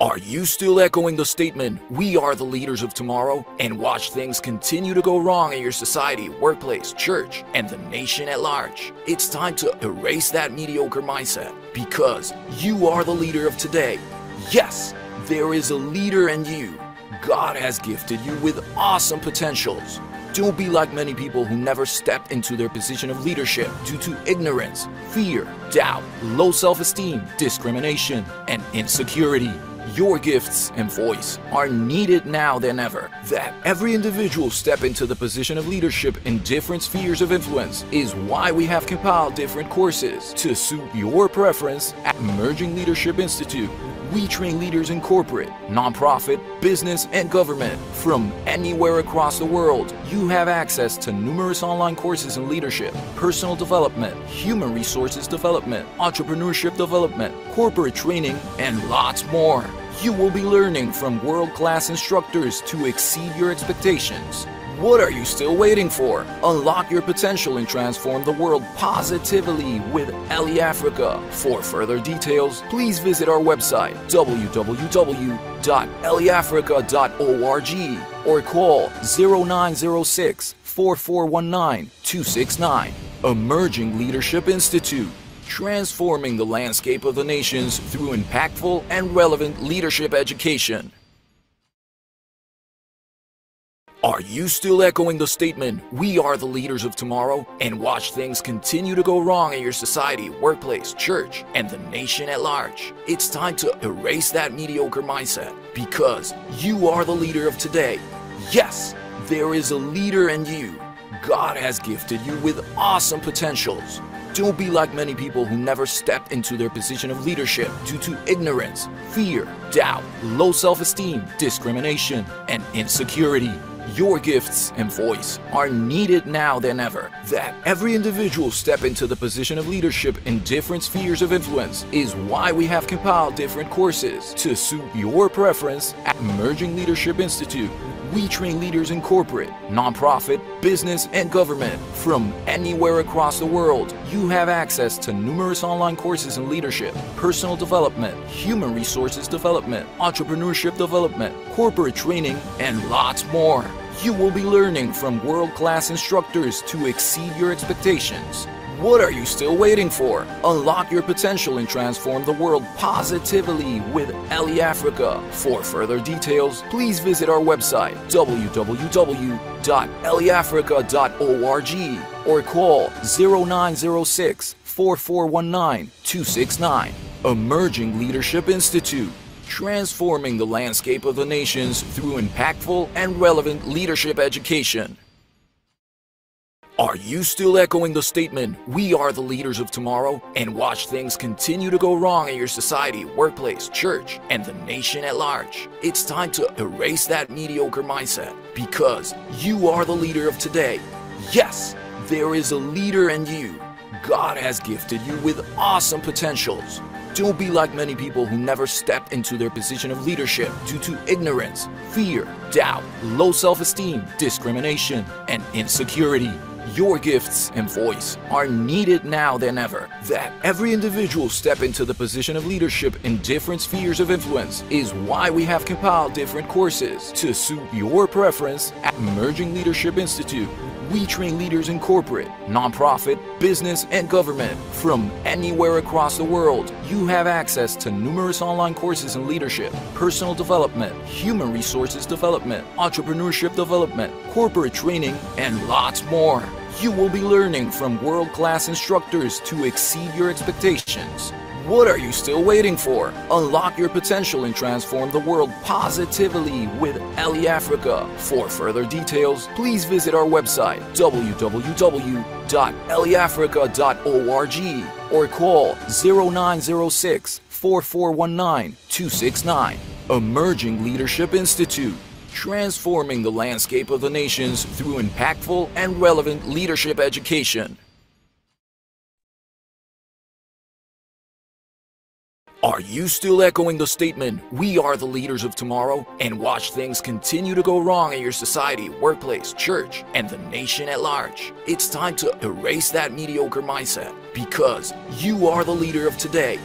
Are you still echoing the statement, we are the leaders of tomorrow, and watch things continue to go wrong in your society, workplace, church, and the nation at large? It's time to erase that mediocre mindset because you are the leader of today. Yes, there is a leader in you. God has gifted you with awesome potentials. Don't be like many people who never stepped into their position of leadership due to ignorance, fear, doubt, low self esteem, discrimination, and insecurity. Your gifts and voice are needed now than ever. That every individual step into the position of leadership in different spheres of influence is why we have compiled different courses to suit your preference at Emerging Leadership Institute. We train leaders in corporate, nonprofit, business, and government from anywhere across the world. You have access to numerous online courses in leadership, personal development, human resources development, entrepreneurship development, corporate training, and lots more. You will be learning from world class instructors to exceed your expectations. What are you still waiting for? Unlock your potential and transform the world positively with Ellie Africa. For further details, please visit our website www.ellieafrica.org or call 0906 4419 269. Emerging Leadership Institute transforming the landscape of the nations through impactful and relevant leadership education. Are you still echoing the statement, we are the leaders of tomorrow, and watch things continue to go wrong in your society, workplace, church, and the nation at large? It's time to erase that mediocre mindset because you are the leader of today. Yes, there is a leader in you. God has gifted you with awesome potentials. Don't be like many people who never stepped into their position of leadership due to ignorance, fear, doubt, low self esteem, discrimination, and insecurity. Your gifts and voice are needed now than ever. That every individual step into the position of leadership in different spheres of influence is why we have compiled different courses to suit your preference at Emerging Leadership Institute. We train leaders in corporate, nonprofit, business, and government from anywhere across the world. You have access to numerous online courses in leadership, personal development, human resources development, entrepreneurship development, corporate training, and lots more. You will be learning from world class instructors to exceed your expectations. What are you still waiting for? Unlock your potential and transform the world positively with Ellie Africa. For further details, please visit our website www.ellieafrica.org or call 0906 4419 269. Emerging Leadership Institute transforming the landscape of the nations through impactful and relevant leadership education. Are you still echoing the statement, we are the leaders of tomorrow, and watch things continue to go wrong in your society, workplace, church, and the nation at large? It's time to erase that mediocre mindset because you are the leader of today. Yes, there is a leader in you. God has gifted you with awesome potentials. Don't be like many people who never stepped into their position of leadership due to ignorance, fear, doubt, low self esteem, discrimination, and insecurity. Your gifts and voice are needed now than ever. That every individual step into the position of leadership in different spheres of influence is why we have compiled different courses to suit your preference at Emerging Leadership Institute. We train leaders in corporate, nonprofit, business, and government from anywhere across the world. You have access to numerous online courses in leadership, personal development, human resources development, entrepreneurship development, corporate training, and lots more. You will be learning from world class instructors to exceed your expectations. What are you still waiting for? Unlock your potential and transform the world positively with Ellie Africa. For further details, please visit our website www.ellieafrica.org or call 0906 4419 269. Emerging Leadership Institute transforming the landscape of the nations through impactful and relevant leadership education. Are you still echoing the statement, we are the leaders of tomorrow, and watch things continue to go wrong in your society, workplace, church, and the nation at large? It's time to erase that mediocre mindset because you are the leader of today.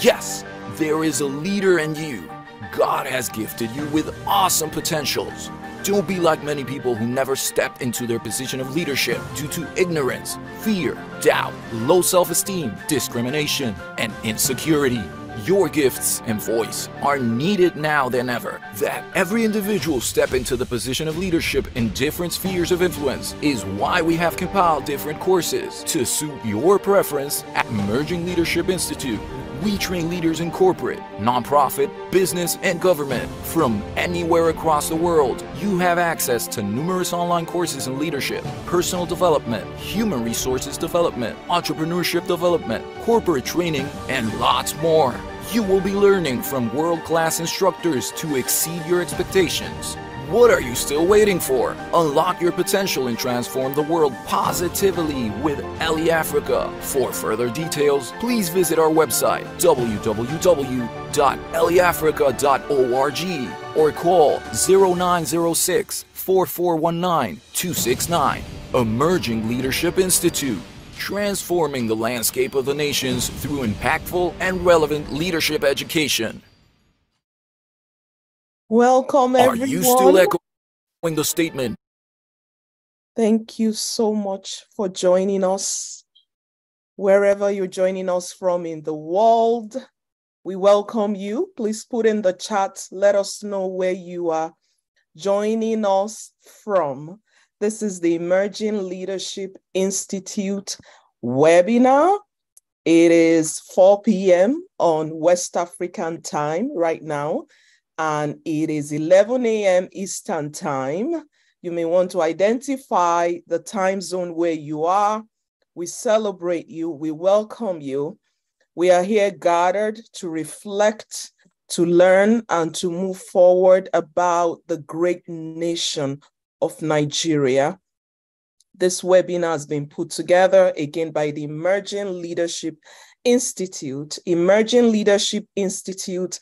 Yes, there is a leader in you. God has gifted you with awesome potentials. Don't be like many people who never stepped into their position of leadership due to ignorance, fear, doubt, low self esteem, discrimination, and insecurity. Your gifts and voice are needed now than ever. That every individual step into the position of leadership in different spheres of influence is why we have compiled different courses to suit your preference at Emerging Leadership Institute. We train leaders in corporate, nonprofit, business, and government from anywhere across the world. You have access to numerous online courses in leadership, personal development, human resources development, entrepreneurship development, corporate training, and lots more. You will be learning from world class instructors to exceed your expectations. What are you still waiting for? Unlock your potential and transform the world positively with Ellie Africa. For further details, please visit our website www.ellieafrica.org or call 0906 4419 269. Emerging Leadership Institute transforming the landscape of the nations through impactful and relevant leadership education. Welcome, everyone. Are you still echoing the statement? Thank you so much for joining us. Wherever you're joining us from in the world, we welcome you. Please put in the chat, let us know where you are joining us from. This is the Emerging Leadership Institute webinar. It is 4 p.m. on West African time right now and it is 11 a.m. Eastern Time. You may want to identify the time zone where you are. We celebrate you, we welcome you. We are here gathered to reflect, to learn, and to move forward about the great nation of Nigeria. This webinar has been put together again by the Emerging Leadership Institute. Emerging Leadership Institute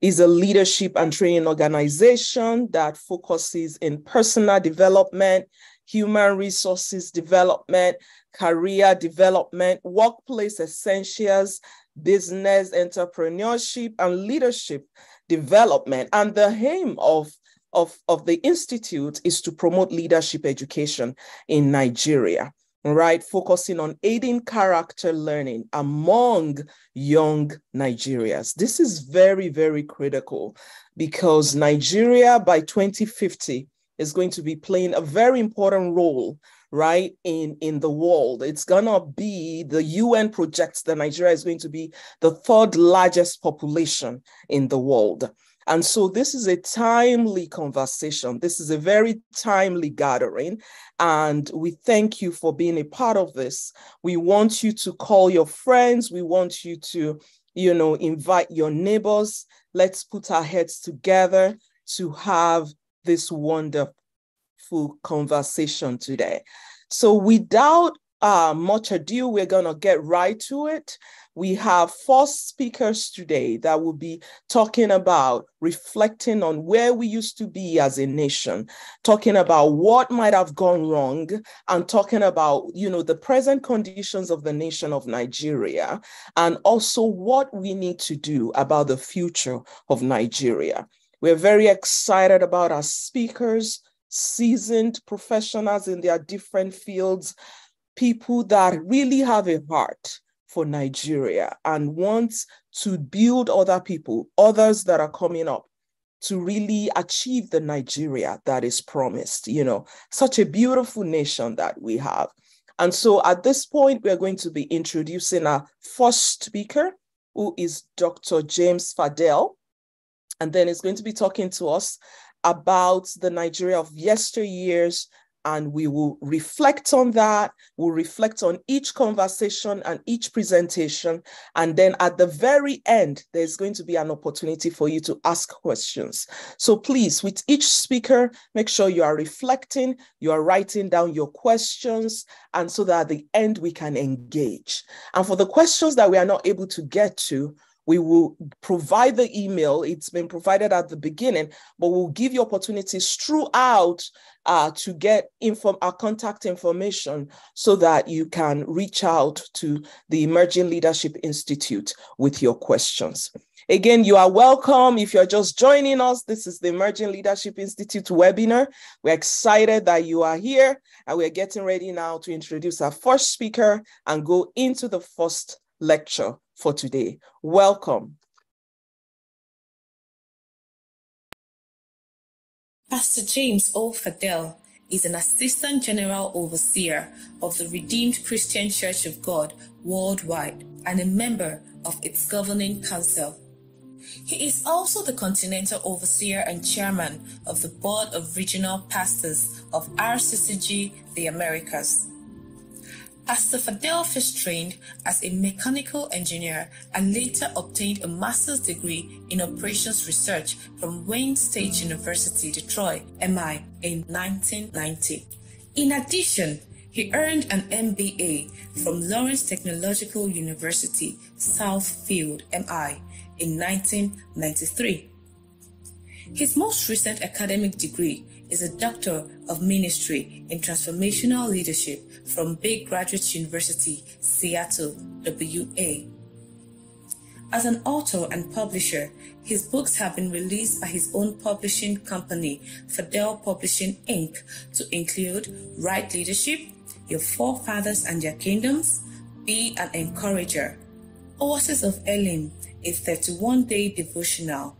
is a leadership and training organization that focuses in personal development, human resources development, career development, workplace essentials, business entrepreneurship, and leadership development. And the aim of of, of the Institute is to promote leadership education in Nigeria right? Focusing on aiding character learning among young Nigerians. This is very, very critical because Nigeria by 2050 is going to be playing a very important role right in in the world it's gonna be the un projects that nigeria is going to be the third largest population in the world and so this is a timely conversation. This is a very timely gathering. And we thank you for being a part of this. We want you to call your friends. We want you to, you know, invite your neighbors. Let's put our heads together to have this wonderful conversation today. So without uh, much ado, we're going to get right to it. We have four speakers today that will be talking about reflecting on where we used to be as a nation, talking about what might have gone wrong, and talking about, you know, the present conditions of the nation of Nigeria, and also what we need to do about the future of Nigeria. We're very excited about our speakers, seasoned professionals in their different fields, people that really have a heart for Nigeria and wants to build other people, others that are coming up to really achieve the Nigeria that is promised. You know, such a beautiful nation that we have. And so at this point, we're going to be introducing our first speaker, who is Dr. James Fadele. And then he's going to be talking to us about the Nigeria of yesteryears and we will reflect on that. We'll reflect on each conversation and each presentation. And then at the very end, there's going to be an opportunity for you to ask questions. So please, with each speaker, make sure you are reflecting, you are writing down your questions, and so that at the end we can engage. And for the questions that we are not able to get to, we will provide the email. It's been provided at the beginning, but we'll give you opportunities throughout uh, to get inform our contact information so that you can reach out to the Emerging Leadership Institute with your questions. Again, you are welcome. If you're just joining us, this is the Emerging Leadership Institute webinar. We're excited that you are here and we're getting ready now to introduce our first speaker and go into the first lecture for today. Welcome. Pastor James O. Fadele is an Assistant General Overseer of the Redeemed Christian Church of God worldwide and a member of its governing council. He is also the Continental Overseer and Chairman of the Board of Regional Pastors of RCCG The Americas. Pastor first trained as a mechanical engineer and later obtained a master's degree in operations research from Wayne State University, Detroit, MI, in 1990. In addition, he earned an MBA from Lawrence Technological University, Southfield, MI, in 1993. His most recent academic degree is a Doctor of Ministry in Transformational Leadership from Bakke Graduate University, Seattle, WA. As an author and publisher, his books have been released by his own publishing company, Fadele Publishing Inc., to include Right Leadership, Your Forefathers and Their Kingdoms, Be an Encourager, Oasis of Elim, a 31 day devotional,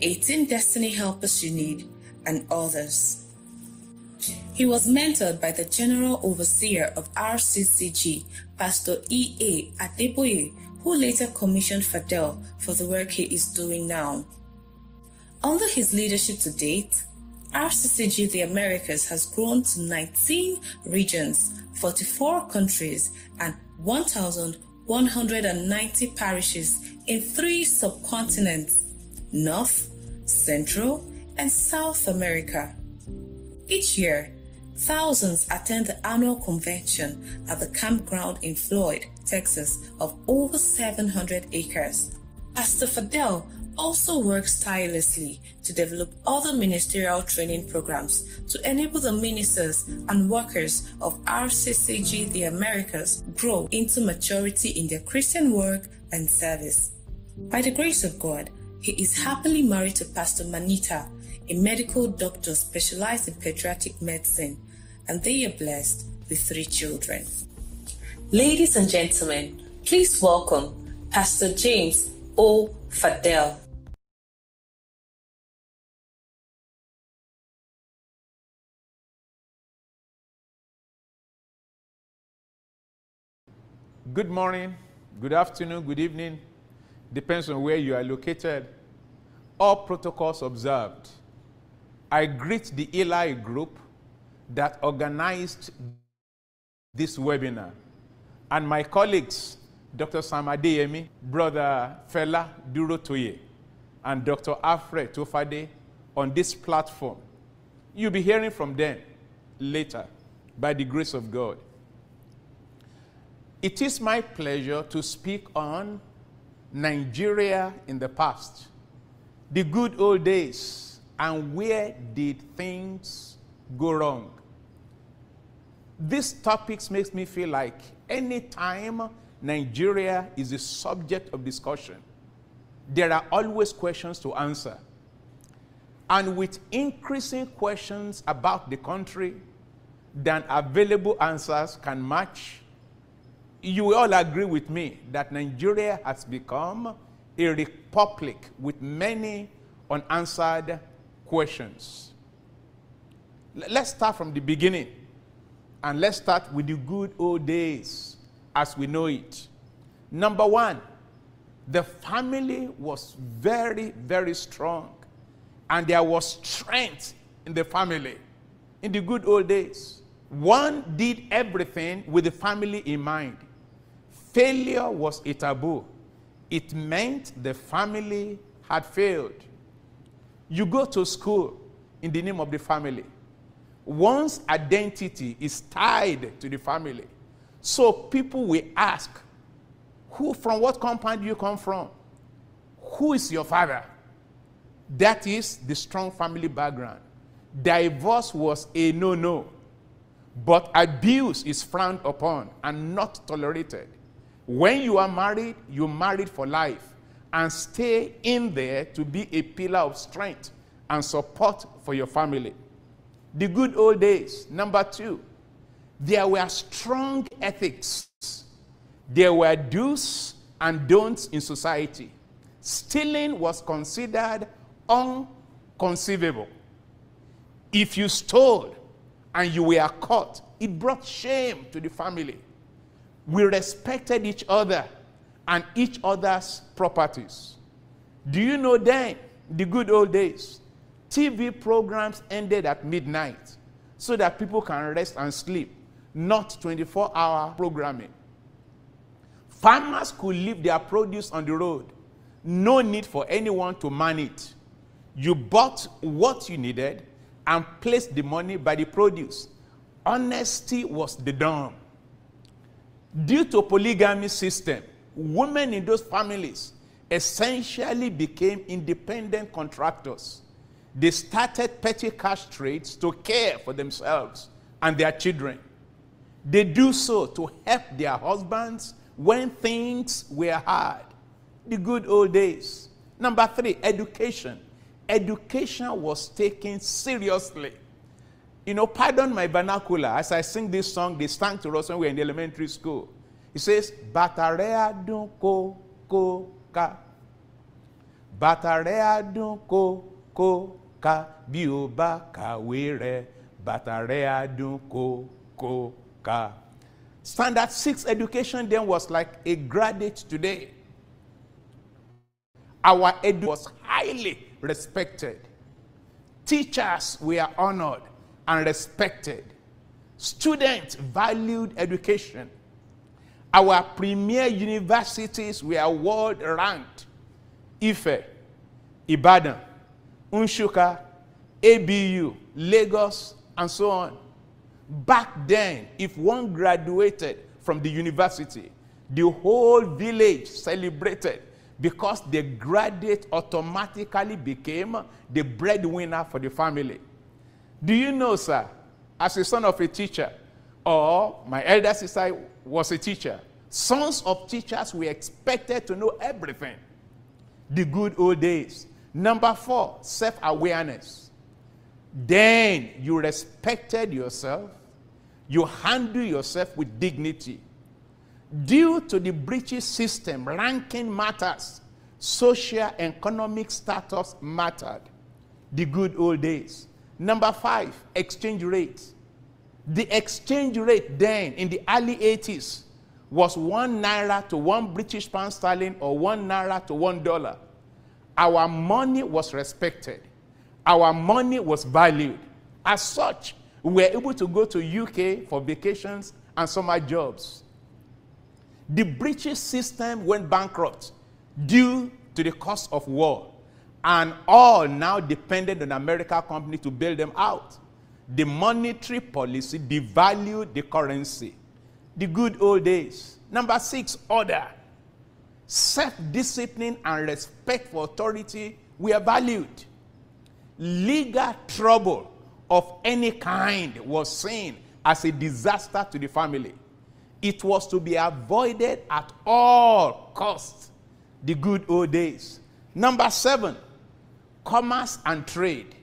18 Destiny Helpers You Need, and others. He was mentored by the General Overseer of RCCG, Pastor E.A. Adeboye, who later commissioned Fadele for the work he is doing now. Under his leadership to date, RCCG The Americas has grown to 19 regions, 44 countries, and 1,190 parishes in three subcontinents North, Central, and South America. Each year, thousands attend the annual convention at the campground in Floyd, Texas, of over 700 acres. Pastor Fadele also works tirelessly to develop other ministerial training programs to enable the ministers and workers of RCCG the Americas grow into maturity in their Christian work and service. By the grace of God, he is happily married to Pastor Manita, a medical doctor specialized in pediatric medicine, and they are blessed with three children. Ladies and gentlemen, please welcome Pastor James O. Fadele. Good morning, good afternoon, good evening, depends on where you are located. All protocols observed. I greet the Eli group that organized this webinar and my colleagues, Dr. Sam Adeyemi, Brother Fela Durotoye, and Dr. Alfred Tofade on this platform. You'll be hearing from them later by the grace of God. It is my pleasure to speak on Nigeria in the past, the good old days, and where did things go wrong. These topics makes me feel like anytime Nigeria is a subject of discussion, there are always questions to answer. And with increasing questions about the country than available answers can match, you will all agree with me that Nigeria has become a republic with many unanswered questions. Let's start from the beginning and let's start with the good old days as we know it. Number one, the family was very, very strong and there was strength in the family in the good old days. One did everything with the family in mind. Failure was a taboo. It meant the family had failed. You go to school in the name of the family. One's identity is tied to the family. So people will ask, who from what compound do you come from? Who is your father? That is the strong family background. Divorce was a no-no. But abuse is frowned upon and not tolerated. When you are married, you married for life. And stay in there to be a pillar of strength and support for your family. The good old days. Number two, there were strong ethics. There were do's and don'ts in society. Stealing was considered unconceivable. If you stole and you were caught, it brought shame to the family. We respected each other and each other's properties. Do you know then, the good old days, TV programs ended at midnight so that people can rest and sleep, not 24 hour programming. Farmers could leave their produce on the road. No need for anyone to man it. You bought what you needed and placed the money by the produce. Honesty was the norm. Due to polygamy system, women in those families essentially became independent contractors. They started petty cash trades to care for themselves and their children. They do so to help their husbands when things were hard. The good old days. Number three, education. Education was taken seriously. You know, pardon my vernacular. As I sing this song, they sang to us when we were in elementary school. It says, Batarea dun ko ko ka. Batarea dun ko ko ka. Bí o bá kàwé rẹ̀, Batarea dun ko ko ka. Standard 6 education then was like a graduate today. Our edu was highly respected. Teachers were honored and respected. Students valued education. Our premier universities were world ranked. Ife, Ibadan, Nsukka, ABU, Lagos, and so on. Back then, if one graduated from the university, the whole village celebrated because the graduate automatically became the breadwinner for the family. Do you know, sir, as a son of a teacher, or my elder sister was a teacher, sons of teachers were expected to know everything. The good old days. Number four, self awareness. Then you respected yourself, you handle yourself with dignity. Due to the British system, ranking matters, social economic status mattered. The good old days. Number five, exchange rate. The exchange rate then in the early 80s was one naira to one British pound sterling or one naira to one dollar. Our money was respected. Our money was valued. As such, we were able to go to UK for vacations and summer jobs. The British system went bankrupt due to the cost of war, and all now depended on American company to bail them out. The monetary policy devalued the currency. The good old days. Number six, order. Self-discipline and respect for authority were valued. Legal trouble of any kind was seen as a disaster to the family. It was to be avoided at all costs. The good old days. Number seven, commerce and trade.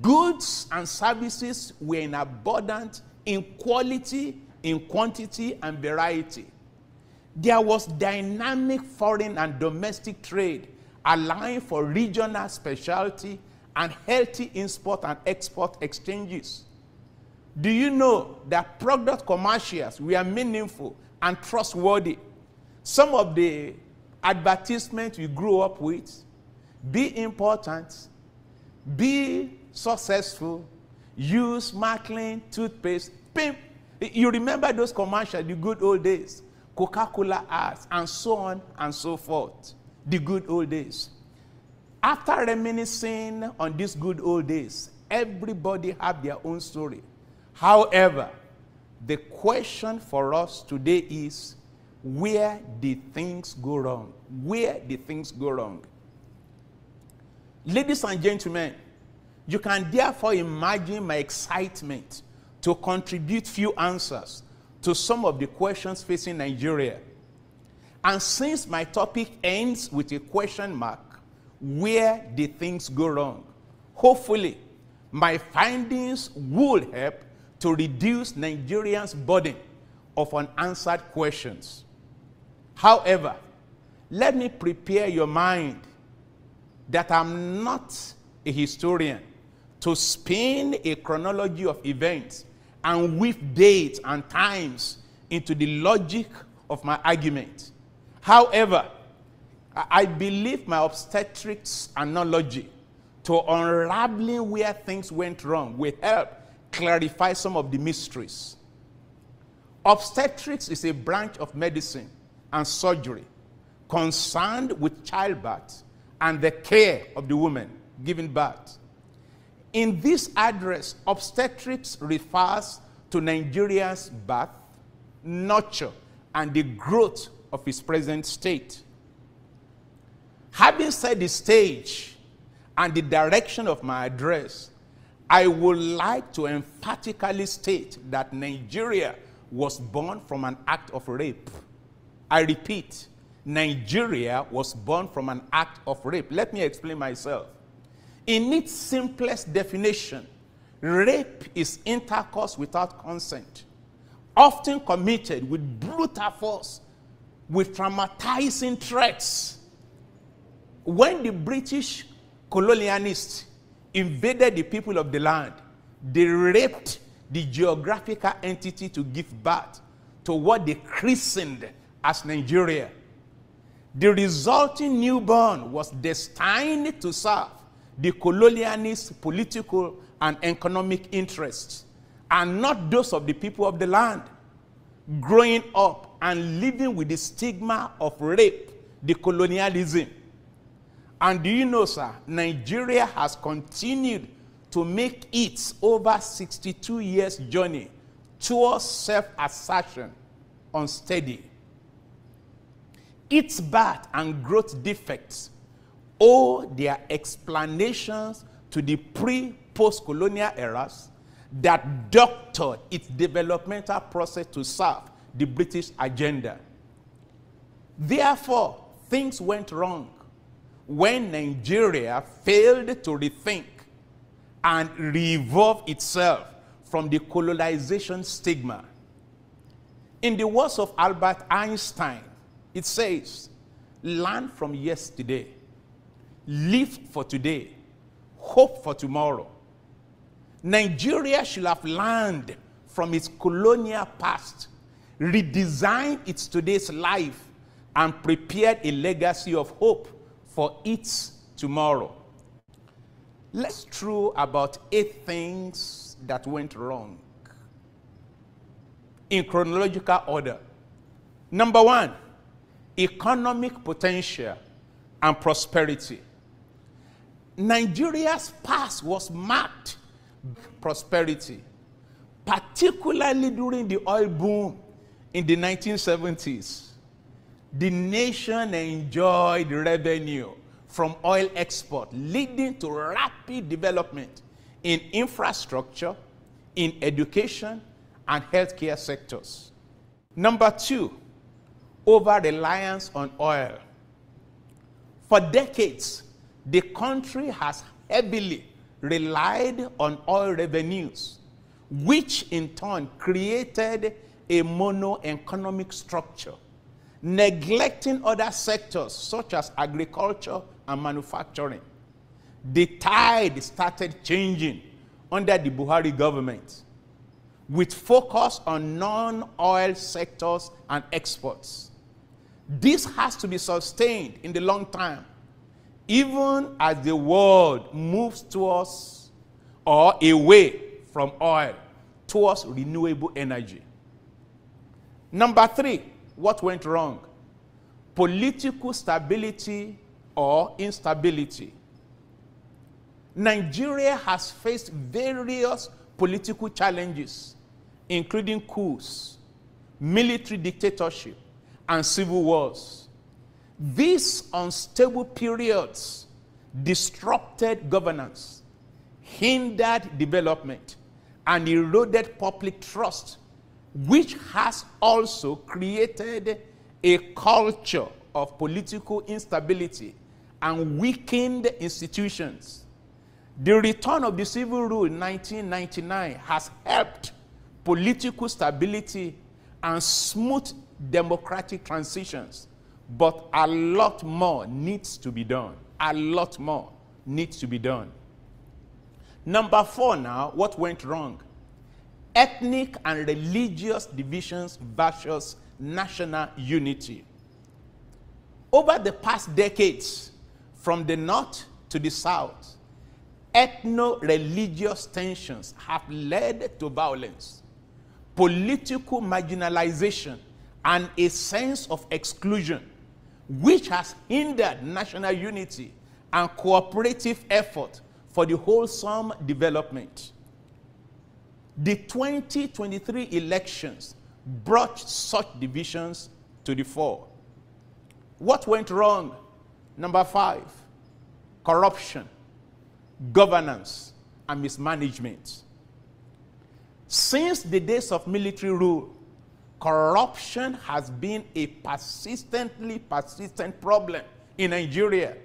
Goods and services were in abundance in quality, in quantity, and variety. There was dynamic foreign and domestic trade, allowing for regional specialty and healthy import and export exchanges. Do you know that product commercials were meaningful and trustworthy? Some of the advertisements we grew up with be important, be successful, use Maclean toothpaste, pimp. You remember those commercials, the good old days, Coca-Cola ads, and so on and so forth. The good old days. After reminiscing on these good old days, everybody have their own story. However, the question for us today is where did things go wrong? Where did things go wrong? Ladies and gentlemen, you can therefore imagine my excitement to contribute few answers to some of the questions facing Nigeria. And since my topic ends with a question mark, where did things go wrong? Hopefully, my findings will help to reduce Nigerians' burden of unanswered questions. However, let me prepare your mind that I'm not a historian to spin a chronology of events and weave dates and times into the logic of my argument. However, I believe my obstetrics analogy to unraveling where things went wrong will help clarify some of the mysteries. Obstetrics is a branch of medicine and surgery concerned with childbirth and the care of the woman giving birth. In this address, obstetrics refers to Nigeria's birth, nurture, and the growth of its present state. Having set the stage and the direction of my address, I would like to emphatically state that Nigeria was born from an act of rape. I repeat, Nigeria was born from an act of rape. Let me explain myself. In its simplest definition, rape is intercourse without consent, often committed with brutal force, with traumatizing threats. When the British colonialists invaded the people of the land, they raped the geographical entity to give birth to what they christened as Nigeria. The resulting newborn was destined to serve the colonialist political and economic interests, and not those of the people of the land. Growing up and living with the stigma of rape, the colonialism. And do you know, sir, Nigeria has continued to make its over 62 years journey towards self assertion unsteady. Its birth and growth defects owe their explanations to the pre post colonial eras that doctored its developmental process to serve the British agenda. Therefore, things went wrong when Nigeria failed to rethink and revolve itself from the colonization stigma. In the words of Albert Einstein, it says, Learn from yesterday live for today, hope for tomorrow. Nigeria should have learned from its colonial past, redesigned its today's life, and prepared a legacy of hope for its tomorrow. Let's through about eight things that went wrong in chronological order. Number one, economic potential and prosperity. Nigeria's past was marked prosperity, particularly during the oil boom in the 1970s. The nation enjoyed revenue from oil export, leading to rapid development in infrastructure, in education, and healthcare sectors. Number two, over reliance on oil. For decades, the country has heavily relied on oil revenues, which in turn created a mono economic structure, neglecting other sectors such as agriculture and manufacturing. The tide started changing under the Buhari government with focus on non oil sectors and exports. This has to be sustained in the long term even as the world moves towards or away from oil towards renewable energy. Number three, what went wrong? Political stability or instability. Nigeria has faced various political challenges, including coups, military dictatorship, and civil wars. These unstable periods disrupted governance, hindered development, and eroded public trust, which has also created a culture of political instability and weakened institutions. The return of the civil rule in 1999 has helped political stability and smooth democratic transitions, but a lot more needs to be done. A lot more needs to be done. Number four now, what went wrong? Ethnic and religious divisions versus national unity. Over the past decades, from the north to the south, ethno religious tensions have led to violence, political marginalization, and a sense of exclusion, which has hindered national unity and cooperative effort for the wholesome development. The 2023 elections brought such divisions to the fore. What went wrong? Number five, corruption, governance, and mismanagement. Since the days of military rule, corruption has been a persistently persistent problem in Nigeria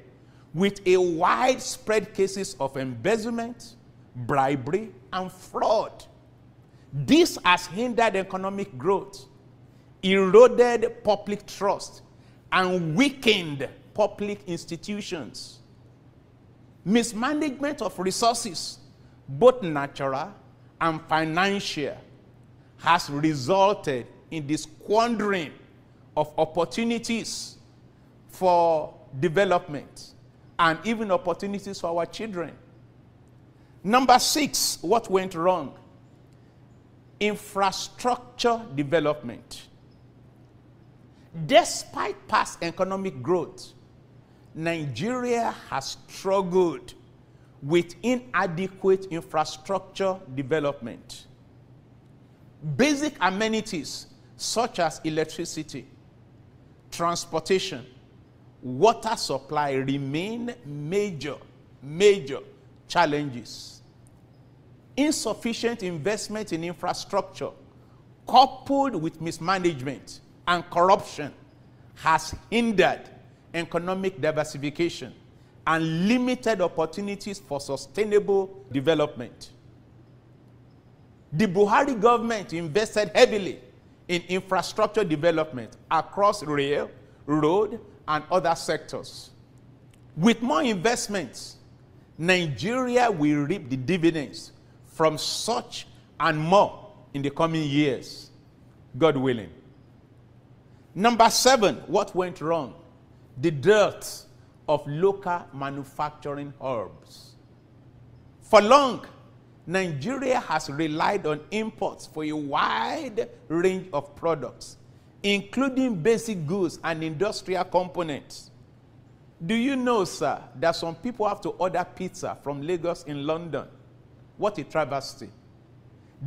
with a widespread cases of embezzlement, bribery, and fraud. This has hindered economic growth, eroded public trust, and weakened public institutions. Mismanagement of resources, both natural and financial, has resulted in the squandering of opportunities for development and even opportunities for our children. Number six, what went wrong? Infrastructure development. Despite past economic growth, Nigeria has struggled with inadequate infrastructure development. Basic amenities such as electricity, transportation, water supply remain major, major challenges. Insufficient investment in infrastructure, coupled with mismanagement and corruption, has hindered economic diversification and limited opportunities for sustainable development. The Buhari government invested heavily in infrastructure development across rail, road, and other sectors. With more investments, Nigeria will reap the dividends from such and more in the coming years, God willing. Number seven, what went wrong? The dearth of local manufacturing hubs. For long, Nigeria has relied on imports for a wide range of products including basic goods and industrial components. Do you know, sir, that some people have to order pizza from Lagos in London? What a travesty.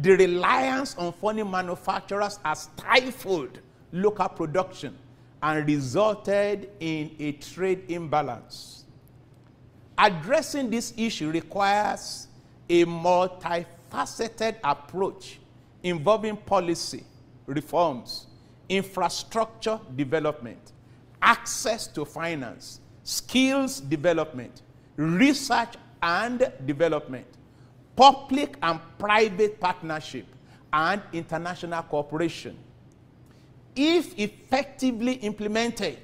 The reliance on foreign manufacturers has stifled local production and resulted in a trade imbalance. Addressing this issue requires a multifaceted approach involving policy, reforms, infrastructure development, access to finance, skills development, research and development, public and private partnership, and international cooperation. If effectively implemented,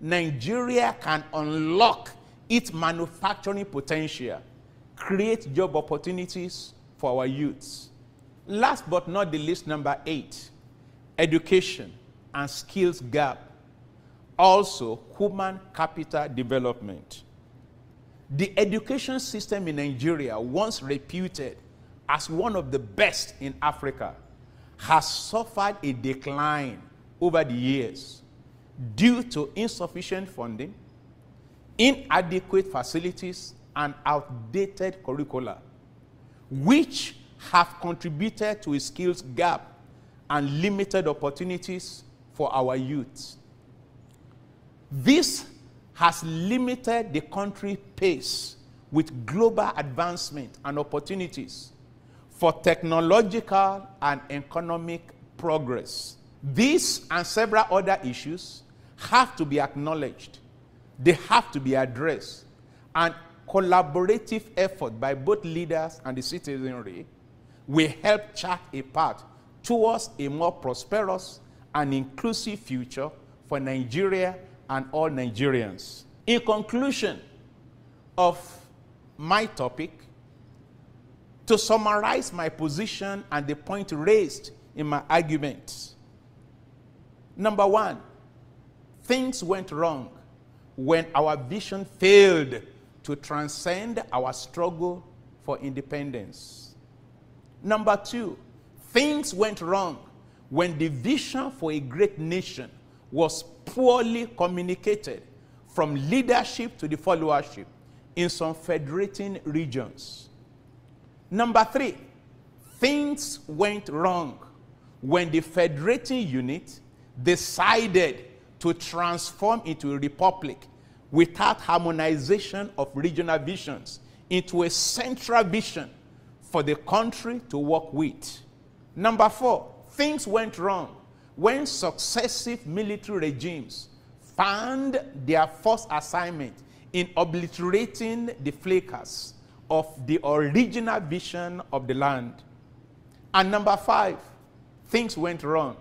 Nigeria can unlock its manufacturing potential, create job opportunities for our youths. Last but not the least, number eight, education and skills gap. Also, human capital development. The education system in Nigeria, once reputed as one of the best in Africa, has suffered a decline over the years due to insufficient funding, inadequate facilities, and outdated curricula, which have contributed to a skills gap and limited opportunities for our youth. This has limited the country pace with global advancement and opportunities for technological and economic progress. These and several other issues have to be acknowledged, they have to be addressed, and collaborative effort by both leaders and the citizenry will help chart a path towards a more prosperous and inclusive future for Nigeria and all Nigerians. In conclusion of my topic, to summarize my position and the point raised in my argument, number one, things went wrong when our vision failed to transcend our struggle for independence. Number two, things went wrong when the vision for a great nation was poorly communicated from leadership to the followership in some federating regions. Number three, things went wrong when the federating unit decided to transform into a republic without harmonization of regional visions into a central vision for the country to work with. Number four, things went wrong when successive military regimes found their first assignment in obliterating the flakers of the original vision of the land. And number five, things went wrong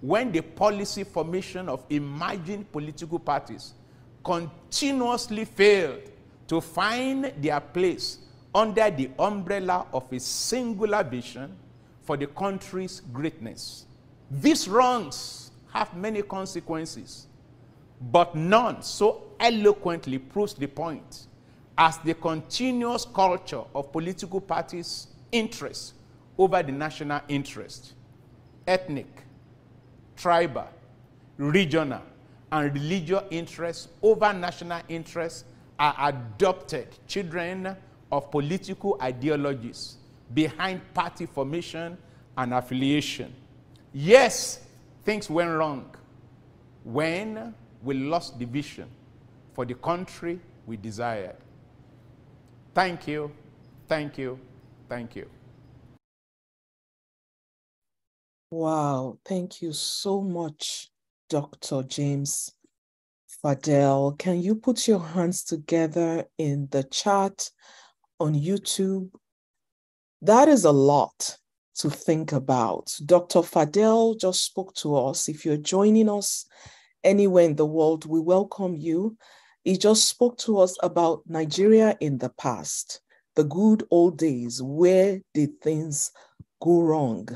when the policy formation of emerging political parties continuously failed to find their place under the umbrella of a singular vision for the country's greatness. These wrongs have many consequences, but none so eloquently proves the point as the continuous culture of political parties' interest over the national interest, ethnic, tribal, regional, and religious interests over national interests are adopted children of political ideologies behind party formation and affiliation. Yes, things went wrong when we lost the vision for the country we desired. Thank you, thank you, thank you. Wow, thank you so much, Dr. James Fadele. Can you put your hands together in the chat on YouTube? That is a lot to think about. Dr. Fadele just spoke to us. If you're joining us anywhere in the world, we welcome you. He just spoke to us about Nigeria in the past, the good old days. Where did things go wrong?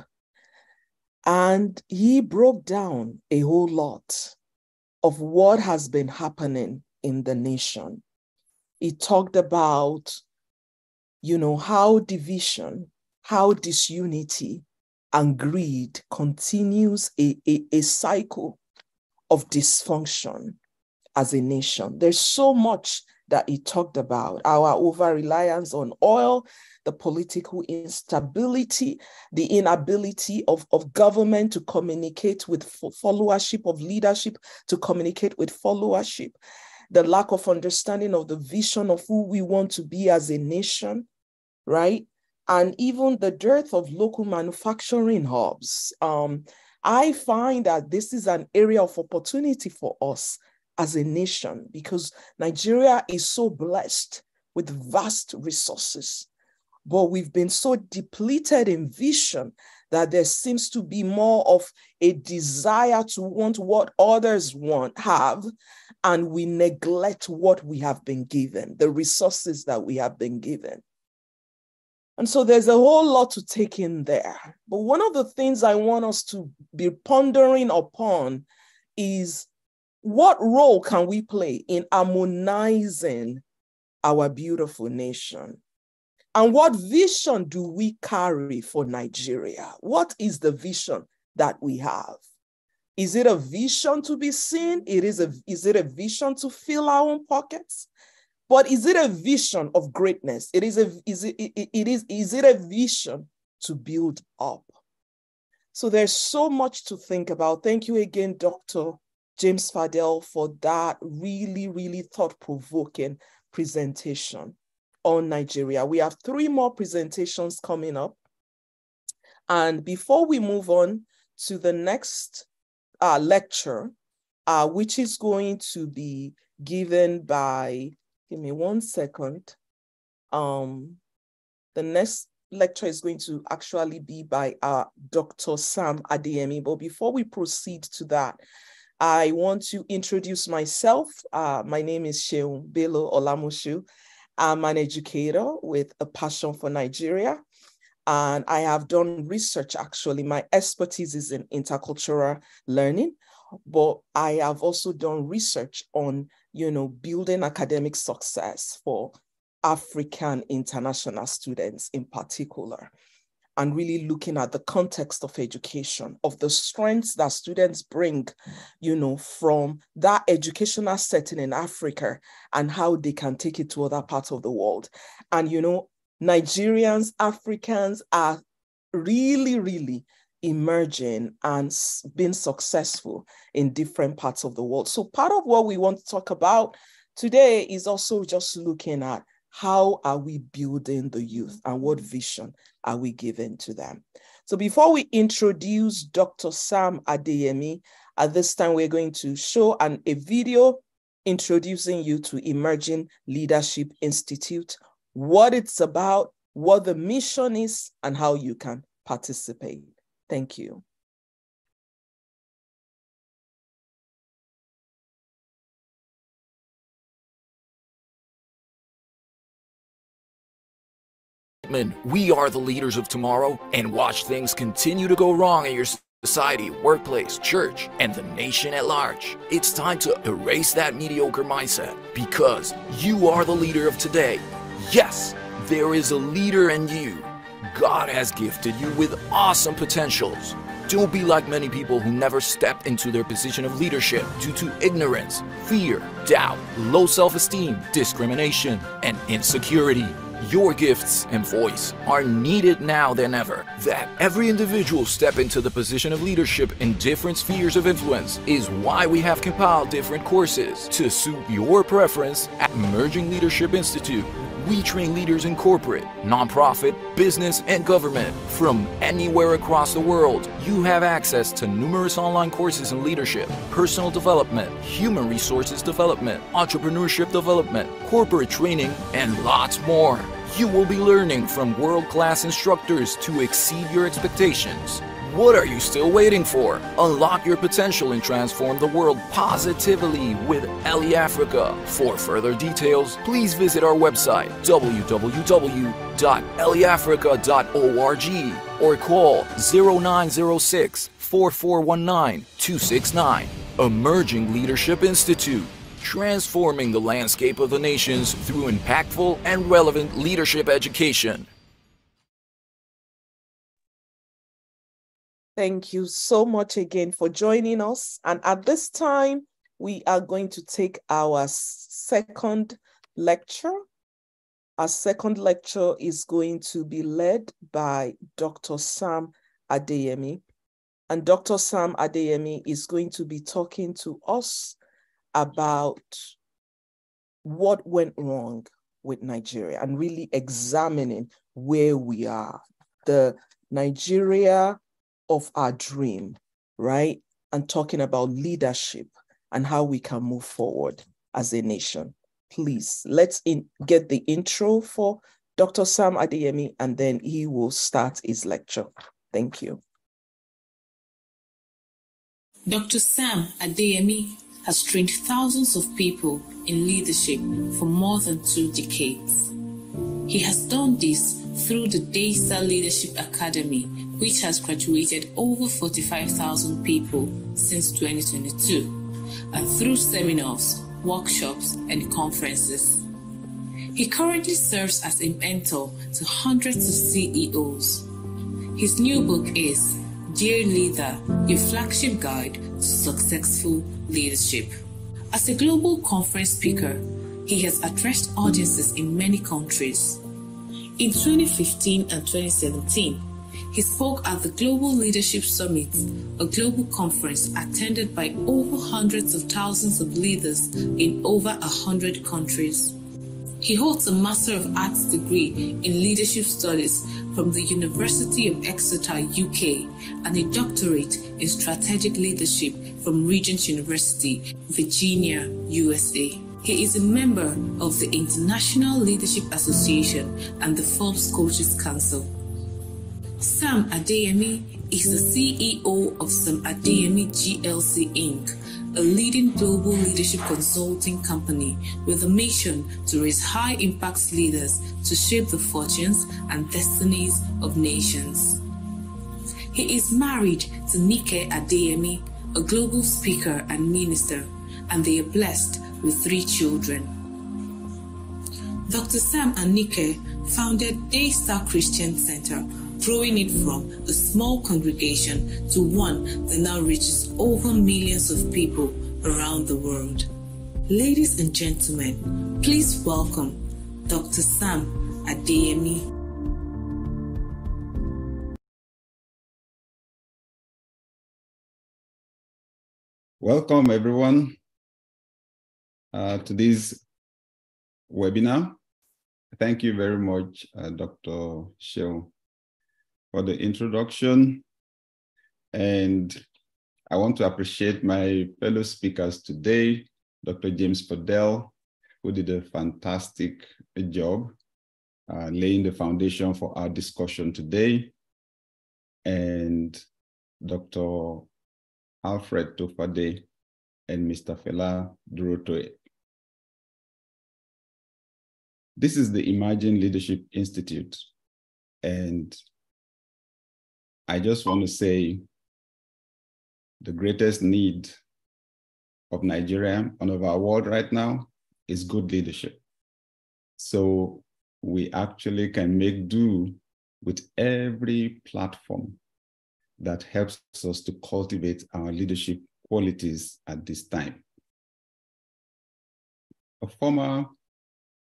And he broke down a whole lot of what has been happening in the nation. He talked about, you know, how division, how disunity and greed continues a, a, a cycle of dysfunction as a nation. There's so much that he talked about our over reliance on oil, the political instability, the inability of, of government to communicate with followership, of leadership to communicate with followership, the lack of understanding of the vision of who we want to be as a nation, right? And even the dearth of local manufacturing hubs. Um, I find that this is an area of opportunity for us as a nation because Nigeria is so blessed with vast resources. But we've been so depleted in vision that there seems to be more of a desire to want what others want have and we neglect what we have been given the resources that we have been given and so there's a whole lot to take in there but one of the things i want us to be pondering upon is what role can we play in harmonizing our beautiful nation? And what vision do we carry for Nigeria? What is the vision that we have? Is it a vision to be seen? It is, a, is it a vision to fill our own pockets? But is it a vision of greatness? It is a, is it, it, it is, is it a vision to build up? So there's so much to think about. Thank you again, Dr. James Fadele for that really, really thought provoking presentation on Nigeria. We have three more presentations coming up. And before we move on to the next uh, lecture, uh, which is going to be given by, give me one second. Um, the next lecture is going to actually be by uh, Dr. Sam Adeyemi. But before we proceed to that, I want to introduce myself. Uh, my name is Sheun Bello Olamushu. I'm an educator with a passion for Nigeria. And I have done research actually. My expertise is in intercultural learning, but I have also done research on, you know, building academic success for African international students in particular, and really looking at the context of education, of the strengths that students bring, you know, from that educational setting in Africa and how they can take it to other parts of the world. And, you know, Nigerians, Africans are really, really emerging and being successful in different parts of the world. So, part of what we want to talk about today is also just looking at how are we building the youth and what vision are we giving to them? So before we introduce Dr. Sam Adeyemi, at this time we're going to show an, a video introducing you to Emerging Leadership Institute, what it's about, what the mission is, and how you can participate. Thank you. We are the leaders of tomorrow and watch things continue to go wrong in your society, workplace, church, and the nation at large. It's time to erase that mediocre mindset because you are the leader of today. Yes, there is a leader in you. God has gifted you with awesome potentials. Don't be like many people who never stepped into their position of leadership due to ignorance, fear, doubt, low self esteem, discrimination, and insecurity. Your gifts and voice are needed now than ever. That every individual step into the position of leadership in different spheres of influence is why we have compiled different courses to suit your preference at Emerging Leadership Institute. We train leaders in corporate, nonprofit, business, and government from anywhere across the world. You have access to numerous online courses in leadership, personal development, human resources development, entrepreneurship development, corporate training, and lots more. You will be learning from world class instructors to exceed your expectations. What are you still waiting for? Unlock your potential and transform the world positively with Ellie Africa. For further details, please visit our website www.ellieafrica.org or call 0906 4419 269. Emerging Leadership Institute transforming the landscape of the nations through impactful and relevant leadership education. Thank you so much again for joining us. And at this time, we are going to take our second lecture. Our second lecture is going to be led by Dr. Sam Adeyemi. And Dr. Sam Adeyemi is going to be talking to us about what went wrong with Nigeria and really examining where we are, the Nigeria of our dream, right? And talking about leadership and how we can move forward as a nation. Please, let's in, get the intro for Dr. Sam Adeyemi, and then he will start his lecture. Thank you. Dr. Sam Adeyemi has trained thousands of people in leadership for more than two decades. He has done this through the Daystar Leadership Academy, which has graduated over 45,000 people since 2022, and through seminars, workshops, and conferences. He currently serves as a mentor to hundreds of CEOs. His new book is Dear Leader, your flagship guide to successful leadership. As a global conference speaker, he has addressed audiences in many countries. In 2015 and 2017, he spoke at the Global Leadership Summit, a global conference attended by over hundreds of thousands of leaders in over a hundred countries. He holds a Master of Arts degree in Leadership Studies from the University of Exeter, UK, and a doctorate in strategic leadership from Regent University, Virginia, USA. He is a member of the International Leadership Association and the Forbes Coaches Council. Sam Adeyemi is the CEO of Sam Adeyemi GLC Inc., a leading global leadership consulting company with a mission to raise high impact leaders to shape the fortunes and destinies of nations. He is married to Nike Adeyemi, a global speaker and minister, and they are blessed with three children. Dr. Sam and Nike founded Daystar Christian Center growing it from a small congregation to one that now reaches over millions of people around the world. Ladies and gentlemen, please welcome Dr. Sam Adeyemi. Welcome, everyone, uh, to this webinar. Thank you very much, uh, Dr. Shew, for the introduction. And I want to appreciate my fellow speakers today, Dr. James Fadele, who did a fantastic job uh, laying the foundation for our discussion today, and Dr. Alfred Tofade and Mr. Fela Durotoye. This is the Emerging Leadership Institute, and I just want to say the greatest need of Nigeria and of our world right now is good leadership. So we actually can make do with every platform that helps us to cultivate our leadership qualities at this time. A former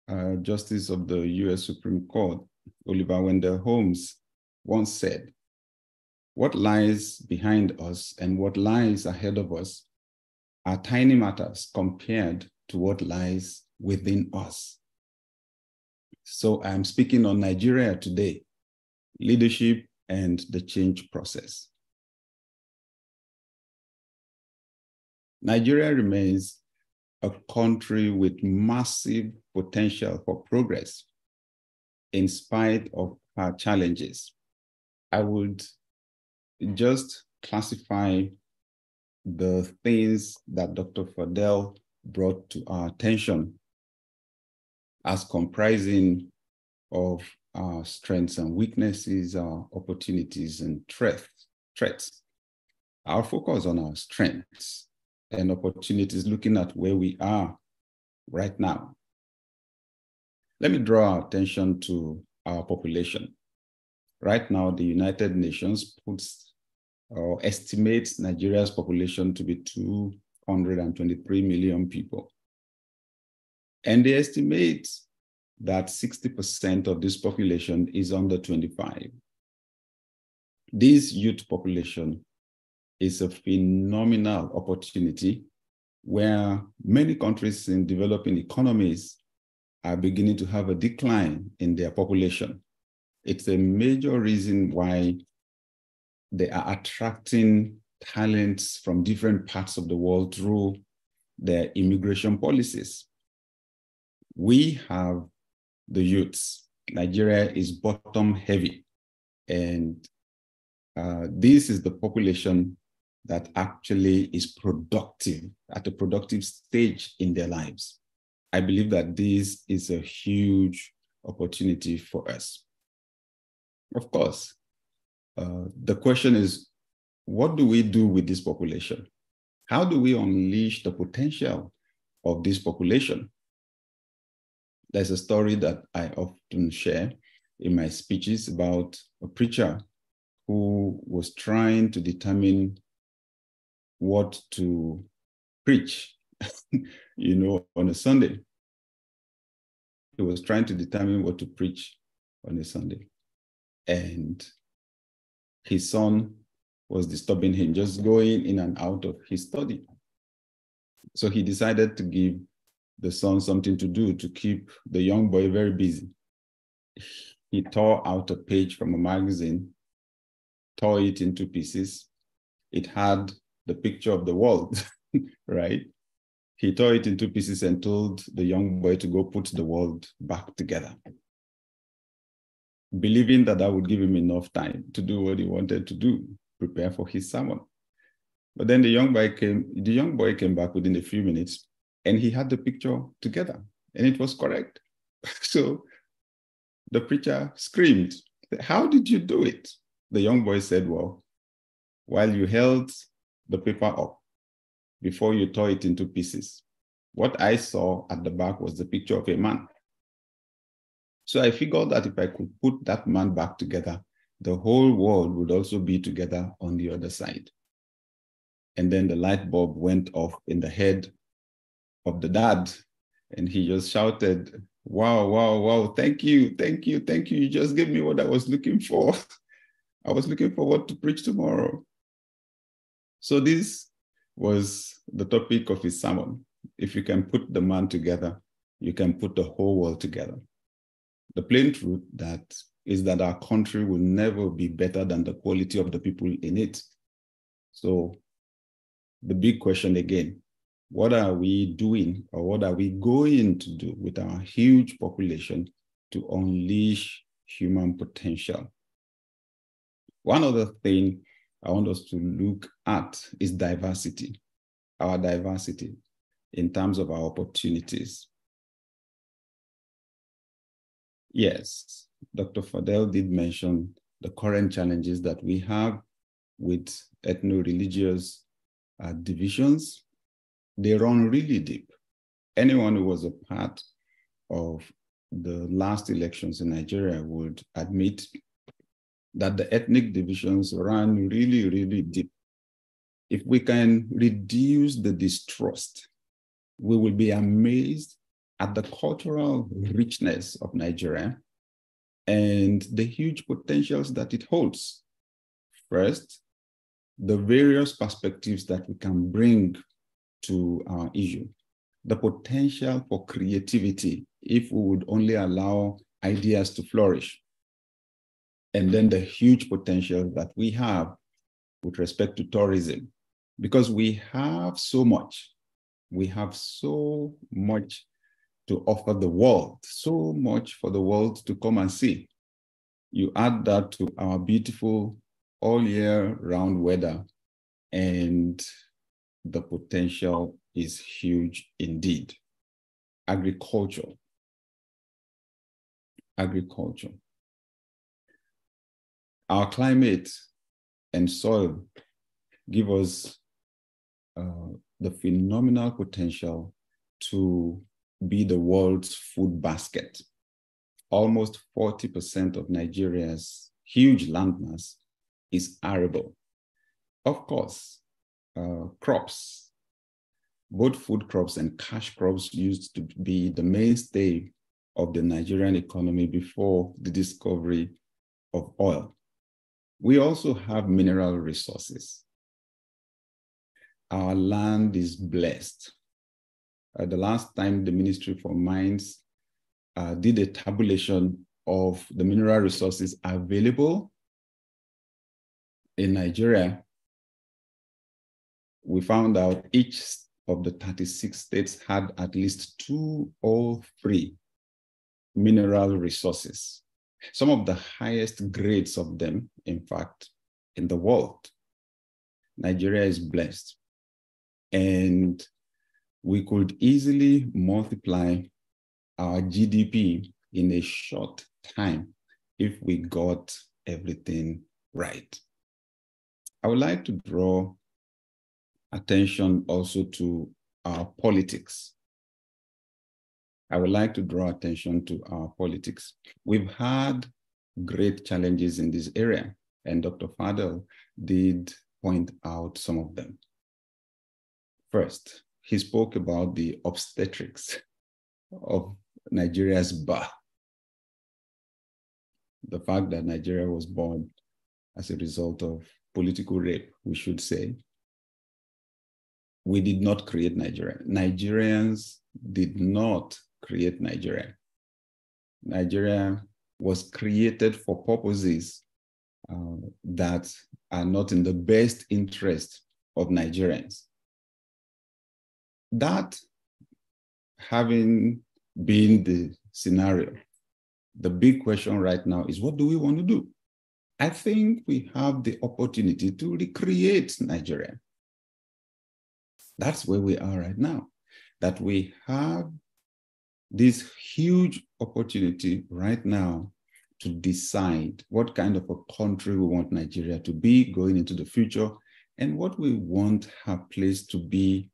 uh, Justice of the US Supreme Court, Oliver Wendell Holmes, once said, what lies behind us and what lies ahead of us are tiny matters compared to what lies within us. So I'm speaking on Nigeria today, leadership and the change process. Nigeria remains a country with massive potential for progress in spite of our challenges. I would just classify the things that Dr. Fadele brought to our attention as comprising of our strengths and weaknesses, our opportunities and threats. threats. Our focus on our strengths and opportunities, looking at where we are right now. Let me draw our attention to our population. Right now, the United Nations puts or estimates Nigeria's population to be 223 million people. And they estimate that 60% of this population is under 25. This youth population is a phenomenal opportunity where many countries in developing economies are beginning to have a decline in their population. It's a major reason why they are attracting talents from different parts of the world through their immigration policies. We have the youths. Nigeria is bottom heavy. And uh, this is the population that actually is productive at a productive stage in their lives. I believe that this is a huge opportunity for us. Of course, uh, the question is, what do we do with this population? How do we unleash the potential of this population? There's a story that I often share in my speeches about a preacher who was trying to determine what to preach, you know, on a Sunday. He was trying to determine what to preach on a Sunday. And his son was disturbing him, just going in and out of his study. So he decided to give the son something to do to keep the young boy very busy. he tore out a page from a magazine, tore it into pieces. It had the picture of the world, right? He tore it into pieces and told the young boy to go put the world back together, believing that that would give him enough time to do what he wanted to do, prepare for his sermon. But then the young boy came, the young boy came back within a few minutes and he had the picture together and it was correct. so the preacher screamed, How did you do it? The young boy said, Well, while you held the paper up before you tore it into pieces, what I saw at the back was the picture of a man. So I figured that if I could put that man back together, the whole world would also be together on the other side. And then the light bulb went off in the head of the dad, and he just shouted, Wow, wow, wow. Thank you. Thank you. Thank you. You just gave me what I was looking for. I was looking forward to preach tomorrow. So, this was the topic of his sermon. If you can put the man together, you can put the whole world together. The plain truth that is that our country will never be better than the quality of the people in it. So, the big question again what are we doing or what are we going to do with our huge population to unleash human potential? One other thing I want us to look at is diversity, our diversity in terms of our opportunities. Yes, Dr. Fadele did mention the current challenges that we have with ethno-religious uh, divisions they run really deep. Anyone who was a part of the last elections in Nigeria would admit that the ethnic divisions run really, really deep. If we can reduce the distrust, we will be amazed at the cultural richness of Nigeria and the huge potentials that it holds. First, the various perspectives that we can bring to our issue. The potential for creativity, if we would only allow ideas to flourish. And then the huge potential that we have with respect to tourism, because we have so much. We have so much to offer the world, so much for the world to come and see. You add that to our beautiful all year round weather, and the potential is huge indeed. Agriculture. Agriculture. Our climate and soil give us uh, the phenomenal potential to be the world's food basket. Almost 40% of Nigeria's huge landmass is arable. Of course, uh, crops, both food crops and cash crops used to be the mainstay of the Nigerian economy before the discovery of oil. We also have mineral resources. Our land is blessed. Uh, the last time the Ministry for Mines uh, did a tabulation of the mineral resources available in Nigeria, we found out each of the 36 states had at least two or three mineral resources, some of the highest grades of them, in fact, in the world. Nigeria is blessed. And we could easily multiply our GDP in a short time if we got everything right. I would like to draw attention also to our politics. I would like to draw attention to our politics. We've had great challenges in this area, and Dr. Fadele did point out some of them. First, he spoke about the obstetrics of Nigeria's birth. The fact that Nigeria was born as a result of political rape, we should say, we did not create Nigeria. Nigerians did not create Nigeria. Nigeria was created for purposes uh, that are not in the best interest of Nigerians. That having been the scenario, the big question right now is what do we want to do? I think we have the opportunity to recreate Nigeria. That's where we are right now, that we have this huge opportunity right now to decide what kind of a country we want Nigeria to be going into the future and what we want her place to be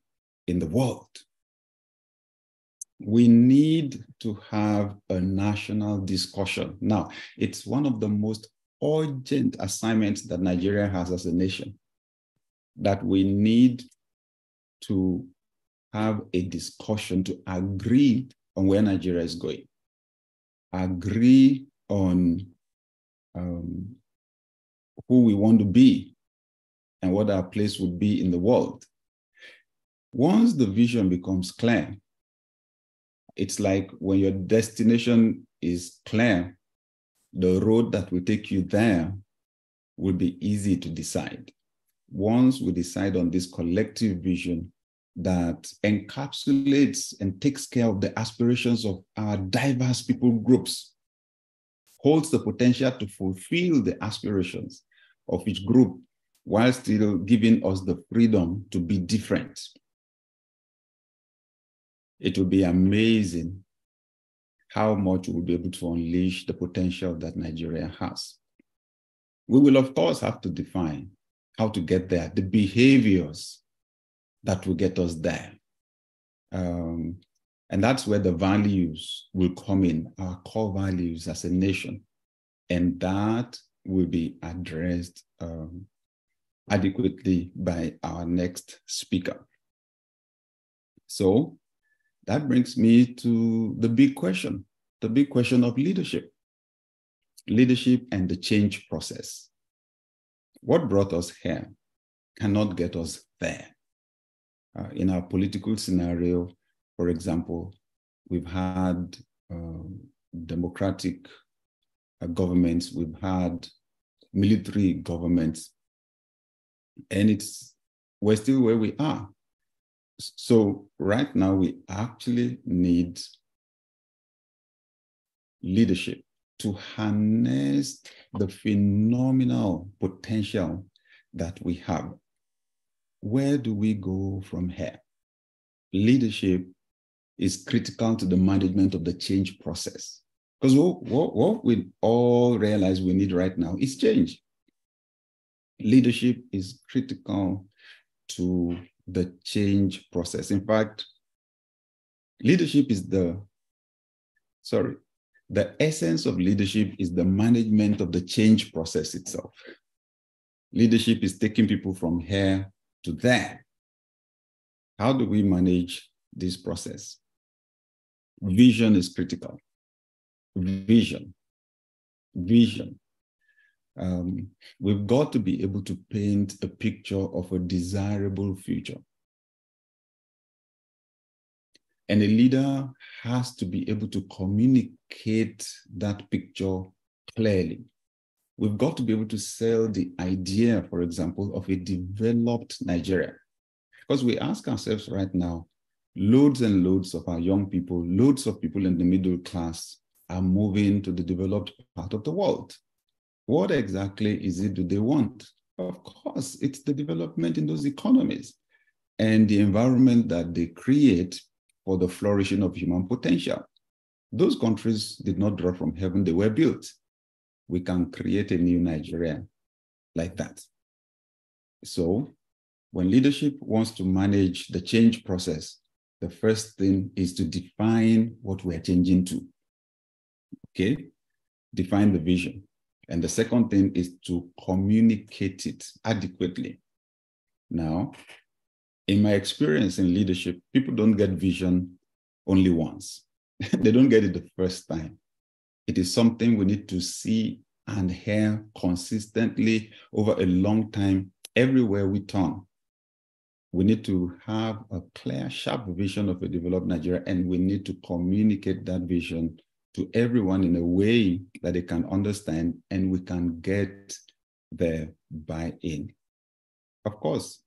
in the world. We need to have a national discussion. Now, it's one of the most urgent assignments that Nigeria has as a nation that we need to have a discussion to agree on where Nigeria is going, agree on um, who we want to be and what our place would be in the world. Once the vision becomes clear, it's like when your destination is clear, the road that will take you there will be easy to decide. Once we decide on this collective vision that encapsulates and takes care of the aspirations of our diverse people groups, holds the potential to fulfill the aspirations of each group while still giving us the freedom to be different. It will be amazing how much we'll be able to unleash the potential that Nigeria has. We will, of course, have to define how to get there, the behaviors that will get us there. Um, and that's where the values will come in, our core values as a nation. And that will be addressed um, adequately by our next speaker. So that brings me to the big question, the big question of leadership. Leadership and the change process. What brought us here cannot get us there. Uh, in our political scenario, for example, we've had uh, democratic uh, governments, we've had military governments, and it's we're still where we are. So right now we actually need leadership to harness the phenomenal potential that we have. Where do we go from here? Leadership is critical to the management of the change process. Because what, what, what we all realize we need right now is change. Leadership is critical to the change process. In fact, leadership is the, sorry, the essence of leadership is the management of the change process itself. Leadership is taking people from here to there. How do we manage this process? Vision is critical. Vision. Vision. Um, we've got to be able to paint a picture of a desirable future. And a leader has to be able to communicate that picture clearly. We've got to be able to sell the idea, for example, of a developed Nigeria. Because we ask ourselves right now, loads and loads of our young people, loads of people in the middle class are moving to the developed part of the world. What exactly is it do they want? Of course, it's the development in those economies and the environment that they create for the flourishing of human potential. Those countries did not drop from heaven, they were built. We can create a new Nigeria like that. So, when leadership wants to manage the change process, the first thing is to define what we're changing to. Okay? Define the vision. And the second thing is to communicate it adequately. Now, in my experience in leadership, people don't get vision only once. they don't get it the first time. It is something we need to see and hear consistently over a long time, everywhere we turn. We need to have a clear, sharp vision of a developed Nigeria, and we need to communicate that vision to everyone in a way that they can understand and we can get their buy in. Of course,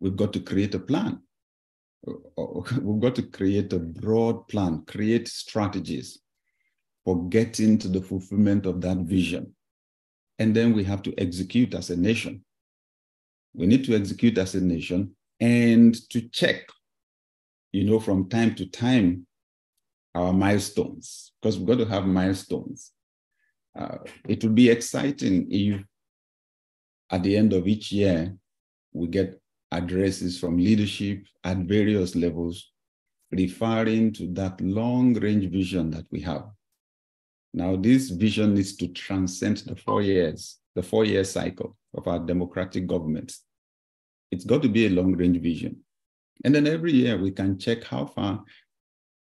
we've got to create a plan. We've got to create a broad plan, create strategies for getting to the fulfillment of that vision. And then we have to execute as a nation. We need to execute as a nation and to check, you know, from time to time, our milestones, because we've got to have milestones. Uh, it will be exciting if at the end of each year, we get addresses from leadership at various levels referring to that long range vision that we have. Now, this vision needs to transcend the four years, the four year cycle of our democratic government. It's got to be a long range vision. And then every year we can check how far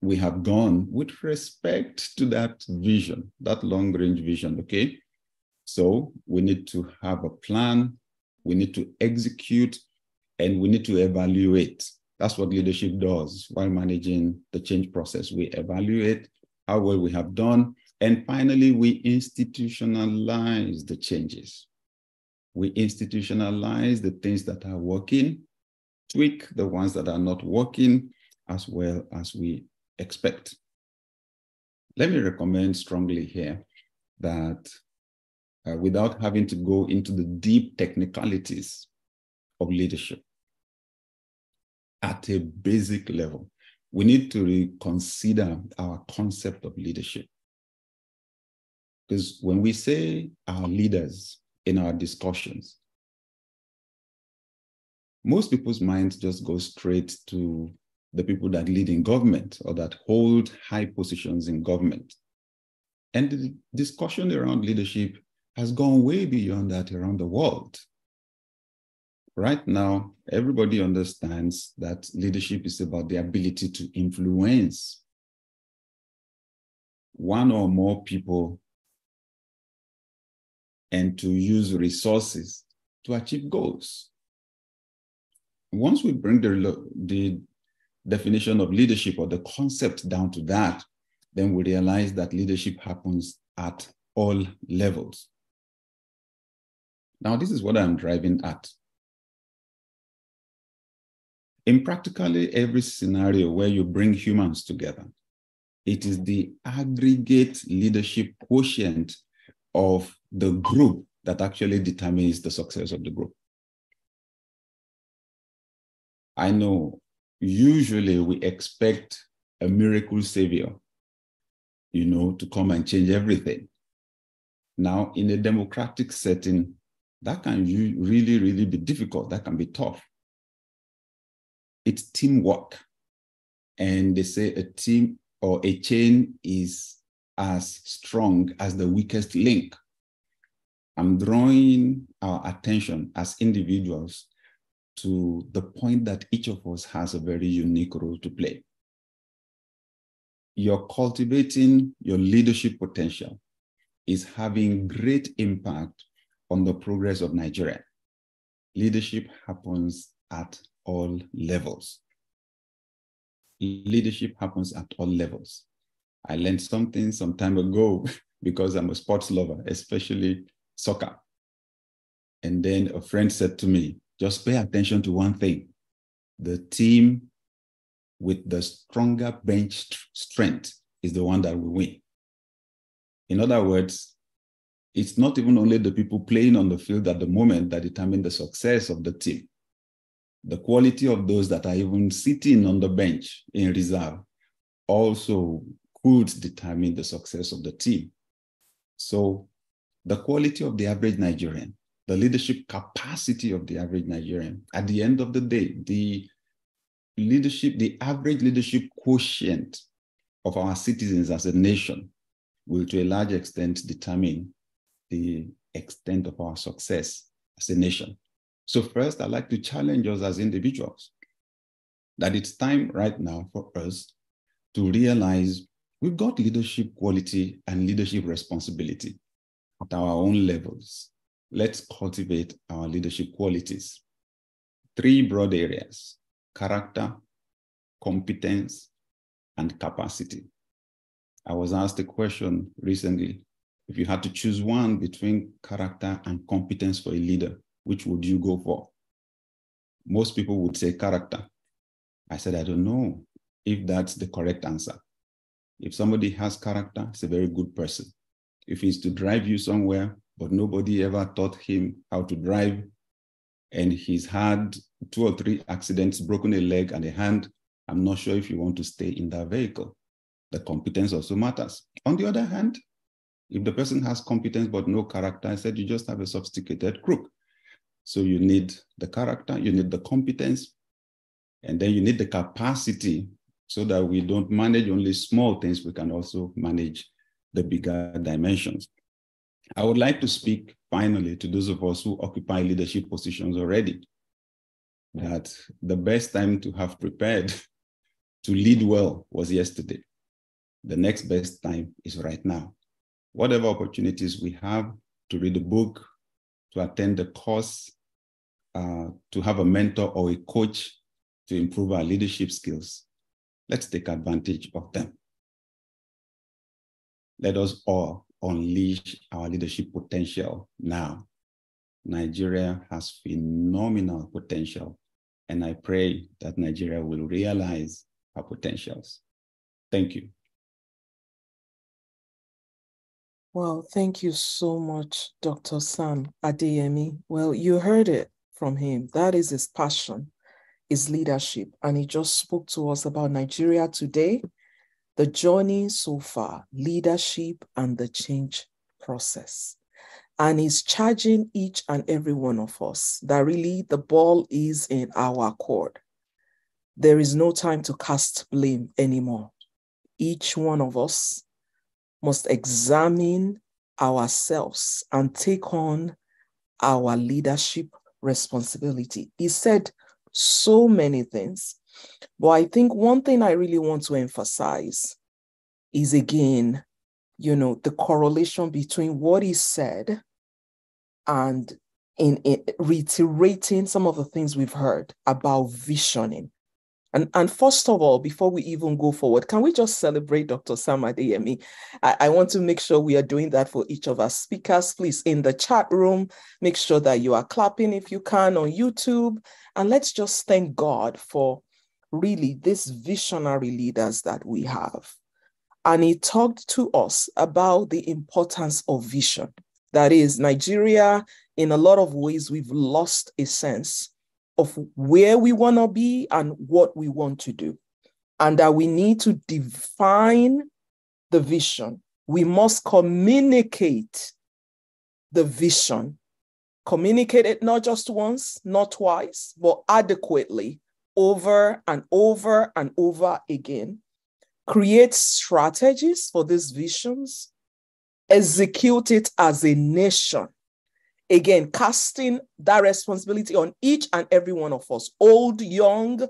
we have gone with respect to that vision, that long range vision. Okay. So we need to have a plan, we need to execute, and we need to evaluate. That's what leadership does while managing the change process. We evaluate how well we have done. And finally, we institutionalize the changes. We institutionalize the things that are working, tweak the ones that are not working as well as we expect. Let me recommend strongly here that uh, without having to go into the deep technicalities of leadership at a basic level, we need to reconsider our concept of leadership. Because when we say our leaders in our discussions, most people's minds just go straight to the people that lead in government or that hold high positions in government. And the discussion around leadership has gone way beyond that around the world. Right now, everybody understands that leadership is about the ability to influence one or more people and to use resources to achieve goals. Once we bring the, the definition of leadership or the concept down to that, then we realize that leadership happens at all levels. Now, this is what I'm driving at. In practically every scenario where you bring humans together, it is the aggregate leadership quotient of the group that actually determines the success of the group. I know usually we expect a miracle savior, you know, to come and change everything. Now, in a democratic setting, that can really, really be difficult. That can be tough. It's teamwork. And they say a team or a chain is as strong as the weakest link. I'm drawing our attention as individuals to the point that each of us has a very unique role to play. You're cultivating your leadership potential is having great impact on the progress of Nigeria. Leadership happens at all levels. Leadership happens at all levels. I learned something some time ago because I'm a sports lover, especially soccer. And then a friend said to me, just pay attention to one thing the team with the stronger bench strength is the one that will win. In other words, it's not even only the people playing on the field at the moment that determine the success of the team. The quality of those that are even sitting on the bench in reserve also could determine the success of the team. So, the quality of the average Nigerian, the leadership capacity of the average Nigerian, at the end of the day, the leadership, the average leadership quotient of our citizens as a nation will to a large extent determine the extent of our success as a nation. So, first, I'd like to challenge us as individuals that it's time right now for us to realize we've got leadership quality and leadership responsibility at our own levels. Let's cultivate our leadership qualities. Three broad areas character, competence, and capacity. I was asked a question recently. If you had to choose one between character and competence for a leader, which would you go for? Most people would say character. I said, I don't know if that's the correct answer. If somebody has character, it's a very good person. If he's to drive you somewhere, but nobody ever taught him how to drive, and he's had two or three accidents, broken a leg and a hand, I'm not sure if you want to stay in that vehicle. The competence also matters. On the other hand, if the person has competence but no character, I said you just have a sophisticated crook. So you need the character, you need the competence, and then you need the capacity so that we don't manage only small things, we can also manage the bigger dimensions. I would like to speak finally to those of us who occupy leadership positions already that the best time to have prepared to lead well was yesterday. The next best time is right now. Whatever opportunities we have to read a book, to attend a course, uh, to have a mentor or a coach to improve our leadership skills, let's take advantage of them. Let us all unleash our leadership potential now. Nigeria has phenomenal potential, and I pray that Nigeria will realize her potentials. Thank you. Well, thank you so much, Dr. Sam Adeyemi. Well, you heard it from him. That is his passion, his leadership. And he just spoke to us about Nigeria today, the journey so far, leadership, and the change process. And he's charging each and every one of us that really the ball is in our court. There is no time to cast blame anymore. Each one of us must examine ourselves and take on our leadership responsibility. He said so many things, but I think one thing I really want to emphasize is again, you know, the correlation between what he said and in, in reiterating some of the things we've heard about visioning and, and first of all, before we even go forward, can we just celebrate Dr. Sam Adeyemi? I, I want to make sure we are doing that for each of our speakers. Please, in the chat room, make sure that you are clapping if you can on YouTube. And let's just thank God for really these visionary leaders that we have. And he talked to us about the importance of vision. That is, Nigeria, in a lot of ways, we've lost a sense of where we want to be and what we want to do. And that we need to define the vision. We must communicate the vision. Communicate it not just once, not twice, but adequately over and over and over again. Create strategies for these visions. Execute it as a nation Again, casting that responsibility on each and every one of us, old, young,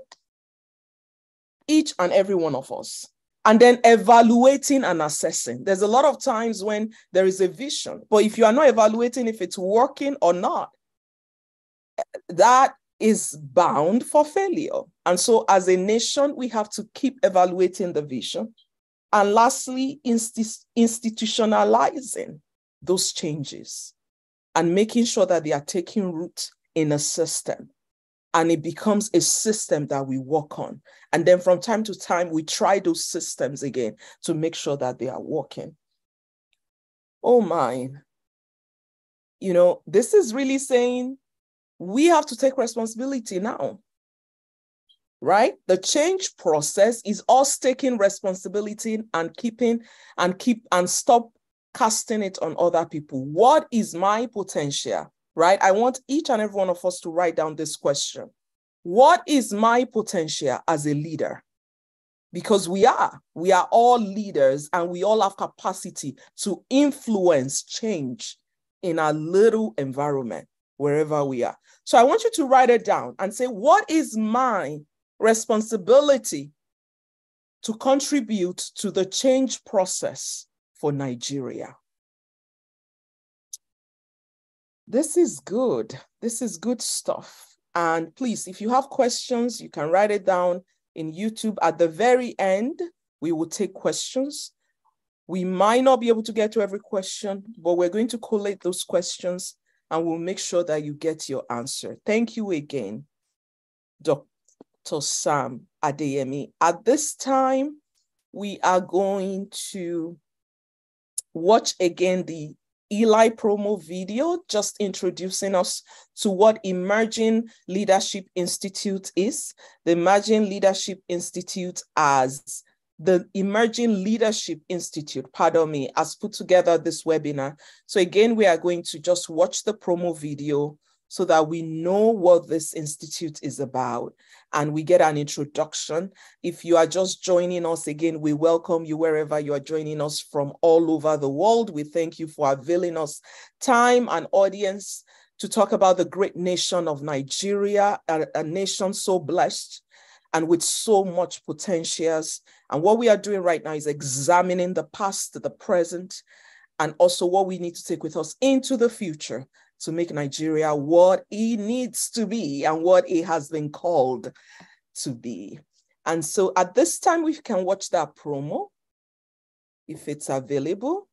each and every one of us. And then evaluating and assessing. There's a lot of times when there is a vision, but if you are not evaluating if it's working or not, that is bound for failure. And so, as a nation, we have to keep evaluating the vision. And lastly, institutionalizing those changes and making sure that they are taking root in a system and it becomes a system that we work on. And then from time to time, we try those systems again to make sure that they are working. Oh, my. You know, this is really saying we have to take responsibility now. Right? The change process is us taking responsibility and keeping and keep and stop casting it on other people. What is my potential? Right? I want each and every one of us to write down this question. What is my potential as a leader? Because we are, we are all leaders and we all have capacity to influence change in our little environment, wherever we are. So I want you to write it down and say, what is my responsibility to contribute to the change process for Nigeria. This is good. This is good stuff. And please, if you have questions, you can write it down in YouTube. At the very end, we will take questions. We might not be able to get to every question, but we're going to collate those questions and we'll make sure that you get your answer. Thank you again, Dr. Sam Adeyemi. At this time, we are going to watch again the Eli promo video, just introducing us to what Emerging Leadership Institute is. The Emerging Leadership Institute as the Emerging Leadership Institute, pardon me, has put together this webinar. So again, we are going to just watch the promo video so that we know what this institute is about and we get an introduction. If you are just joining us again, we welcome you wherever you are joining us from all over the world. We thank you for availing us time and audience to talk about the great nation of Nigeria, a, a nation so blessed and with so much potentials. And what we are doing right now is examining the past, the present, and also what we need to take with us into the future to make Nigeria what it needs to be and what it has been called to be. And so at this time, we can watch that promo if it's available.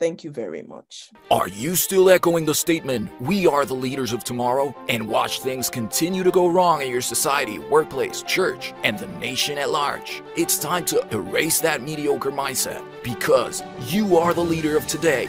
Thank you very much. Are you still echoing the statement, we are the leaders of tomorrow, and watch things continue to go wrong in your society, workplace, church, and the nation at large? It's time to erase that mediocre mindset because you are the leader of today.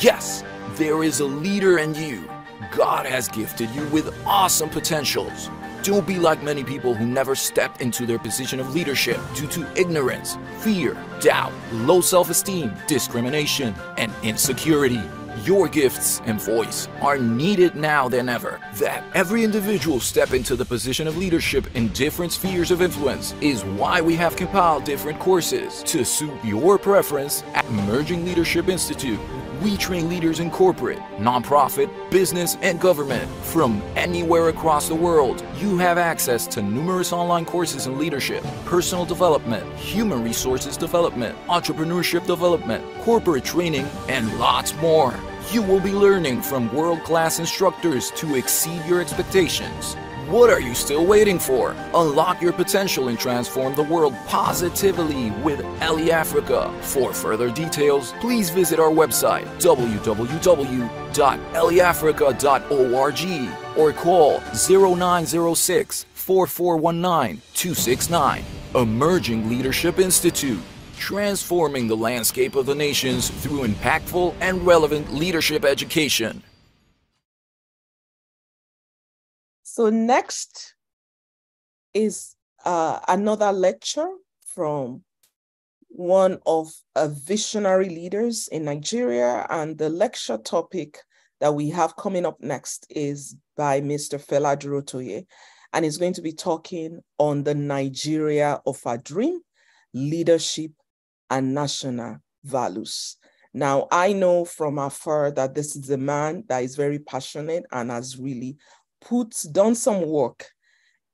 Yes, there is a leader in you. God has gifted you with awesome potentials. Don't be like many people who never stepped into their position of leadership due to ignorance, fear, doubt, low self esteem, discrimination, and insecurity. Your gifts and voice are needed now than ever. That every individual step into the position of leadership in different spheres of influence is why we have compiled different courses to suit your preference at Emerging Leadership Institute we train leaders in corporate, nonprofit, business, and government from anywhere across the world. You have access to numerous online courses in leadership, personal development, human resources development, entrepreneurship development, corporate training, and lots more. You will be learning from world class instructors to exceed your expectations. What are you still waiting for? Unlock your potential and transform the world positively with Eli Africa. For further details, please visit our website www.eliafrica.org or call 0906 4419 269. Emerging Leadership Institute transforming the landscape of the nations through impactful and relevant leadership education. So next is uh, another lecture from one of a visionary leaders in Nigeria. And the lecture topic that we have coming up next is by Mr. Fela Durotoye. And he's going to be talking on the Nigeria of our dream, leadership, and national values. Now, I know from afar that this is a man that is very passionate and has really put done some work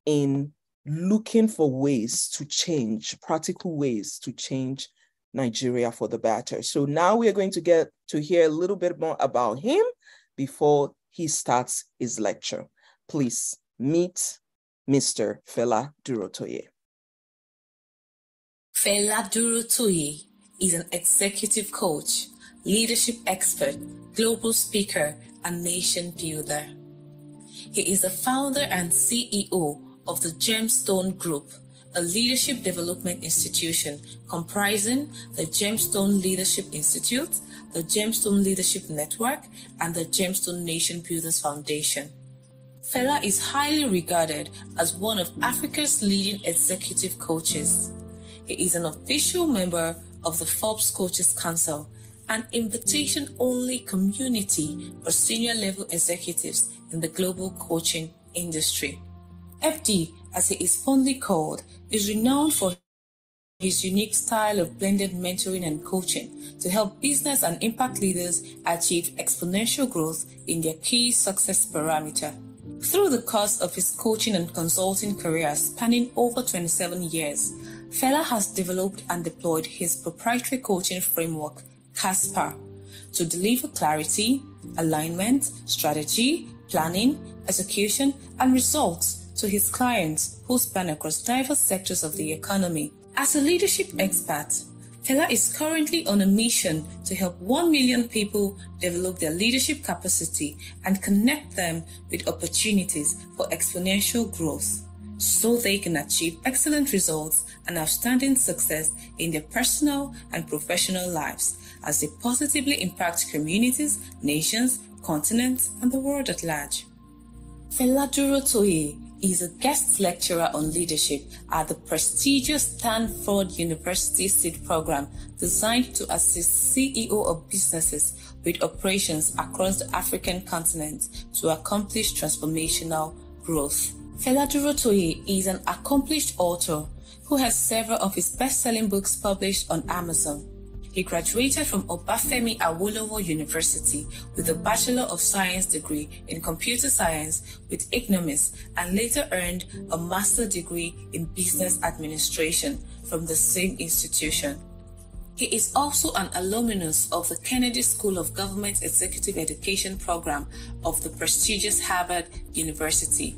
in looking for ways to change, practical ways to change Nigeria for the better. So now we are going to get to hear a little bit more about him before he starts his lecture. Please meet Mr. Fela Durotoye. Fela Durotoye is an executive coach, leadership expert, global speaker, and nation builder. He is the founder and CEO of the Gemstone Group, a leadership development institution comprising the Gemstone Leadership Institute, the Gemstone Leadership Network, and the Gemstone Nation Builders Foundation. Fela is highly regarded as one of Africa's leading executive coaches. He is an official member of the Forbes Coaches Council, an invitation only community for senior level executives in the global coaching industry. FD, as he is fondly called, is renowned for his unique style of blended mentoring and coaching to help business and impact leaders achieve exponential growth in their key success parameter. Through the course of his coaching and consulting career spanning over 27 years, Fela has developed and deployed his proprietary coaching framework, CASPER, to deliver clarity, alignment, strategy, planning, execution, and results to his clients who span across diverse sectors of the economy. As a leadership expert, Fela is currently on a mission to help 1 million people develop their leadership capacity and connect them with opportunities for exponential growth so they can achieve excellent results and outstanding success in their personal and professional lives as they positively impact communities, nations, continents, and the world at large. Fela Durotoye is a guest lecturer on leadership at the prestigious Stanford University Seed Program designed to assist CEO of businesses with operations across the African continent to accomplish transformational growth. Fela Durotoye is an accomplished author who has several of his best-selling books published on Amazon. He graduated from Obafemi Awolowo University with a Bachelor of Science degree in Computer Science with ignominy and later earned a Master degree in Business Administration from the same institution. He is also an alumnus of the Kennedy School of Government Executive Education program of the prestigious Harvard University.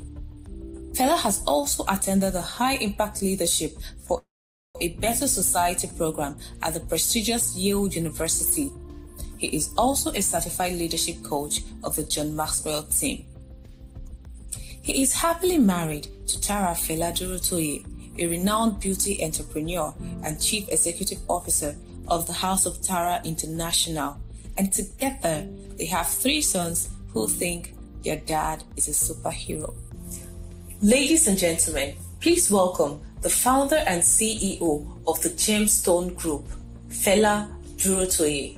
Fela has also attended the High Impact Leadership for a Better Society program at the prestigious Yale University. He is also a certified leadership coach of the John Maxwell team. He is happily married to Tara Fela Durotoye, a renowned beauty entrepreneur and chief executive officer of the House of Tara International, and together they have three sons who think their dad is a superhero. Ladies and gentlemen, please welcome the founder and CEO of the Gemstone Group, Fela Durotoye.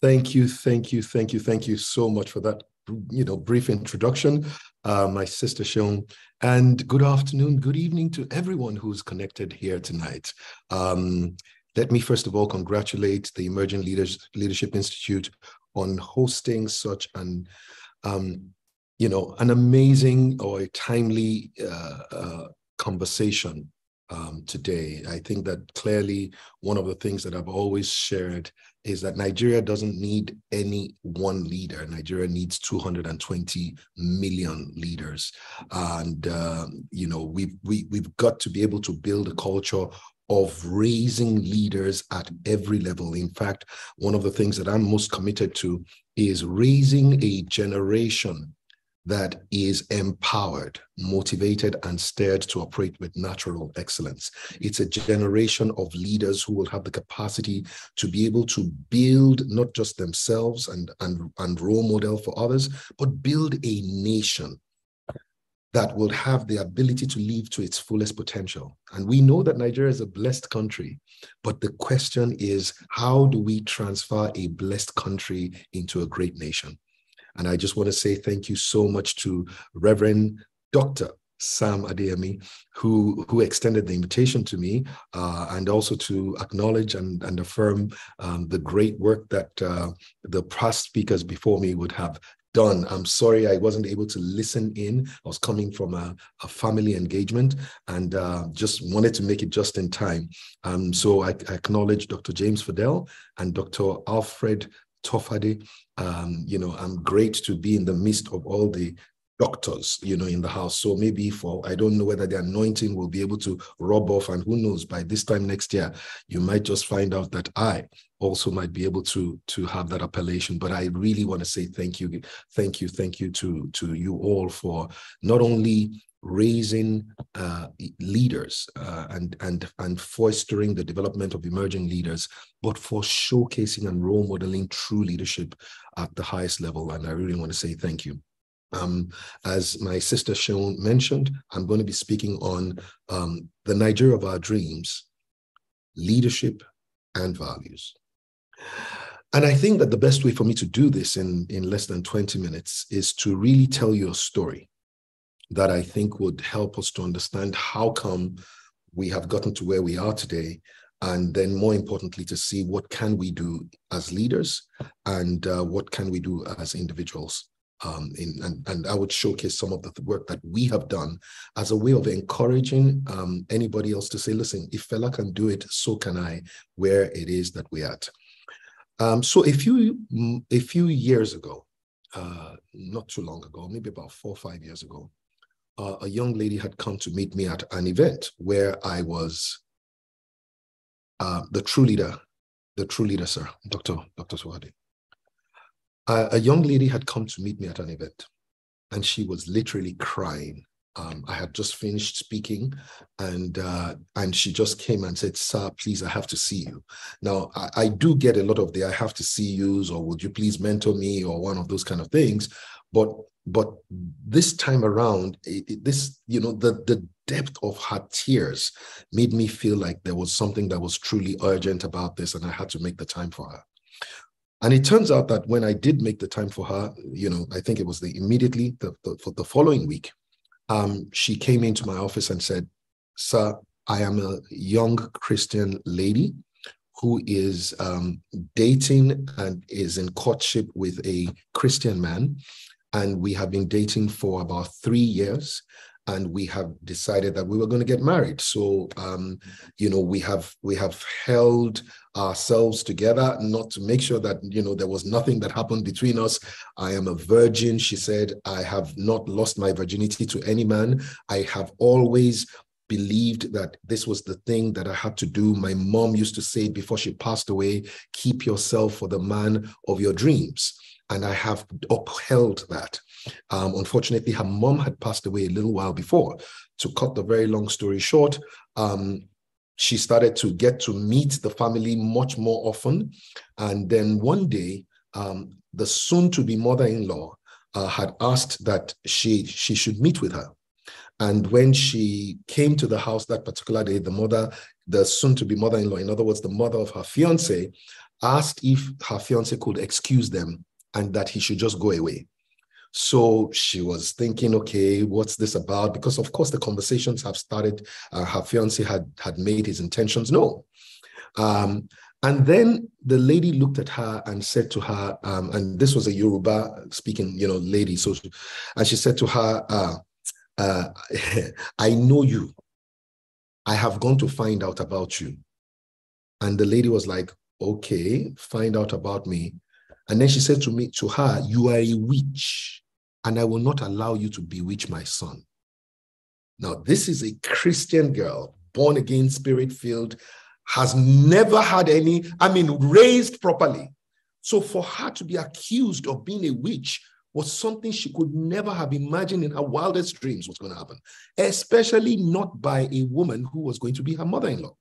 Thank you, thank you, thank you, thank you so much for that you know, brief introduction, uh, my sister Sean, and good afternoon, good evening to everyone who's connected here tonight. Um, let me first of all congratulate the Emerging Leaders Leadership Institute on hosting such an, um, you know, an amazing or timely uh, uh, conversation um, today. I think that clearly one of the things that I've always shared is that Nigeria doesn't need any one leader. Nigeria needs 220 million leaders, and um, you know we've we, we've got to be able to build a culture of raising leaders at every level. In fact, one of the things that I'm most committed to is raising a generation that is empowered, motivated, and stirred to operate with natural excellence. It's a generation of leaders who will have the capacity to be able to build not just themselves and, and, and role model for others, but build a nation that will have the ability to live to its fullest potential. And we know that Nigeria is a blessed country, but the question is how do we transfer a blessed country into a great nation? And I just want to say thank you so much to Reverend Dr. Sam Adeyemi, who, who extended the invitation to me, uh, and also to acknowledge and, and affirm um, the great work that uh, the past speakers before me would have done. I'm sorry I wasn't able to listen in. I was coming from a, a family engagement and uh, just wanted to make it just in time. Um, so I, I acknowledge Dr. James Fadele and Dr. Alfred Tofade. Um, you know, I'm great to be in the midst of all the doctors, you know, in the house. So maybe for, I don't know whether the anointing will be able to rub off. And who knows, by this time next year, you might just find out that I also might be able to, to have that appellation. But I really want to say thank you, thank you, thank you to, to you all for not only raising uh, leaders uh, and and and fostering the development of emerging leaders, but for showcasing and role modeling true leadership at the highest level. And I really want to say thank you. Um, as my sister Sean mentioned, I'm going to be speaking on um, the Nigeria of our dreams, leadership and values. And I think that the best way for me to do this in, in less than 20 minutes is to really tell you a story that I think would help us to understand how come we have gotten to where we are today and then more importantly to see what can we do as leaders and uh, what can we do as individuals um, in, and, and I would showcase some of the work that we have done as a way of encouraging um, anybody else to say, listen, if Fela can do it, so can I, where it is that we're at. Um, so a few a few years ago, uh, not too long ago, maybe about four or five years ago, uh, a young lady had come to meet me at an event where I was uh, the true leader, the true leader, sir, Dr. Dr. Swadi. Uh, a young lady had come to meet me at an event, and she was literally crying um, I had just finished speaking, and uh, and she just came and said, "Sir, please, I have to see you." Now, I, I, do get a lot of the "I have to see yous" or "Would you please mentor me?" or one of those kind of things, but but this time around, it, it, this you know the the depth of her tears made me feel like there was something that was truly urgent about this, and I had to make the time for her. And it turns out that when I did make the time for her, you know, I think it was the immediately the, the the following week, um, she came into my office and said, Sir, I am a young Christian lady who is um, dating and is in courtship with a Christian man. And we have been dating for about three years and we have decided that we were going to get married so um, you know we have we have held ourselves together not to make sure that you know there was nothing that happened between us i am a virgin she said i have not lost my virginity to any man i have always believed that this was the thing that I had to do. My mom used to say before she passed away, keep yourself for the man of your dreams. And I have upheld that. Um, unfortunately, her mom had passed away a little while before. To cut the very long story short, um, she started to get to meet the family much more often. And then one day, um, the soon to be mother in law uh, had asked that she, she should meet with her. And when she came to the house that particular day, the mother, the soon to be mother in law, in other words, the mother of her fiance, asked if her fiance could excuse them and that he should just go away. So she was thinking, okay, what's this about? Because of course the conversations have started. Uh, her fiance had had made his intentions known. Um, and then the lady looked at her and said to her, um, and this was a Yoruba speaking, you know, lady. So, she, and she said to her, uh, uh, "I know you. I have gone to find out about you." And the lady was like, "Okay, find out about me." And then she said to me, to her, "You are a witch." and I will not allow you to bewitch my son. Now, this is a Christian girl, born again, spirit filled, has never had any, I mean, raised properly. So for her to be accused of being a witch was something she could never have imagined in her wildest dreams was going to happen, especially not by a woman who was going to be her mother in law.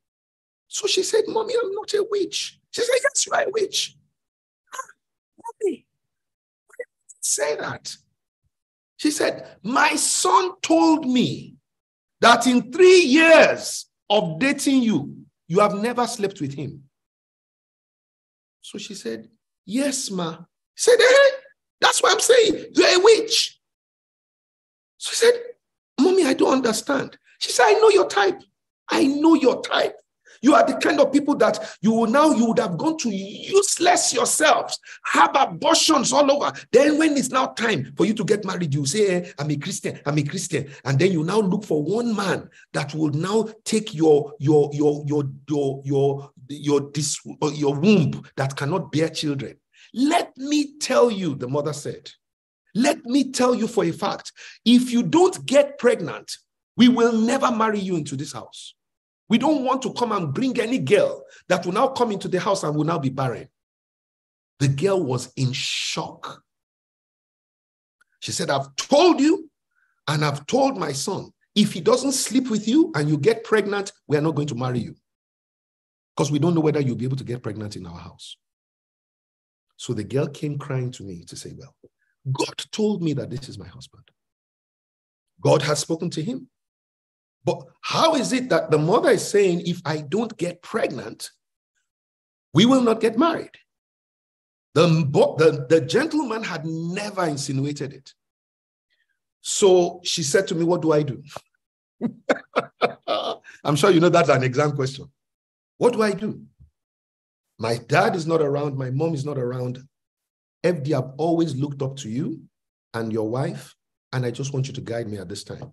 So she said, Mommy, I'm not a witch. She said, Yes, you are a witch. Mommy, why did you say that? She said, My son told me that in three years of dating you, you have never slept with him. So she said, Yes, ma. He said, Hey, that's what I'm saying. You're a witch. So he said, Mommy, I don't understand. She said, I know your type. I know your type. You are the kind of people that you will now, you would have gone to useless yourselves, have abortions all over. Then, when it's now time for you to get married, you say, hey, I'm a Christian, I'm a Christian. And then you now look for one man that will now take your, your, your, your, your, your, your, this, your womb that cannot bear children. Let me tell you, the mother said, let me tell you for a fact if you don't get pregnant, we will never marry you into this house. We don't want to come and bring any girl that will now come into the house and will now be barren. The girl was in shock. She said, I've told you and I've told my son, if he doesn't sleep with you and you get pregnant, we are not going to marry you. Because we don't know whether you'll be able to get pregnant in our house. So the girl came crying to me to say, Well, God told me that this is my husband. God has spoken to him. But how is it that the mother is saying, if I don't get pregnant, we will not get married? The, the, the gentleman had never insinuated it. So she said to me, What do I do? I'm sure you know that's an exam question. What do I do? My dad is not around, my mom is not around. FD, I've always looked up to you and your wife, and I just want you to guide me at this time.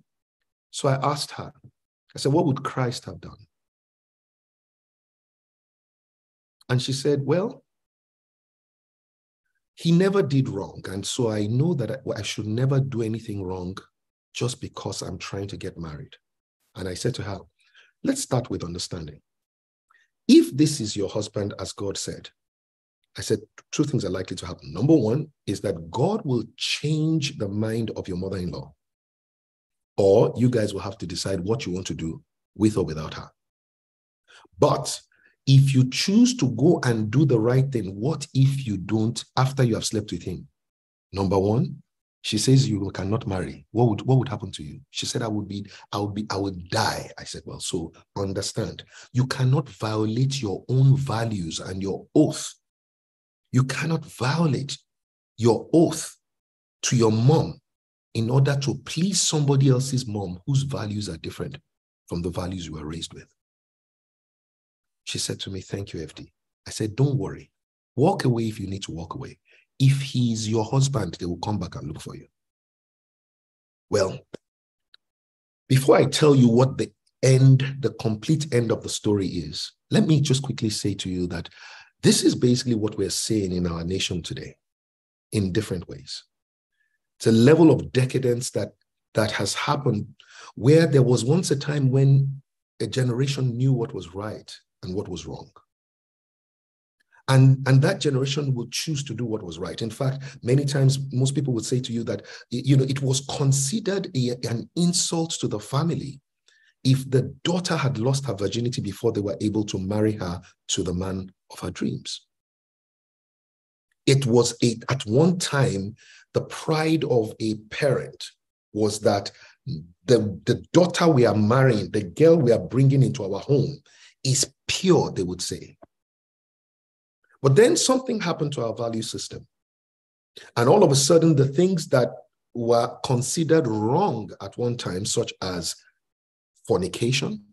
So I asked her, I said, What would Christ have done? And she said, Well, he never did wrong. And so I know that I, should never do anything wrong just because I'm trying to get married. And I said to her, let's start with understanding. If this is your husband, as God said, I said two things are likely to happen. Number one is that God will change the mind of your mother in law, or you guys will have to decide what you want to do with or without her. But if you choose to go and do the right thing, what if you don't after you have slept with him? Number one, she says you cannot marry. What would what would happen to you? She said, I would be, I would be, I would die. I said, Well, so understand, you cannot violate your own values and your oath. You cannot violate your oath to your mom in order to please somebody else's mom whose values are different from the values you were raised with. She said to me, Thank you, FD. I said, Don't worry. Walk away if you need to walk away. If he's your husband, they will come back and look for you. Well, before I tell you what the end, the complete end of the story is, let me just quickly say to you that this is basically what we're seeing in our nation today in different ways. It's a level of decadence that, that has happened where there was once a time when a generation knew what was right and what was wrong. And, and that generation would choose to do what was right. In fact, many times most people would say to you that you know it was considered a, an insult to the family if the daughter had lost her virginity before they were able to marry her to the man of her dreams. It was a, at one time the pride of a parent was that the, the daughter we are marrying, the girl we are bringing into our home, is pure, they would say. But then something happened to our value system. And all of a sudden, the things that were considered wrong at one time, such as fornication,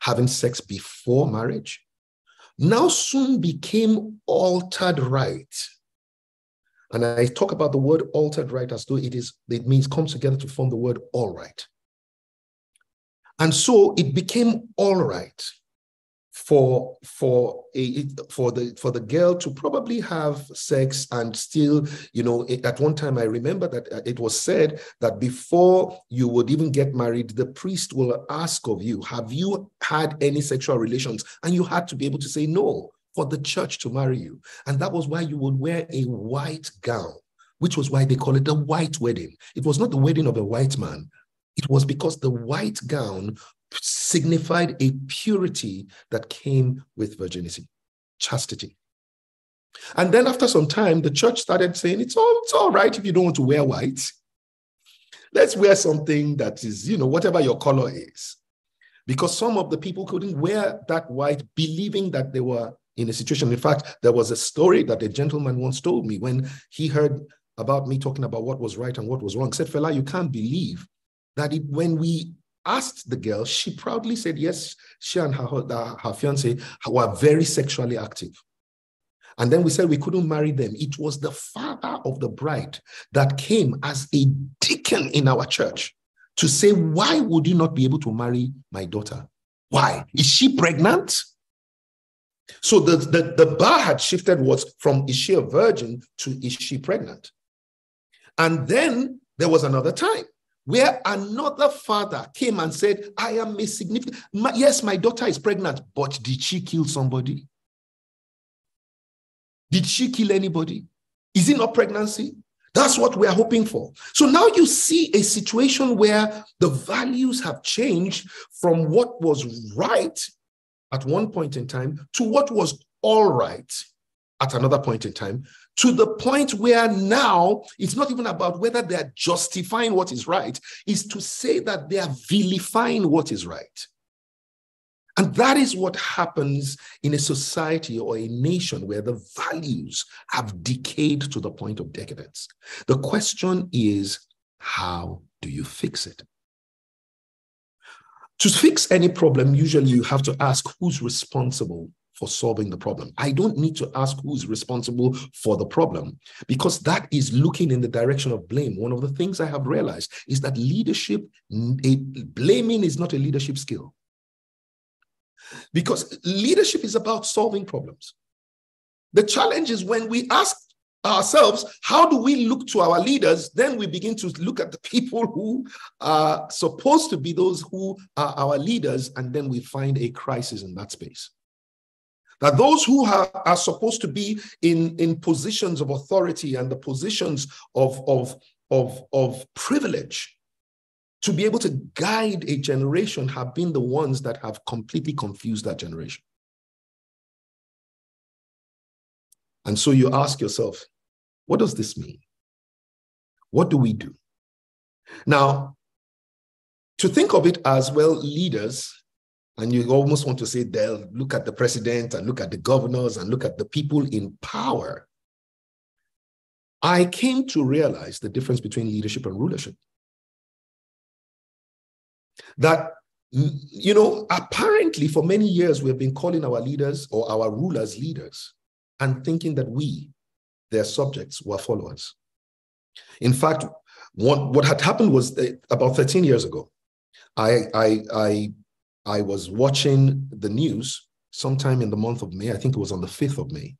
having sex before marriage, now soon became altered right. And I talk about the word altered right as though it is, it means comes together to form the word all right. And so it became all right for for a for the for the girl to probably have sex and still you know at one time i remember that uh, it was said that before you would even get married the priest will ask of you have you had any sexual relations? And you had to be able to say no for the church to marry you. And that was why you would wear a white gown which was why they call it the white wedding. It was not the wedding of a white man. It was because the white gown signified a purity that came with virginity, chastity. And then after some time, the church started saying, it's all, it's all right if you don't want to wear white. Let's wear something that is, you know, whatever your color is. Because some of the people couldn't wear that white, believing that they were in a situation. In fact, there was a story that a gentleman once told me when he heard about me talking about what was right and what was wrong. He said, Fela, you can't believe that it, when we asked the girl, she proudly said yes, she and her, her, her fiance were very sexually active. And then we said we couldn't marry them. It was the father of the bride that came as a deacon in our church to say, Why would you not be able to marry my daughter? Why? Is she pregnant? So the, the, the bar had shifted was from is she a virgin to is she pregnant? And then there was another time where another father came and said, I am a significant, my, yes, my daughter is pregnant, but did she kill somebody? Did she kill anybody? Is it not pregnancy? That's what we are hoping for. So now you see a situation where the values have changed from what was right at one point in time to what was all right at another point in time to the point where now it's not even about whether they're justifying what is right, is to say that they are vilifying what is right. And that is what happens in a society or a nation where the values have decayed to the point of decadence. The question is, how do you fix it? To fix any problem, usually you have to ask who's responsible for solving the problem. I don't need to ask who's responsible for the problem because that is looking in the direction of blame. One of the things I have realized is that leadership, a, blaming is not a leadership skill. Because leadership is about solving problems. The challenge is when we ask ourselves, how do we look to our leaders? Then we begin to look at the people who are supposed to be those who are our leaders, and then we find a crisis in that space. That those who are, are supposed to be in, in positions of authority and the positions of, of, of, of privilege to be able to guide a generation have been the ones that have completely confused that generation. And so you ask yourself, what does this mean? What do we do? Now, to think of it as well, leaders, and you almost want to say, they'll look at the president and look at the governors and look at the people in power. I came to realize the difference between leadership and rulership. That, you know, apparently for many years we have been calling our leaders or our rulers leaders and thinking that we, their subjects, were followers. In fact, what, what had happened was about 13 years ago, I, I, I, I was watching the news sometime in the month of May. I think it was on the 5th of May.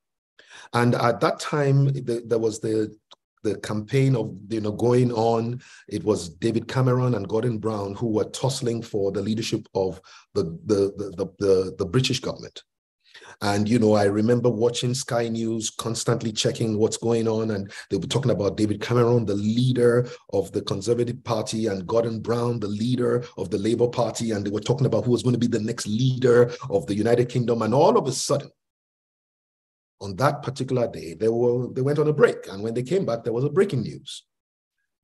And at that time, the, there was the the campaign of you know going on it was david cameron and gordon brown who were tussling for the leadership of the the the, the, the british government and, you know, I remember watching Sky News, constantly checking what's going on. And they were talking about David Cameron, the leader of the Conservative Party, and Gordon Brown, the leader of the Labour Party. And they were talking about who was going to be the next leader of the United Kingdom. And all of a sudden, on that particular day, they were they went on a break. And when they came back, there was a breaking news.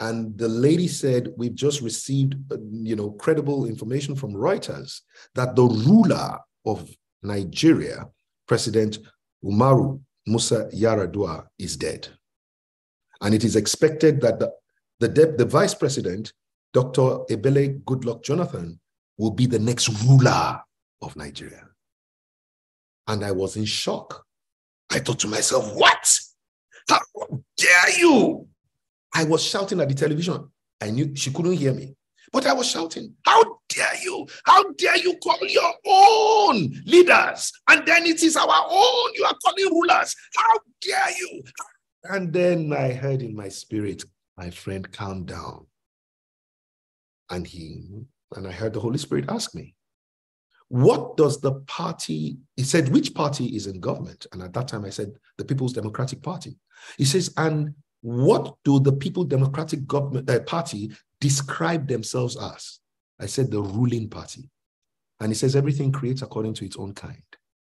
And the lady said, We've just received, you know, credible information from Reuters that the ruler of Nigeria, President Umaru Musa Yar'Adua, is dead. And it is expected that the, the, the vice president, Dr. Ebele Goodluck Jonathan, will be the next ruler of Nigeria. And I was in shock. I thought to myself, what? How dare you? I was shouting at the television. I knew she couldn't hear me. But I was shouting, How dare you? How dare you call your own leaders? And then it is our own you are calling rulers. How dare you? And then I heard in my spirit, my friend, calm down. And he, and I heard the Holy Spirit ask me, what does the party, he said, which party is in government? And at that time I said, the People's Democratic Party. He says, and what do the People Democratic Government uh, Party describe themselves as? I said the ruling party. And he says everything creates according to its own kind.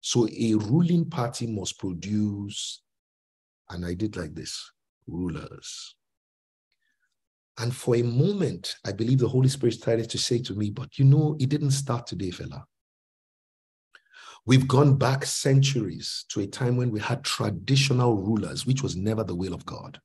So a ruling party must produce, and I did like this rulers. And for a moment, I believe the Holy Spirit started to say to me, but you know, it didn't start today, Fela. We've gone back centuries to a time when we had traditional rulers, which was never the will of God.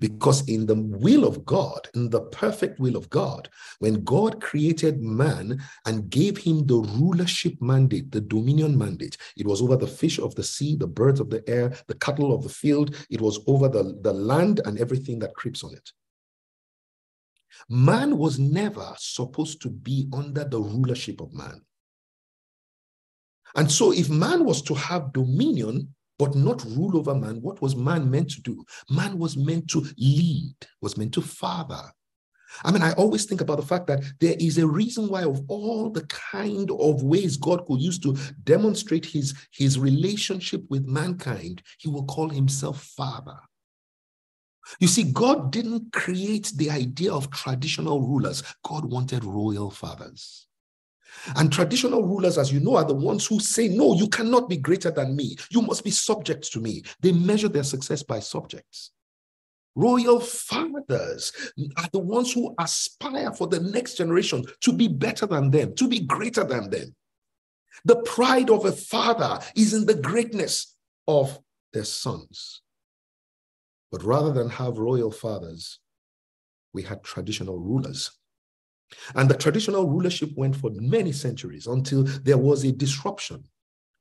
Because in the will of God, in the perfect will of God, when God created man and gave him the rulership mandate, the dominion mandate, it was over the fish of the sea, the birds of the air, the cattle of the field, it was over the, the land and everything that creeps on it. Man was never supposed to be under the rulership of man. And so, if man was to have dominion, but not rule over man. What was man meant to do? Man was meant to lead, was meant to father. I mean, I always think about the fact that there is a reason why, of all the kind of ways God could use to demonstrate his, his relationship with mankind, he will call himself Father. You see, God didn't create the idea of traditional rulers, God wanted royal fathers. And traditional rulers, as you know, are the ones who say, No, you cannot be greater than me. You must be subject to me. They measure their success by subjects. Royal fathers are the ones who aspire for the next generation to be better than them, to be greater than them. The pride of a father is in the greatness of their sons. But rather than have royal fathers, we had traditional rulers and the traditional rulership went for many centuries until there was a disruption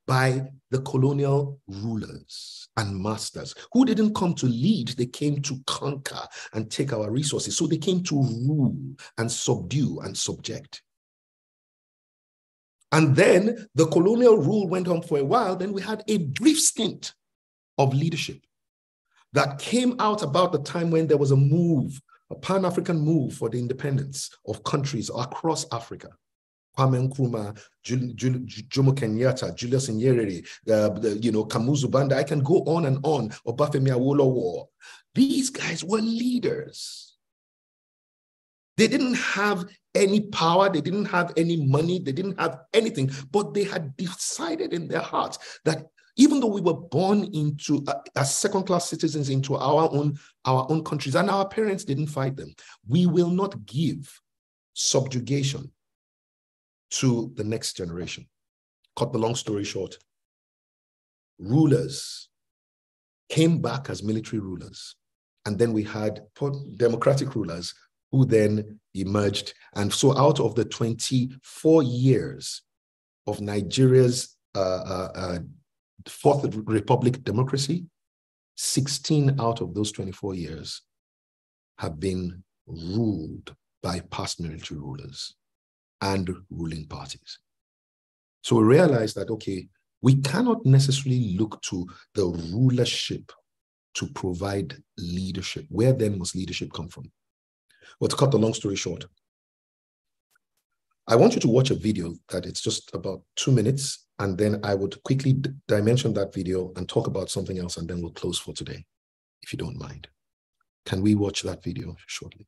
by the colonial rulers and masters who didn't come to lead, they came to conquer and take our resources. So they came to rule and subdue and subject. And then the colonial rule went on for a while. Then we had a brief stint of leadership that came out about the time when there was a move, a Pan African move for the independence of countries across Africa. Kwame Nkrumah, Jomo Kenyatta, Julius Nyerere, uh, you know, Kamuzu Banda. I can go on and on. Obafemi Awolowo. These guys were leaders. They didn't have any power, they didn't have any money, they didn't have anything, but they had decided in their hearts that even though we were born into uh, as second class citizens into our own our own countries and our parents didn't fight them we will not give subjugation to the next generation. Cut the long story short rulers came back as military rulers and then we had democratic rulers who then emerged. And so out of the 24 years of nigeria's uh, uh, uh Fourth Republic democracy, 16 out of those 24 years have been ruled by past military rulers and ruling parties. So we realize that, okay, we cannot necessarily look to the rulership to provide leadership. Where then must leadership come from? Well, to cut the long story short, I want you to watch a video that it's just about two minutes and then I would quickly dimension that video and talk about something else, and then we'll close for today, if you don't mind. Can we watch that video shortly?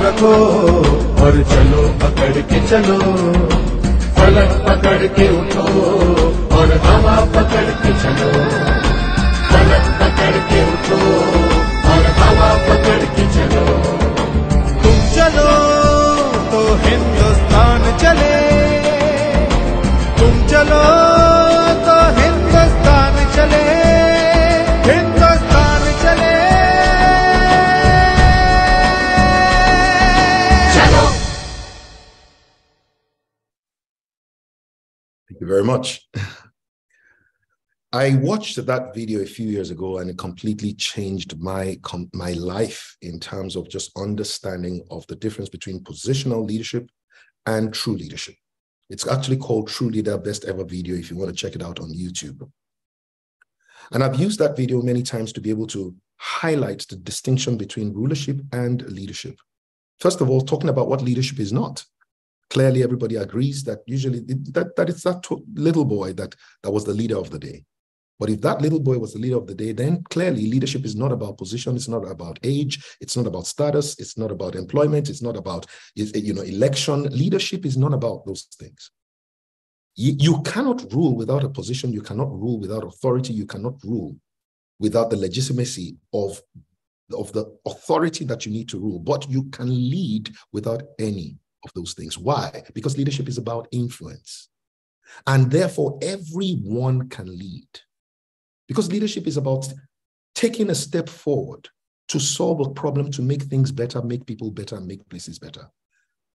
रखो और चलो पकड़ के चलो। फलक पकड़ के उठो और हवा पकड़ के चलो। फलक पकड़ के उठो और हवा पकड़ के चलो। तुम चलो तो हिंदुस्तान चले। तुम चलो I watched that video a few years ago and it completely changed my, my life in terms of just understanding of the difference between positional leadership and true leadership. It's actually called True Leader Best Ever Video if you want to check it out on YouTube. And I've used that video many times to be able to highlight the distinction between rulership and leadership. First of all, talking about what leadership is not clearly everybody agrees that usually that, that it's that little boy that, that was the leader of the day. But if that little boy was the leader of the day, then clearly leadership is not about position, it's not about age, it's not about status, it's not about employment, it's not about you know election. Leadership is not about those things. You, cannot rule without a position, you cannot rule without authority, you cannot rule without the legitimacy of, of the authority that you need to rule, but you can lead without any of those things. Why? Because leadership is about influence. And therefore, everyone can lead. Because leadership is about taking a step forward to solve a problem, to make things better, make people better, make places better.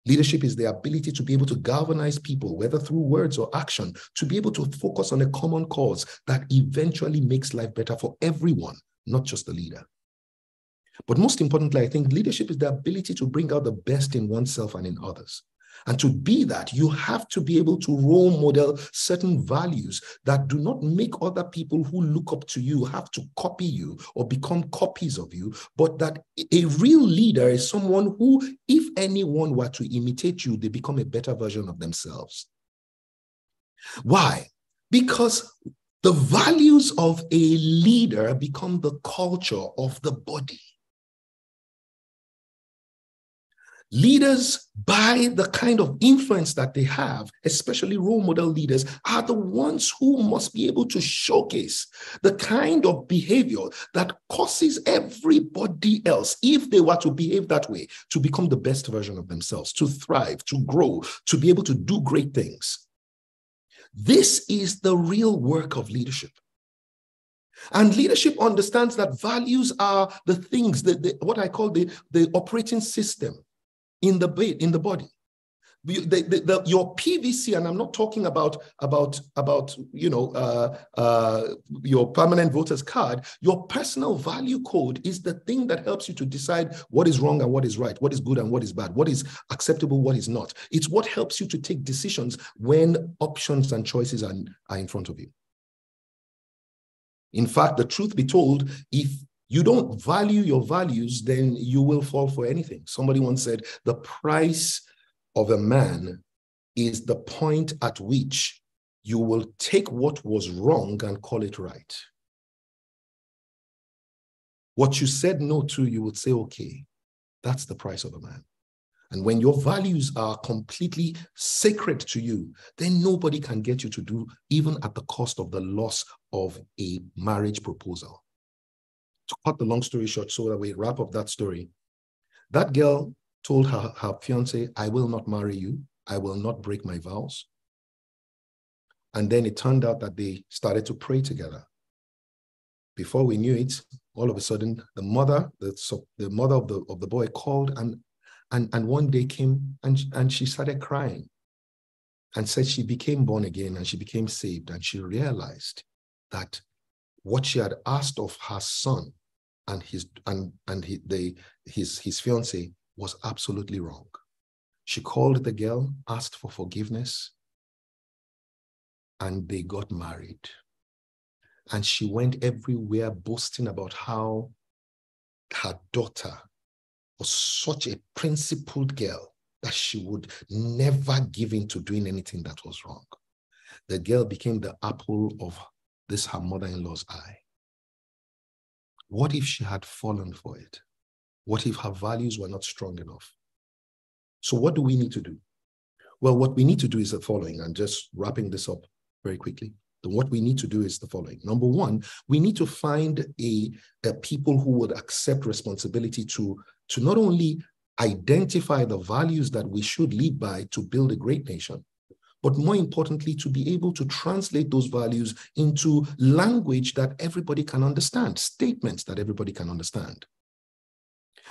Leadership is the ability to be able to galvanize people, whether through words or action, to be able to focus on a common cause that eventually makes life better for everyone, not just the leader. But most importantly, I think leadership is the ability to bring out the best in oneself and in others. And to be that, you have to be able to role model certain values that do not make other people who look up to you have to copy you or become copies of you, but that a real leader is someone who, if anyone were to imitate you, they become a better version of themselves. Why? Because the values of a leader become the culture of the body. Leaders, by the kind of influence that they have, especially role model leaders, are the ones who must be able to showcase the kind of behavior that causes everybody else, if they were to behave that way, to become the best version of themselves, to thrive, to grow, to be able to do great things. This is the real work of leadership. And leadership understands that values are the things that the, what I call the, the operating system in the in the body. The, the, the, your PVC, and I'm not talking about about about you know uh, uh, your permanent voters card. Your personal value code is the thing that helps you to decide what is wrong and what is right, what is good and what is bad, what is acceptable, what is not. It's what helps you to take decisions when options and choices are, are in front of you. In fact, the truth be told, if you don't value your values, then you will fall for anything. Somebody once said, the price of a man is the point at which you will take what was wrong and call it right. What you said no to, you would say, okay, that's the price of a man. And when your values are completely sacred to you, then nobody can get you to do, even at the cost of the loss of a marriage proposal to cut the long story short, so that we wrap up that story, that girl told her, her fiance, I will not marry you. I will not break my vows. And then it turned out that they started to pray together. Before we knew it, all of a sudden, the mother, the, the mother of the, of the boy called and, and, and one day came and, and she started crying and said she became born again and she became saved and she realized that what she had asked of her son and his and and he, the his his fiance was absolutely wrong. She called the girl, asked for forgiveness, and they got married. And she went everywhere boasting about how her daughter was such a principled girl that she would never give in to doing anything that was wrong. The girl became the apple of this her mother-in-law's eye. What if she had fallen for it? What if her values were not strong enough? So what do we need to do? Well, what we need to do is the following, and just wrapping this up very quickly. What we need to do is the following. Number one, we need to find a, a people who would accept responsibility to, to not only identify the values that we should lead by to build a great nation, but more importantly, to be able to translate those values into language that everybody can understand, statements that everybody can understand.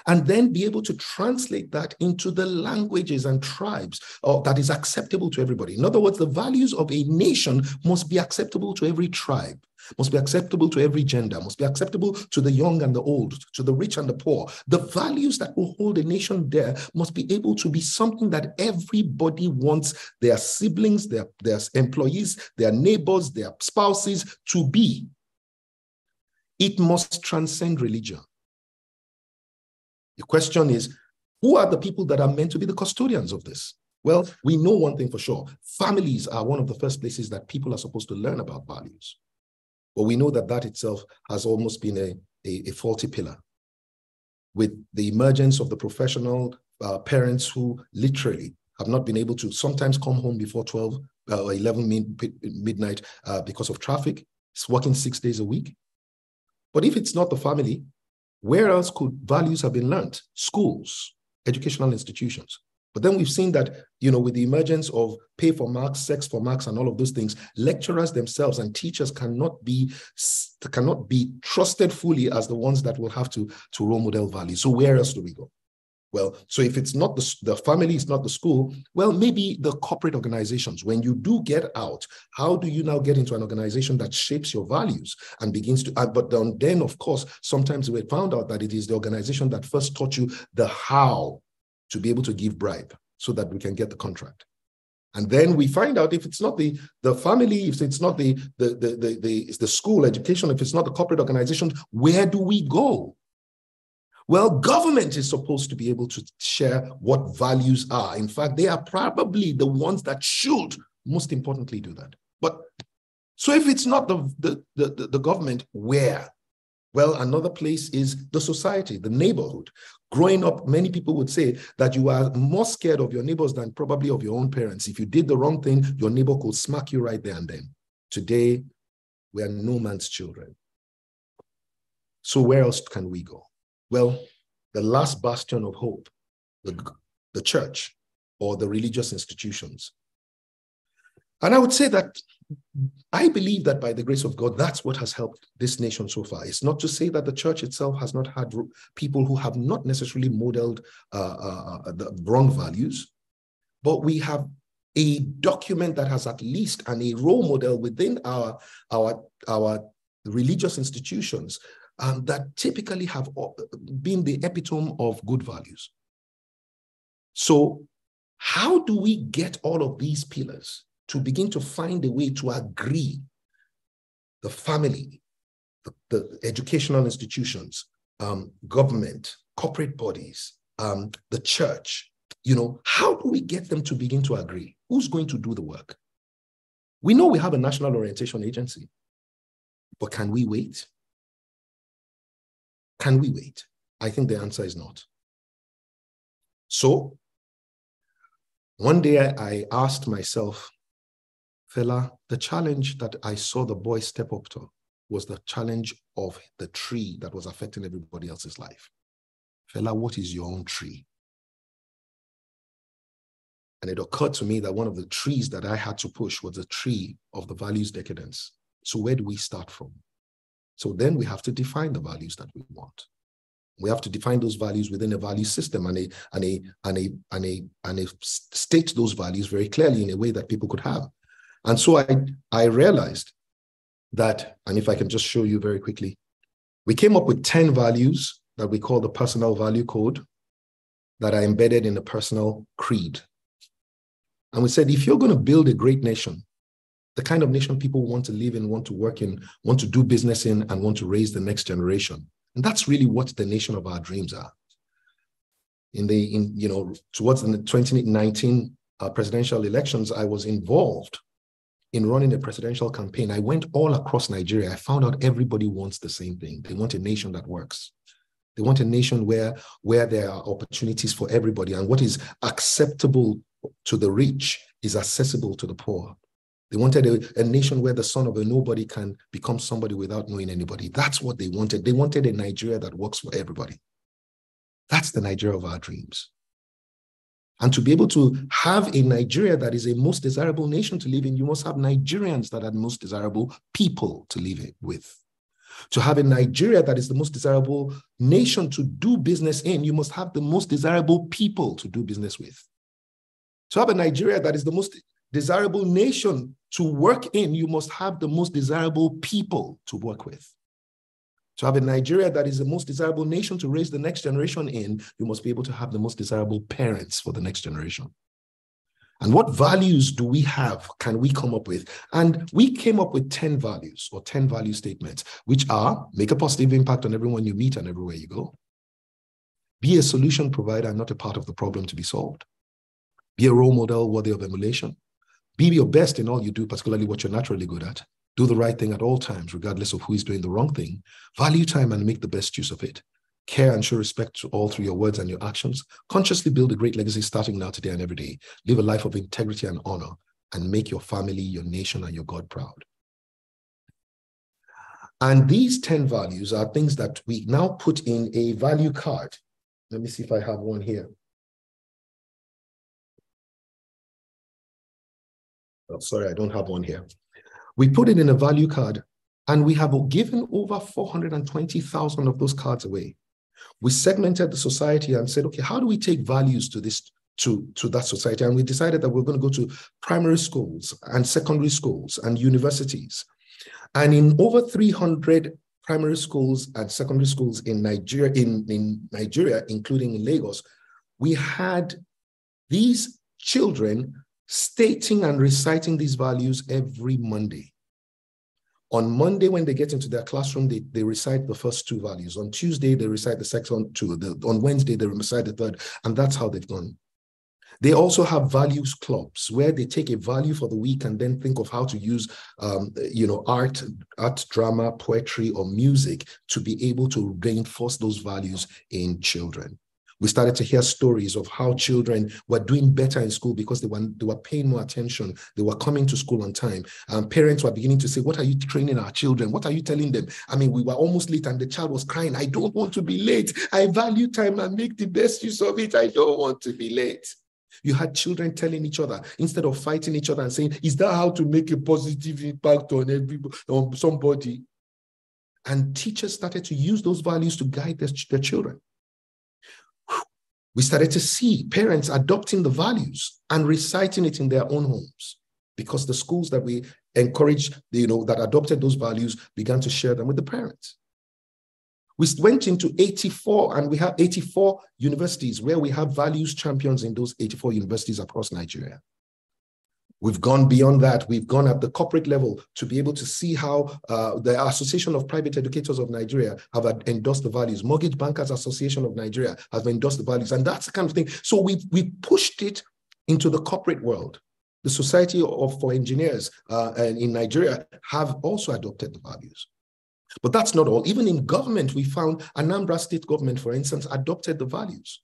And then be able to translate that into the languages and tribes uh, that is acceptable to everybody. In other words, the values of a nation must be acceptable to every tribe must be acceptable to every gender, must be acceptable to the young and the old, to the rich and the poor. The values that will hold a nation there must be able to be something that everybody wants their siblings, their, their employees, their neighbors, their spouses to be. It must transcend religion. The question is who are the people that are meant to be the custodians of this? Well, we know one thing for sure families are one of the first places that people are supposed to learn about values. But we know that that itself has almost been a, a, a faulty pillar. With the emergence of the professional uh, parents who literally have not been able to sometimes come home before 12 uh, or 11 mid, midnight uh, because of traffic, it's working six days a week. But if it's not the family, where else could values have been learned? Schools, educational institutions. But then we've seen that, you know, with the emergence of pay for marks, sex for marks, and all of those things, lecturers themselves and teachers cannot be cannot be trusted fully as the ones that will have to to role model values. So where else do we go? Well, so if it's not the, the family, it's not the school, well, maybe the corporate organizations. When you do get out, how do you now get into an organization that shapes your values and begins to, uh, but then, then of course, sometimes we found out that it is the organization that first taught you the how to be able to give bribe so that we can get the contract. And then we find out if it's not the, the family, if it's not the, the, the, the, the, the school education, if it's not the corporate organization, where do we go? Well, government is supposed to be able to share what values are. In fact, they are probably the ones that should most importantly do that. But so if it's not the, the, the, the government, where? Well, another place is the society, the neighborhood. Growing up, many people would say that you are more scared of your neighbors than probably of your own parents. If you did the wrong thing, your neighbor could smack you right there and then. Today, we are no man's children. So where else can we go? Well, the last bastion of hope, the, the church or the religious institutions. And I would say that I believe that by the grace of God, that's what has helped this nation so far. It's not to say that the church itself has not had people who have not necessarily modeled uh, uh, the wrong values, but we have a document that has at least and a role model within our, our, our religious institutions um, that typically have uh, been the epitome of good values. So, how do we get all of these pillars to begin to find a way to agree? The family, the, the educational institutions, um, government, corporate bodies, um, the church, you know, how do we get them to begin to agree? Who's going to do the work? We know we have a national orientation agency, but can we wait? Can we wait? I think the answer is not. So one day I asked myself, Fela, the challenge that I saw the boy step up to was the challenge of the tree that was affecting everybody else's life. Fela, what is your own tree? And it occurred to me that one of the trees that I had to push was the tree of the values decadence. So where do we start from? So then we have to define the values that we want. We have to define those values within a value system and a and a and a and a and a state those values very clearly in a way that people could have. And so I I realized that, and if I can just show you very quickly, we came up with 10 values that we call the personal value code that are embedded in the personal creed. And we said, if you're going to build a great nation, the kind of nation people want to live in, want to work in, want to do business in, and want to raise the next generation. And that's really what the nation of our dreams are. In the, in, you know, towards the 2019 uh, presidential elections, I was involved in running a presidential campaign. I went all across Nigeria. I found out everybody wants the same thing. They want a nation that works. They want a nation where, where there are opportunities for everybody, and what is acceptable to the rich is accessible to the poor. They wanted a, a, nation where the son of a nobody can become somebody without knowing anybody. That's what they wanted. They wanted a Nigeria that works for everybody. That's the Nigeria of our dreams. And to be able to have a Nigeria that is a most desirable nation to live in, you must have Nigerians that are the most desirable people to live with. To have a Nigeria that is the most desirable nation to do business in, you must have the most desirable people to do business with. To have a Nigeria that is the most desirable nation to work in, you must have the most desirable people to work with. To have a Nigeria that is the most desirable nation to raise the next generation in, you must be able to have the most desirable parents for the next generation. And what values do we have, can we come up with? And we came up with 10 values or 10 value statements, which are make a positive impact on everyone you meet and everywhere you go. Be a solution provider, not a part of the problem to be solved. Be a role model worthy of emulation. Be your best in all you do, particularly what you're naturally good at. Do the right thing at all times, regardless of who is doing the wrong thing. Value time and make the best use of it. Care and show respect to all through your words and your actions. Consciously build a great legacy starting now, today, and every day. Live a life of integrity and honor and make your family, your nation, and your God proud. And these 10 values are things that we now put in a value card. Let me see if I have one here. Oh, sorry, I don't have one here. We put it in a value card and we have given over 420,000 of those cards away. We segmented the society and said, okay, how do we take values to this to, to that society? And we decided that we're going to go to primary schools and secondary schools and universities. And in over 300 primary schools and secondary schools in Nigeria, in, in Nigeria, including in Lagos, we had these children stating and reciting these values every Monday. On Monday, when they get into their classroom, they, they recite the first two values. On Tuesday, they recite the second two. The, on Wednesday, they recite the third. And that's how they've gone. They also have values clubs where they take a value for the week and then think of how to use, um, you know, art, art, drama, poetry, or music to be able to reinforce those values in children. We started to hear stories of how children were doing better in school because they were, they were paying more attention. They were coming to school on time. And parents were beginning to say, What are you training our children? What are you telling them? I mean, we were almost late and the child was crying, I don't want to be late. I value time and make the best use of it. I don't want to be late. You had children telling each other instead of fighting each other and saying, "Is that how to make a positive impact on everybody, on somebody?" And teachers started to use those values to guide their, their children we started to see parents adopting the values and reciting it in their own homes because the schools that we encouraged, you know, that adopted those values began to share them with the parents. We went into 84 and we have 84 universities where we have values champions in those 84 universities across Nigeria. We've gone beyond that. We've gone at the corporate level to be able to see how uh, the Association of Private Educators of Nigeria have endorsed the values. Mortgage Bankers Association of Nigeria have endorsed the values. And that's the kind of thing. So we've, we pushed it into the corporate world. The Society of for Engineers uh, in Nigeria have also adopted the values. But that's not all. Even in government, we found Anambra state government, for instance, adopted the values.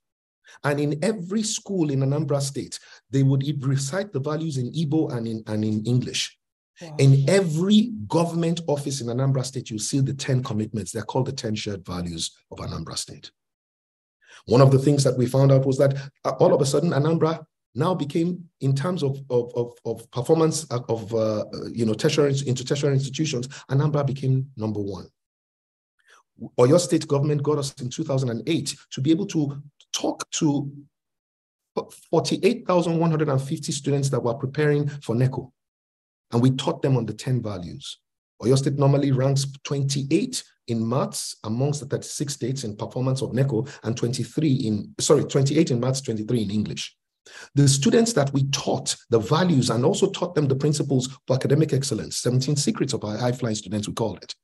And in every school in Anambra State, they would recite the values in Igbo and in, and in English. Wow. In every government office in Anambra State, you see the 10 commitments. They're called the 10 shared values of Anambra State. One of the things that we found out was that uh, all of a sudden, Anambra now became, in terms of, of, of, of performance of, uh, you know, tertiary, into tertiary institutions, Anambra became number one. Oyo state government got us in 2008 to be able to talk to 48,150 students that were preparing for NECO. And we taught them on the 10 values. Oyo State normally ranks 28 in maths amongst the 36 states in performance of NECO and 23 in, sorry, 28 in maths, 23 in English. The students that we taught the values and also taught them the principles for academic excellence, 17 secrets of our high flying students, we called it.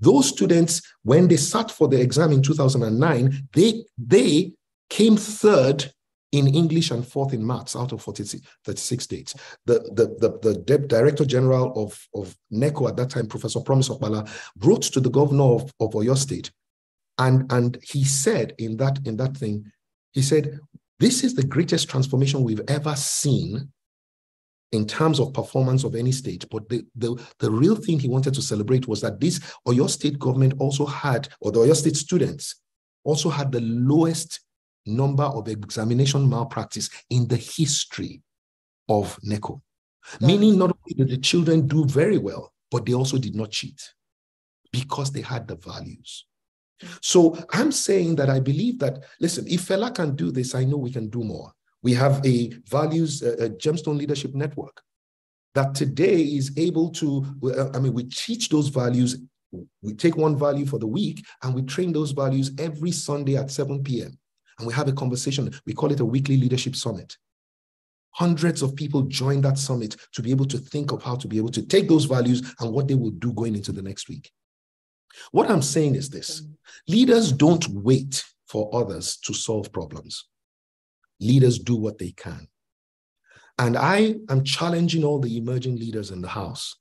Those students, when they sat for the exam in 2009, they, they came third in English and fourth in maths out of 40, 36 states. The, the, the, the Director General of, of NECO at that time, Professor Promise Okpala, wrote to the governor of, of Oyo State. And, and he said in that, in that thing, he said, this is the greatest transformation we've ever seen in terms of performance of any state. But the, the, the real thing he wanted to celebrate was that this Oyo State government also had, or the Oyo State students also had the lowest number of examination malpractice in the history of NECO. Meaning not only did the children do very well, but they also did not cheat because they had the values. So I'm saying that I believe that, listen, if Fela can do this, I know we can do more. We have a values, a gemstone leadership network that today is able to, uh, I mean, we teach those values. We take one value for the week and we train those values every Sunday at 7 p.m and we have a conversation. We call it a weekly leadership summit. Hundreds of people join that summit to be able to think of how to be able to take those values and what they will do going into the next week. What I'm saying is this leaders don't wait for others to solve problems, leaders do what they can. And I am challenging all the emerging leaders in the house.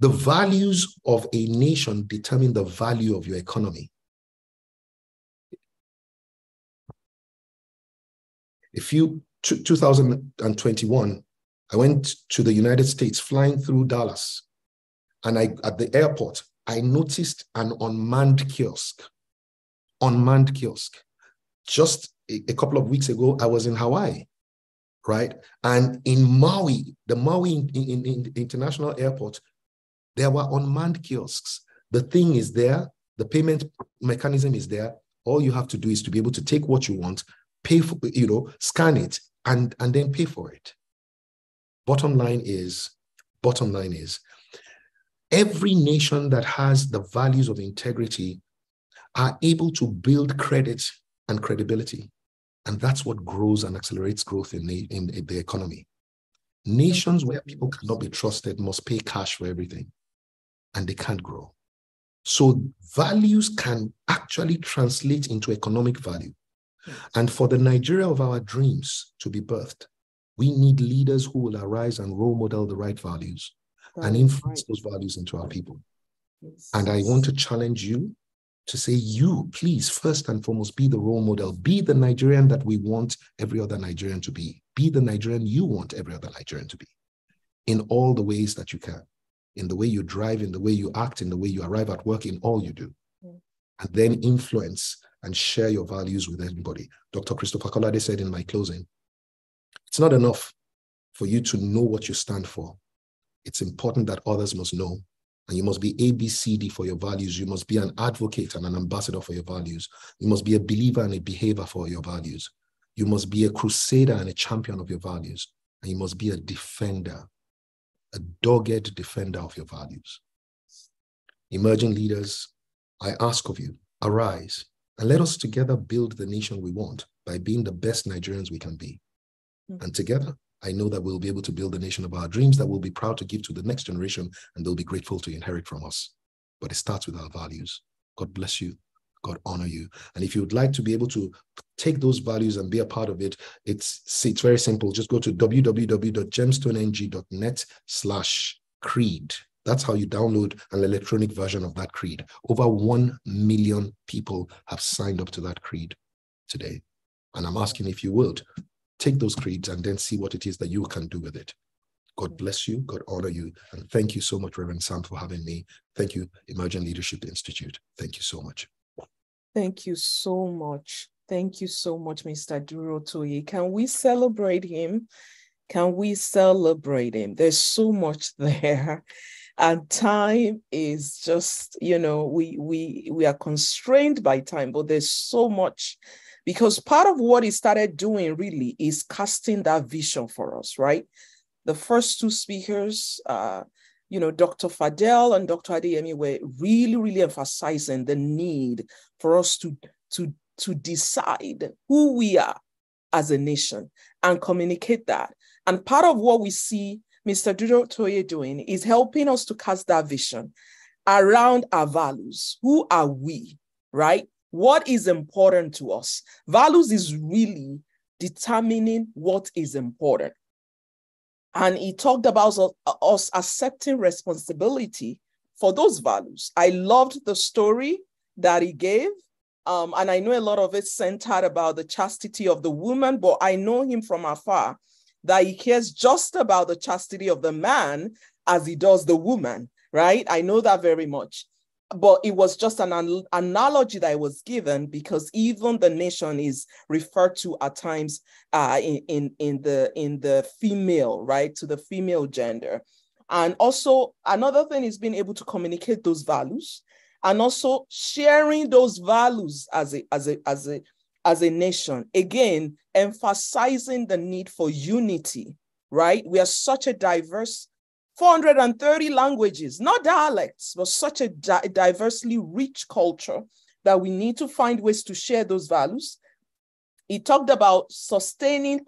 The values of a nation determine the value of your economy. A few 2021, I went to the United States flying through Dallas. And I at the airport, I noticed an unmanned kiosk. Unmanned kiosk. Just a, a couple of weeks ago, I was in Hawaii, right? And in Maui, the Maui in, in, in International Airport, there were unmanned kiosks. The thing is there, the payment mechanism is there, All you have to do is to be able to take what you want, pay for, you know, scan it, and, and then pay for it. Bottom line is, bottom line is, every nation that has the values of integrity are able to build credit and credibility. And that's what grows and accelerates growth in the, in the economy. Nations where people cannot be trusted must pay cash for everything, and they can't grow. So values can actually translate into economic value. And for the Nigeria of our dreams to be birthed, we need leaders who will arise and role model the right values and influence those values into our people. And I want to challenge you to say, you, please, first and foremost, be the role model, be the Nigerian that we want every other Nigerian to be, be the Nigerian you want every other Nigerian to be in all the ways that you can, in the way you drive, in the way you act, in the way you arrive at work, in all you do. And then influence and share your values with everybody. Dr. Christopher Kolade said in my closing, it's not enough for you to know what you stand for. It's important that others must know and you must be ABCD for your values. You must be an advocate and an ambassador for your values. You must be a believer and a behavior for your values. You must be a crusader and a champion of your values. And you must be a defender, a dogged defender of your values. Emerging leaders, I ask of you, arise and let us together build the nation we want by being the best Nigerians we can be. Mm-hmm. And together, I know that we'll be able to build the nation of our dreams that we'll be proud to give to the next generation and they'll be grateful to inherit from us. But it starts with our values. God bless you. God honor you. And if you would like to be able to take those values and be a part of it, it's it's very simple. Just go to www.gemstoneng.net slash creed. That's how you download an electronic version of that creed. Over 1 million people have signed up to that creed today. And I'm asking if you would take those creeds and then see what it is that you can do with it. God bless you. God honor you. And thank you so much, Reverend Sam, for having me. Thank you, Emerging Leadership Institute. Thank you so much. Thank you so much. Thank you so much, Mr. Durotoye. Can we celebrate him? Can we celebrate him? There's so much there. And time is just, you know, we we we are constrained by time, but there's so much because part of what he started doing really is casting that vision for us, right? The first two speakers, uh, you know, Dr. Fadele and Dr. Adeyemi were really, really emphasizing the need for us to, to, to decide who we are as a nation and communicate that. And part of what we see Mr. Durotoye doing is helping us to cast that vision around our values. Who are we, right? what is important to us. Values is really determining what is important. And he talked about us accepting responsibility for those values. I loved the story that he gave. Um, and I know a lot of it centered about the chastity of the woman, but I know him from afar that he cares just about the chastity of the man as he does the woman, right? I know that very much. But it was just an, an analogy that I was given because even the nation is referred to at times uh, in, in, in the in the female right? To the female gender. And also another thing is being able to communicate those values and also sharing those values as a as a as a as a nation again emphasizing the need for unity right we are such a diverse 430 languages, not dialects, but such a di- diversely rich culture that we need to find ways to share those values. He talked about sustaining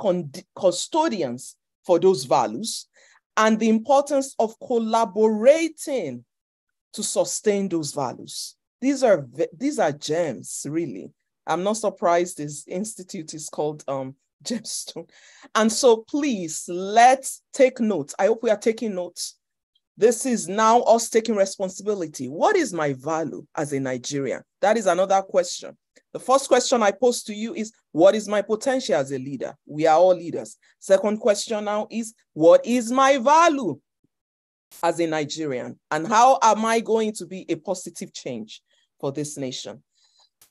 custodians for those values and the importance of collaborating to sustain those values. These are these are gems, really. I'm not surprised this institute is called um, gemstone. And so please let's take notes. I hope we are taking notes. This is now us taking responsibility. What is my value as a Nigerian? That is another question. The first question I pose to you is What is my potential as a leader? We are all leaders. Second question now is What is my value as a Nigerian? And how am I going to be a positive change for this nation?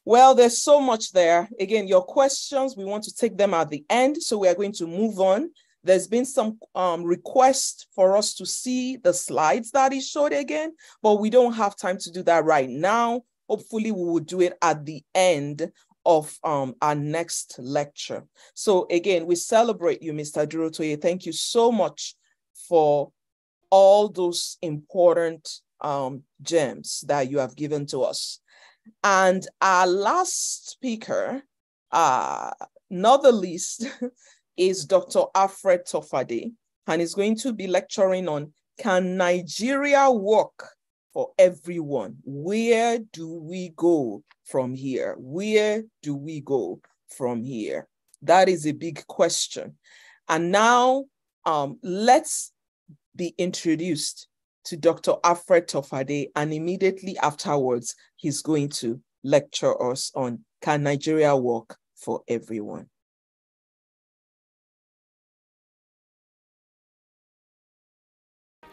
Well, there's so much there. Again, your questions, we want to take them at the end. So we are going to move on. There's been some um, requests for us to see the slides that he showed again, but we don't have time to do that right now. Hopefully, we will do it at the end of um, our next lecture. So again, we celebrate you, Mr. Durotoye. Thank you so much for all those important um, gems that you have given to us. And our last speaker, uh, not the least, is Dr. Alfred Tofade, and he's going to be lecturing on Can Nigeria Work for Everyone? Where do we go from here? Where do we go from here? That is a big question. And now um, let's be introduced to Dr. Alfred Tofade, and immediately afterwards, he's going to lecture us on Can Nigeria Work for Everyone?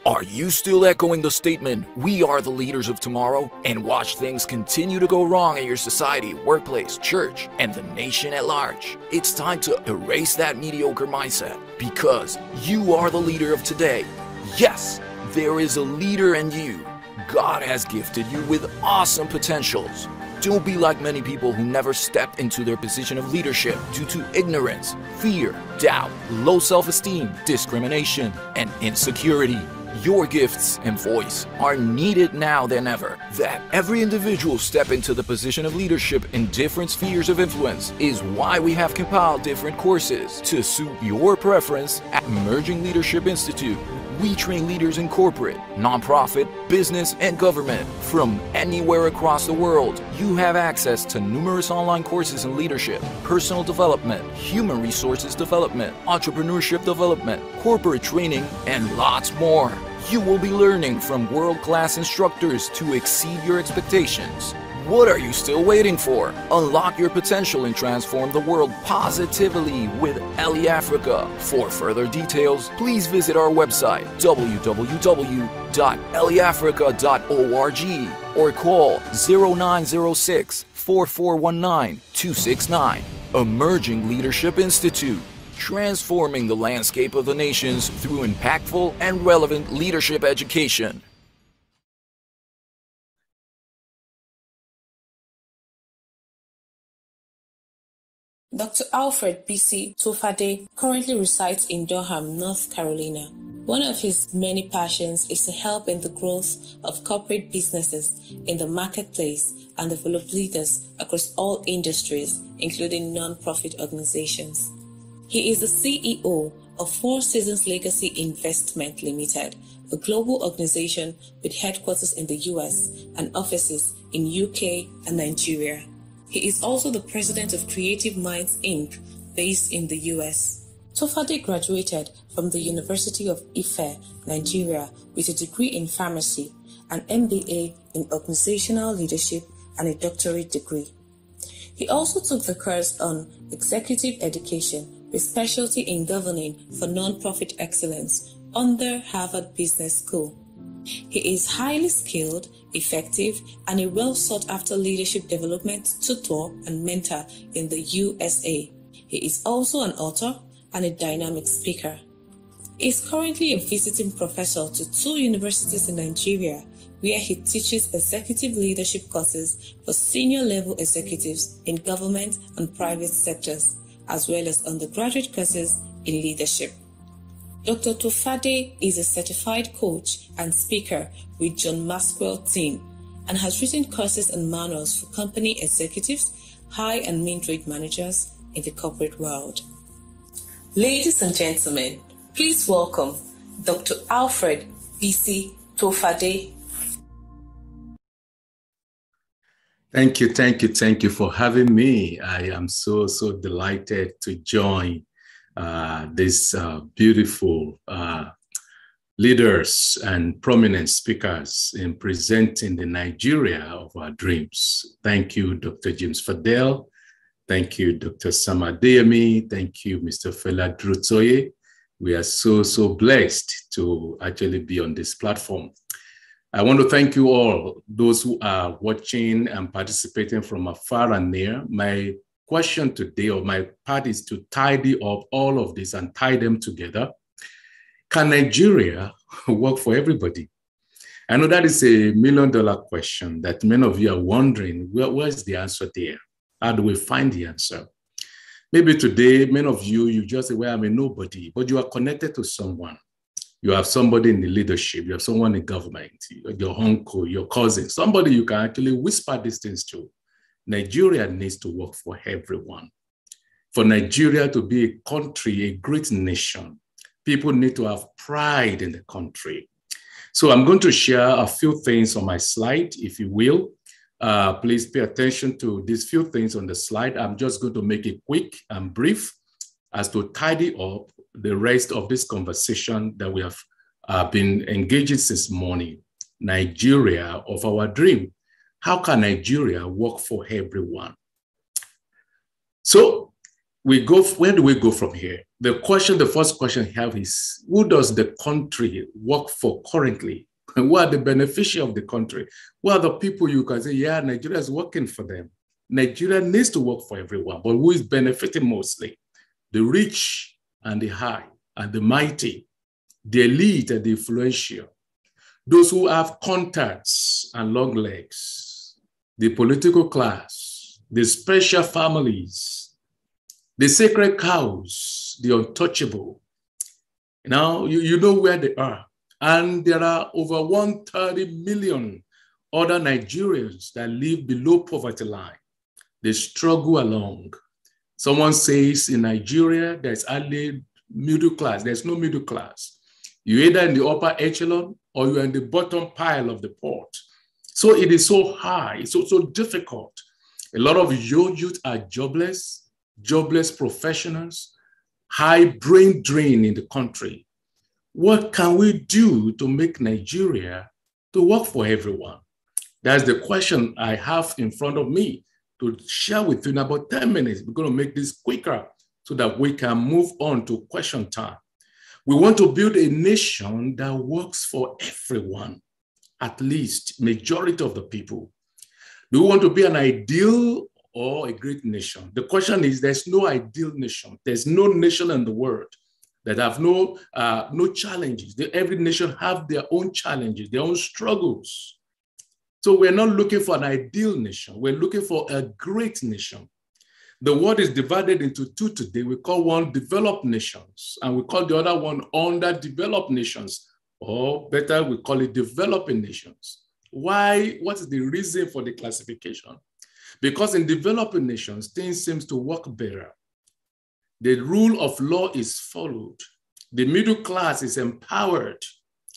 Are you still echoing the statement, we are the leaders of tomorrow, and watch things continue to go wrong in your society, workplace, church, and the nation at large? It's time to erase that mediocre mindset because you are the leader of today. Yes, there is a leader in you. God has gifted you with awesome potentials. Don't be like many people who never stepped into their position of leadership due to ignorance, fear, doubt, low self esteem, discrimination, and insecurity. Your gifts and voice are needed now than ever. That every individual step into the position of leadership in different spheres of influence is why we have compiled different courses to suit your preference at Emerging Leadership Institute. We train leaders in corporate, nonprofit, business, and government from anywhere across the world. You have access to numerous online courses in leadership, personal development, human resources development, entrepreneurship development, corporate training, and lots more. You will be learning from world class instructors to exceed your expectations. What are you still waiting for? Unlock your potential and transform the world positively with Ellie Africa. For further details, please visit our website www.ellieafrica.org or call 0906 4419 269. Emerging Leadership Institute transforming the landscape of the nations through impactful and relevant leadership education. Dr. Alfred B.C. Tofade currently resides in Durham, North Carolina. One of his many passions is to help in the growth of corporate businesses in the marketplace and develop leaders across all industries, including non-profit organizations. He is the CEO of Four Seasons Legacy Investment Limited, a global organization with headquarters in the US and offices in UK and Nigeria. He is also the president of Creative Minds Inc., based in the US. Tofade graduated from the University of Ife, Nigeria, with a degree in pharmacy, an MBA in organizational leadership, and a doctorate degree. He also took the course on executive education with specialty in governing for nonprofit excellence under Harvard Business School. He is highly skilled, effective, and a well sought after leadership development tutor and mentor in the USA. He is also an author and a dynamic speaker. He is currently a visiting professor to two universities in Nigeria where he teaches executive leadership courses for senior level executives in government and private sectors, as well as undergraduate courses in leadership. Dr. Tofade is a certified coach and speaker with John Maxwell team and has written courses and manuals for company executives, high and mid-rate managers in the corporate world. Ladies and gentlemen, please welcome Dr. Alfred B.C. Tofade. Thank you, thank you, thank you for having me. I am so, so delighted to join uh, these uh, beautiful uh, leaders and prominent speakers in presenting the Nigeria of our dreams. Thank you, Dr. James Fadele. Thank you, Dr. Sam Adeyemi. Thank you, Mr. Fela Durotoye. We are so, so blessed to actually be on this platform. I want to thank you all, those who are watching and participating from afar and near. My question today, or my part, is to tidy up all of this and tie them together. Can Nigeria work for everybody? I know that is a million dollar question that many of you are wondering where, where's the answer there? How do we find the answer? Maybe today, many of you, you just say, Well, I'm a nobody, but you are connected to someone. You have somebody in the leadership, you have someone in government, your uncle, your cousin, somebody you can actually whisper these things to. Nigeria needs to work for everyone. For Nigeria to be a country, a great nation, people need to have pride in the country. So I'm going to share a few things on my slide, if you will. Uh, please pay attention to these few things on the slide. I'm just going to make it quick and brief as to tidy up the rest of this conversation that we have uh, been engaging since morning. Nigeria of our dream. How can Nigeria work for everyone? So we go, where do we go from here? The question, the first question I have is, who does the country work for currently? Who are the beneficiaries of the country? Who are the people you can say, yeah, Nigeria is working for them? Nigeria needs to work for everyone, but who is benefiting mostly? The rich and the high and the mighty, the elite and the influential, those who have contacts and long legs, the political class, the special families, the sacred cows, the untouchable. Now, you, you know where they are. And there are over 130 million other Nigerians that live below poverty line. They struggle along. Someone says in Nigeria, there's only middle class. There's no middle class. You're either in the upper echelon or you're in the bottom pile of the pot. So it is so high, so, so difficult. A lot of your youth are jobless, jobless professionals, high brain drain in the country. What can we do to make Nigeria to work for everyone? That's the question I have in front of me to share with you in about 10 minutes. We're going to make this quicker so that we can move on to question time. We want to build a nation that works for everyone, at least majority of the people. Do we want to be an ideal or a great nation? The question is, there's no ideal nation. There's no nation in the world that have no, uh, no challenges. Every nation have their own challenges, their own struggles. So we're not looking for an ideal nation. We're looking for a great nation. The world is divided into two today. We call one developed nations, and we call the other one underdeveloped nations, or better, we call it developing nations. Why? What is the reason for the classification? Because in developing nations, things seems to work better the rule of law is followed. The middle class is empowered.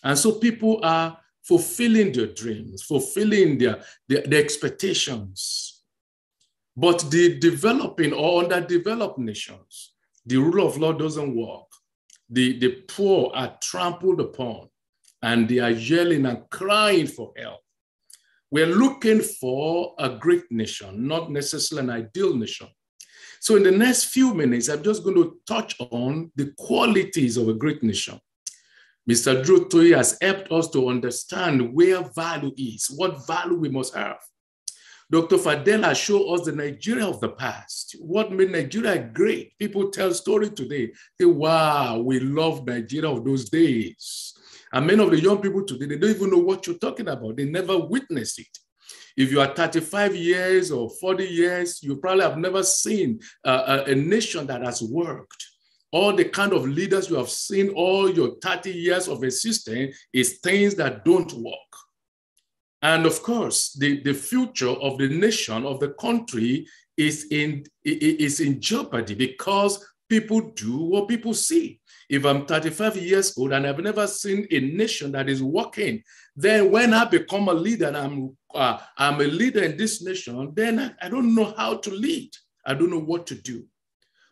And so people are fulfilling their dreams, fulfilling their, their, their expectations. But the developing or underdeveloped nations, the rule of law doesn't work. The, the poor are trampled upon and they are yelling and crying for help. We're looking for a great nation, not necessarily an ideal nation. So in the next few minutes, I'm just going to touch on the qualities of a great nation. Mr. Durotoye has helped us to understand where value is, what value we must have. Dr. Fadele showed us the Nigeria of the past. What made Nigeria great? People tell story today. Say, wow, we love Nigeria of those days. And many of the young people today, they don't even know what you're talking about. They never witnessed it. If you are 35 years or 40 years, you probably have never seen a, a nation that has worked. All the kind of leaders you have seen all your 30 years of existence is things that don't work. And of course, the, the future of the nation, of the country, is in, is in jeopardy because people do what people see. If I'm 35 years old and I've never seen a nation that is working, then when I become a leader and I'm, uh, I'm a leader in this nation, then I, I don't know how to lead. I don't know what to do.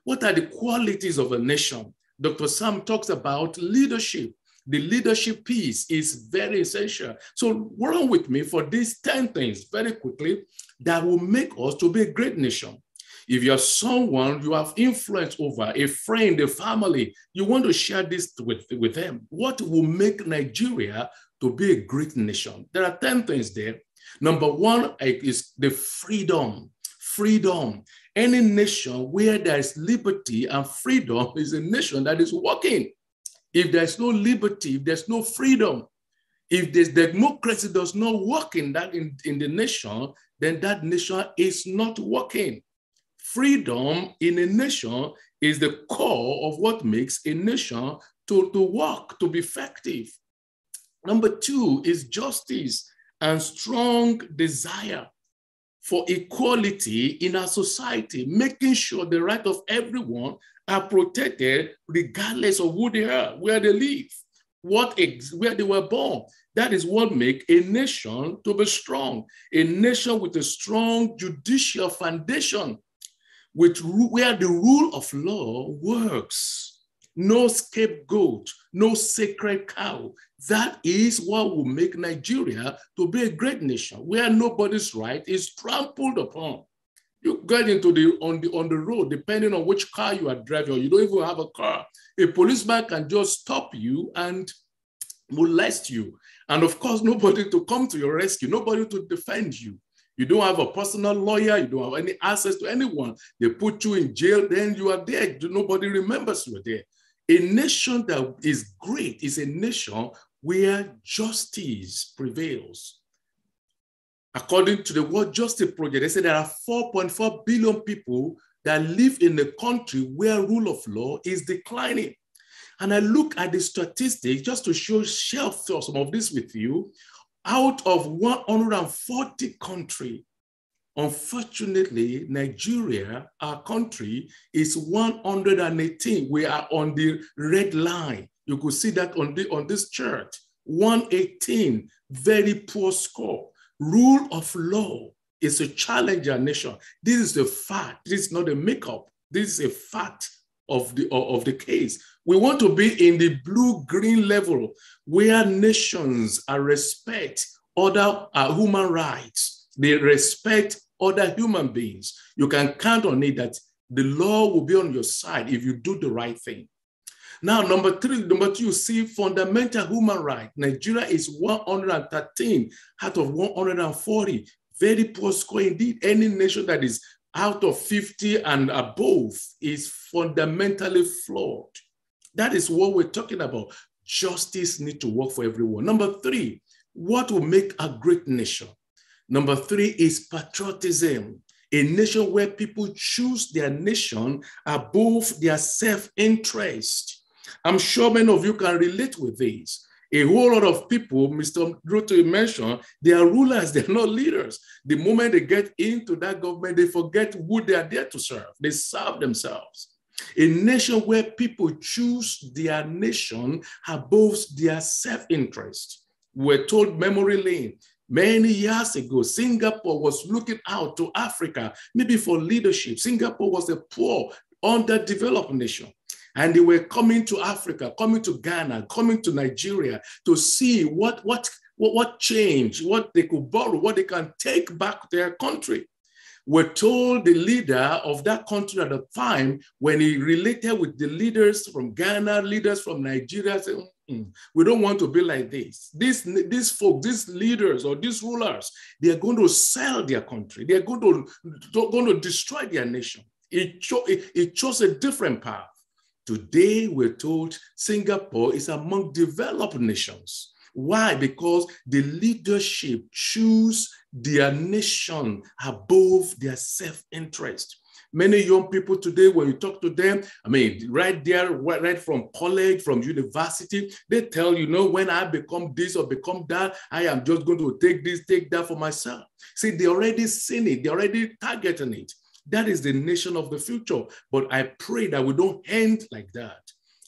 What are the qualities of a nation? Dr. Sam talks about leadership. The leadership piece is very essential. So run with me for these 10 things very quickly that will make us to be a great nation. If you're someone you have influence over, a friend, a family, you want to share this with, with them. What will make Nigeria to be a great nation? There are 10 things there. Number one eh, is the freedom. Freedom. Any nation where there is liberty and freedom is a nation that is working. If there's no liberty, if there's no freedom, If this democracy does not work in that in, in the nation, then that nation is not working. Freedom in a nation is the core of what makes a nation to, to work, to be effective. Number two is justice and strong desire for equality in our society, making sure the right of everyone are protected regardless of who they are, where they live, what ex- where they were born. That is what makes a nation to be strong. A nation with a strong judicial foundation, with, where the rule of law works no scapegoat, no sacred cow. That is what will make Nigeria to be a great nation where nobody's right is trampled upon. You get into the on the on the road, depending on which car you are driving, or you don't even have a car. A policeman can just stop you and molest you. And of course, nobody to come to your rescue, nobody to defend you. You don't have a personal lawyer, you don't have any access to anyone. They put you in jail, then you are there. Nobody remembers you are there. A nation that is great is a nation where justice prevails. According to the World Justice Project, they say there are 4.4 billion people that live in a country where rule of law is declining. And I look at the statistics just to show, share some of this with you. Out of 140 countries, Unfortunately, Nigeria, our country, is 118. We are on the red line. You could see that on, the, on this chart. 118, very poor score. Rule of law is a challenger nation. This is a fact. This is not a makeup. This is a fact of the, of the case. We want to be in the blue-green level where nations are respect other uh, human rights. They respect other human beings, you can count on it that the law will be on your side if you do the right thing. Now, number three, number two, you see fundamental human right. Nigeria is 113 out of 140. Very poor score indeed. Any nation that is out of 50 and above is fundamentally flawed. That is what we're talking about. Justice need to work for everyone. Number three, what will make a great nation? Number three is patriotism, a nation where people choose their nation above their self interest. I'm sure many of you can relate with this. A whole lot of people, Mr. Ruto mentioned, they are rulers, they're not leaders. The moment they get into that government, they forget who they are there to serve. They serve themselves. A nation where people choose their nation above their self interest. We're told memory lane Many years ago, Singapore was looking out to Africa, maybe for leadership. Singapore was a poor, underdeveloped nation. And they were coming to Africa, coming to Ghana, coming to Nigeria to see what, what, what, what change, what they could borrow, what they can take back their country. We're told the leader of that country at the time, when he related with the leaders from Ghana, leaders from Nigeria, said. We don't want to be like this. These, these folks, these leaders or these rulers, they are going to sell their country. They are going to, to going to destroy their nation. It, cho- it, it chose a different path. Today, we're told Singapore is among developed nations. Why? Because the leadership choose their nation above their self-interest. Many young people today, when you talk to them, I mean, right there, right from college, from university, they tell you, know, when I become this or become that, I am just going to take this, take that for myself. See, they already seen it, they already targeting it. That is the nation of the future. But I pray that we don't end like that.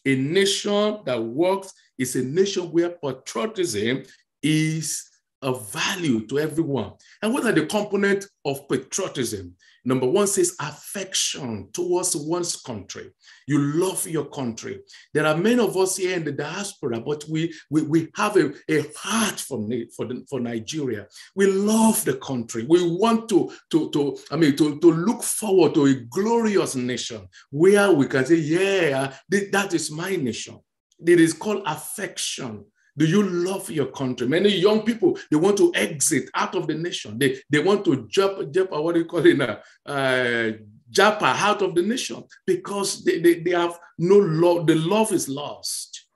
A nation that works is a nation where patriotism is a value to everyone. And what are the components of patriotism? Number one says affection towards one's country. You love your country. There are many of us here in the diaspora, but we, we, we have a, a heart for, for, the, for Nigeria. We love the country. We want to, to, to, I mean, to, to look forward to a glorious nation where we can say, yeah, that is my nation. It is called affection. Do you love your country? Many young people, they want to exit out of the nation. They, they want to jump, jump, what do you call it now? Uh, jump out of the nation because they, they, they have no love. The love is lost.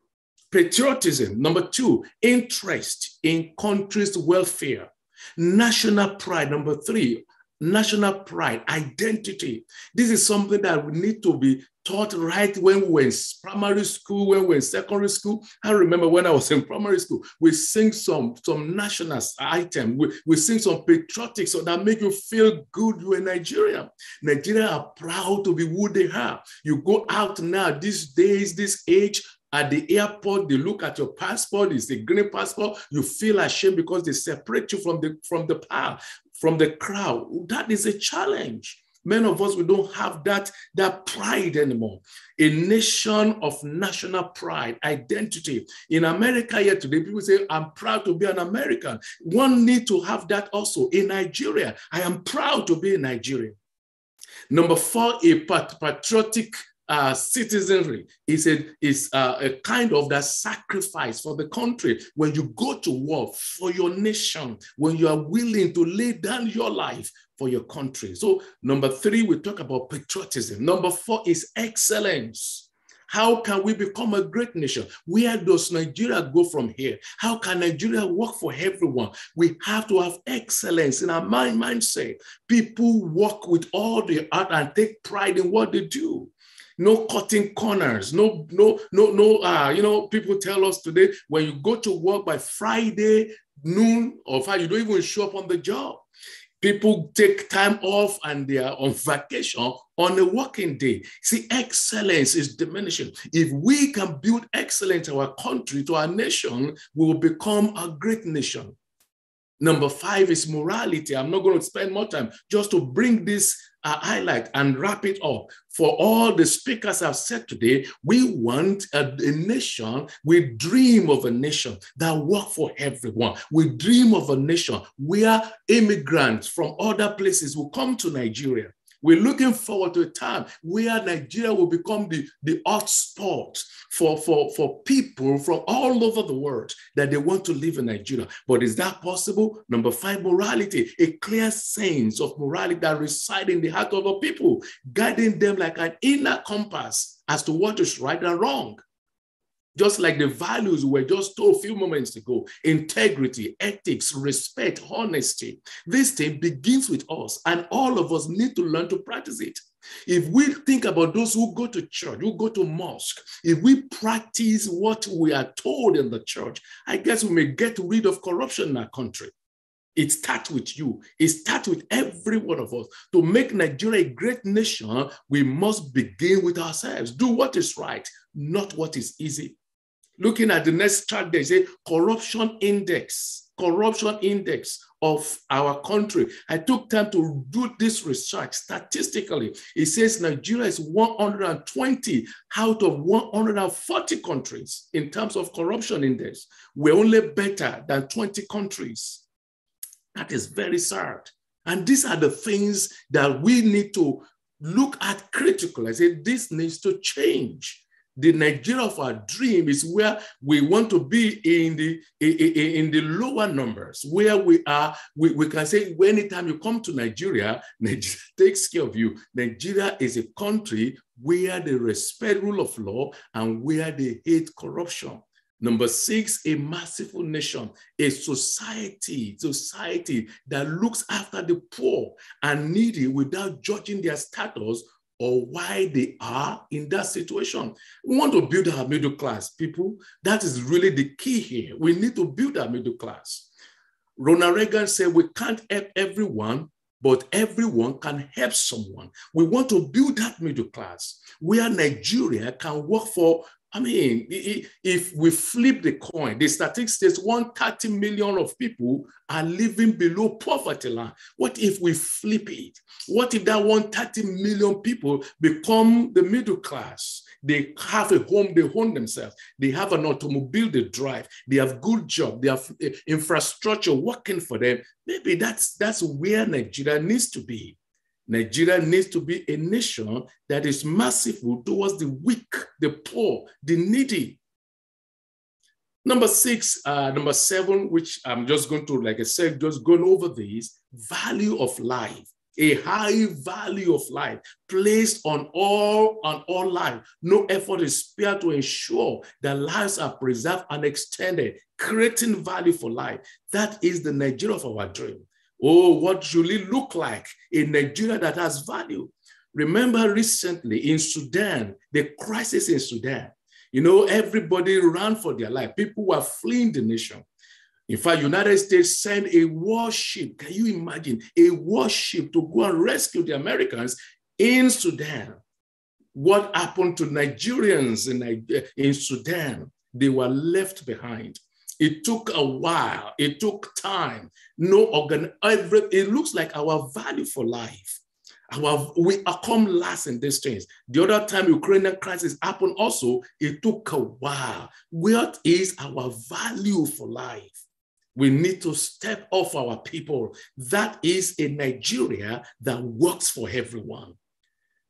Patriotism. Number two, interest in country's welfare. National pride. Number three, national pride, identity. This is something that we need to be taught right when we were in primary school, when we were in secondary school. I remember when I was in primary school, we sing some, some national item. We, we sing some patriotic so that make you feel good you're in Nigeria. Nigeria are proud to be who they are. You go out now these days, this age, at the airport, they look at your passport, it's a green passport, you feel ashamed because they separate you from the from the pile, from the crowd. That is a challenge. Many of us, we don't have that, that pride anymore. A nation of national pride, identity. In America here today, people say, I'm proud to be an American. One need to have that also. In Nigeria, I am proud to be a Nigerian. Number four, a patriotic uh, citizenry is a is uh, a kind of that sacrifice for the country when you go to war for your nation when you are willing to lay down your life for your country so number three we talk about patriotism number four is excellence how can we become a great nation? Where does Nigeria go from here? How can Nigeria work for everyone? We have to have excellence in our mind mindset. People work with all the art and take pride in what they do no cutting corners, no, no, no, no. Uh, you know, people tell us today when you go to work by Friday noon or five, you don't even show up on the job. People take time off and they are on vacation on a working day. See, excellence is diminishing. If we can build excellence to our country, to our nation, we will become a great nation. Number five is morality. I'm not going to spend more time just to bring this uh, highlight and wrap it up. For all the speakers have said today, we want a, a, nation, we dream of a nation that work for everyone. We dream of a nation where immigrants from other places will come to Nigeria we're looking forward to a time where Nigeria will become the, the hotspot for, for, for people from all over the world that they want to live in Nigeria. But is that possible? Number five, morality, a clear sense of morality that resides in the heart of the people, guiding them like an inner compass as to what is right and wrong. Just like the values we were just told a few moments ago integrity, ethics, respect, honesty. This thing begins with us, and all of us need to learn to practice it. If we think about those who go to church, who go to mosque, if we practice what we are told in the church, I guess we may get rid of corruption in our country. It starts with you. It starts with every one of us. To make Nigeria a great nation, we must begin with ourselves. Do what is right, not what is easy. Looking at the next chart, they say corruption index, corruption index of our country. I took time to do this research statistically. It says Nigeria is 120 out of 140 countries in terms of corruption index. We're only better than 20 countries. That is very sad. And these are the things that we need to look at critically. I say this needs to change the Nigeria of our dream is where we want to be in the in, the lower numbers, where we are. We, we can say anytime you come to Nigeria, Nigeria takes care of you. Nigeria is a country where they respect rule of law and where they hate corruption. Number six, a merciful nation, a society, society that looks after the poor and needy without judging their status or why they are in that situation. We want to build our middle class people. That is really the key here. We need to build our middle class. Ronald Reagan said, We can't help everyone, but everyone can help someone. We want to build that middle class where Nigeria can work for I mean, if we flip the coin, the statistics says 130 million of people are living below poverty line. What if we flip it? What if that 130 million people become the middle class? They have a home, they own themselves. They have an automobile they drive. They have good job. They have eh, infrastructure working for them. Maybe that's that's where Nigeria needs to be. Nigeria needs to be a nation that is merciful towards the weak, the poor, the needy. Number six, uh, number seven, which I'm just going to, like I said, just going over these value of life. a high value of life placed on all on all life. No effort is spared to ensure that lives are preserved and extended, creating value for life. That is the Nigeria of our dream. Oh, what should it look like in Nigeria that has value? Remember recently in Sudan, the crisis in Sudan. You know, everybody ran for their life. People were fleeing the nation. In fact, United States sent a warship. Can you imagine a warship to go and rescue the Americans in Sudan? What happened to Nigerians in, in Sudan? They were left behind. It took a while. It took time. No organ. Every, it looks like our value for life. Our, we are come last in these things. The other time Ukrainian crisis happened also, it took a while. What is our value for life? We need to step off our people. That is a Nigeria that works for everyone.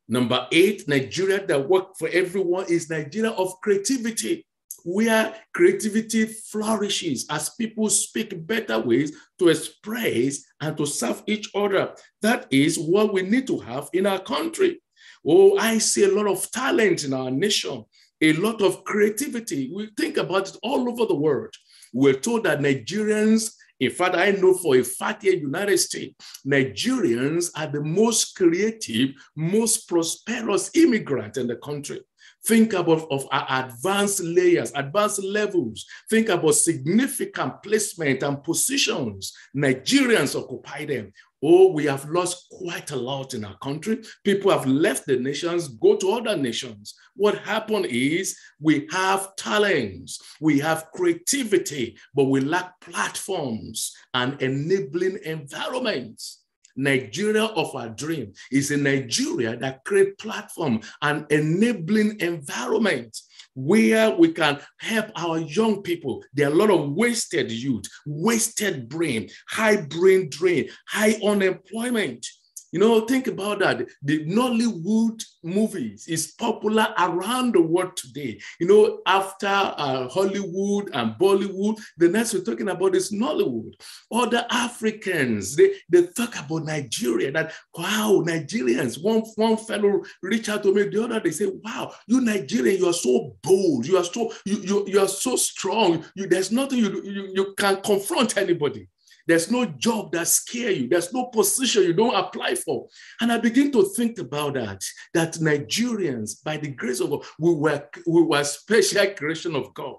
Number eight, Nigeria that works for everyone is Nigeria of creativity, where creativity flourishes as people speak better ways to express and to serve each other. That is what we need to have in our country. Oh, I see a lot of talent in our nation, a lot of creativity. We think about it all over the world. We're told that Nigerians, in fact, I know for a fact here in the United States, Nigerians are the most creative, most prosperous immigrant in the country. Think about of advanced layers, advanced levels. Think about significant placement and positions. Nigerians occupy them. Oh, we have lost quite a lot in our country. People have left the nations, go to other nations. What happened is we have talents, we have creativity, but we lack platforms and enabling environments. Nigeria of our dream is a Nigeria that create platform and enabling environment where we can help our young people. There are a lot of wasted youth, wasted brain, high brain drain, high unemployment. You know, think about that. The Nollywood movies is popular around the world today. You know, after uh, Hollywood and Bollywood, the next we're talking about is Nollywood. Other Africans, they, they talk about Nigeria, that, wow, Nigerians. One, one fellow reached out to me the other, they say, wow, you Nigerian, you are so bold. You are so, you, you, you are so strong. You, there's nothing you, you, you can confront anybody. There's no job that scare you. There's no position you don't apply for. And I begin to think about that, that Nigerians, by the grace of God, we were, we were special creation of God,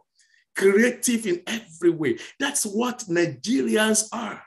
creative in every way. That's what Nigerians are.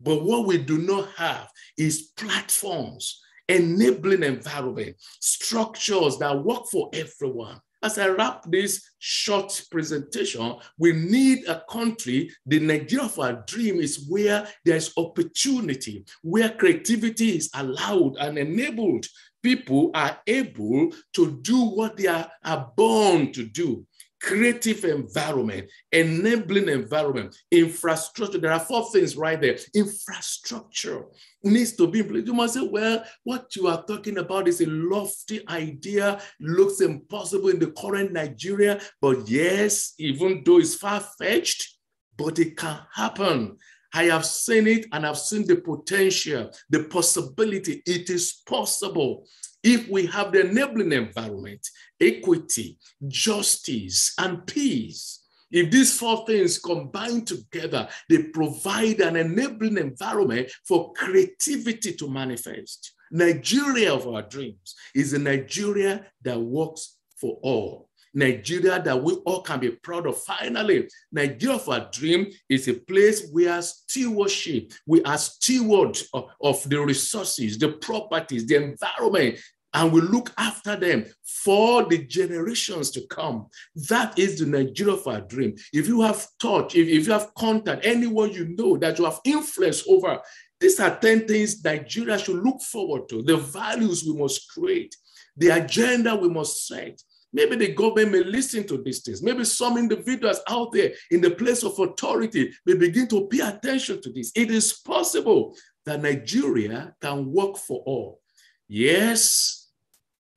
But what we do not have is platforms, enabling environment, structures that work for everyone. As I wrap this short presentation, we need a country, the Nigeria of our dream is where there's opportunity, where creativity is allowed and enabled. People are able to do what they are, are born to do creative environment, enabling environment, infrastructure. There are four things right there. Infrastructure needs to be. You must say, well, what you are talking about is a lofty idea, looks impossible in the current Nigeria, but yes, even though it's far-fetched, but it can happen. I have seen it and I've seen the potential, the possibility. It is possible if we have the enabling environment, equity, justice, and peace. If these four things combine together, they provide an enabling environment for creativity to manifest. Nigeria of our dreams is a Nigeria that works for all. Nigeria that we all can be proud of. Finally, Nigeria of our dream is a place where stewardship, we are stewards of, of the resources, the properties, the environment, and we look after them for the generations to come. That is the Nigeria of our dream. If you have touch, if, if you have contact, anyone you know that you have influence over, these are 10 things Nigeria should look forward to, the values we must create, the agenda we must set, Maybe the government may listen to these things. Maybe some individuals out there in the place of authority may begin to pay attention to this. It is possible that Nigeria can work for all. Yes,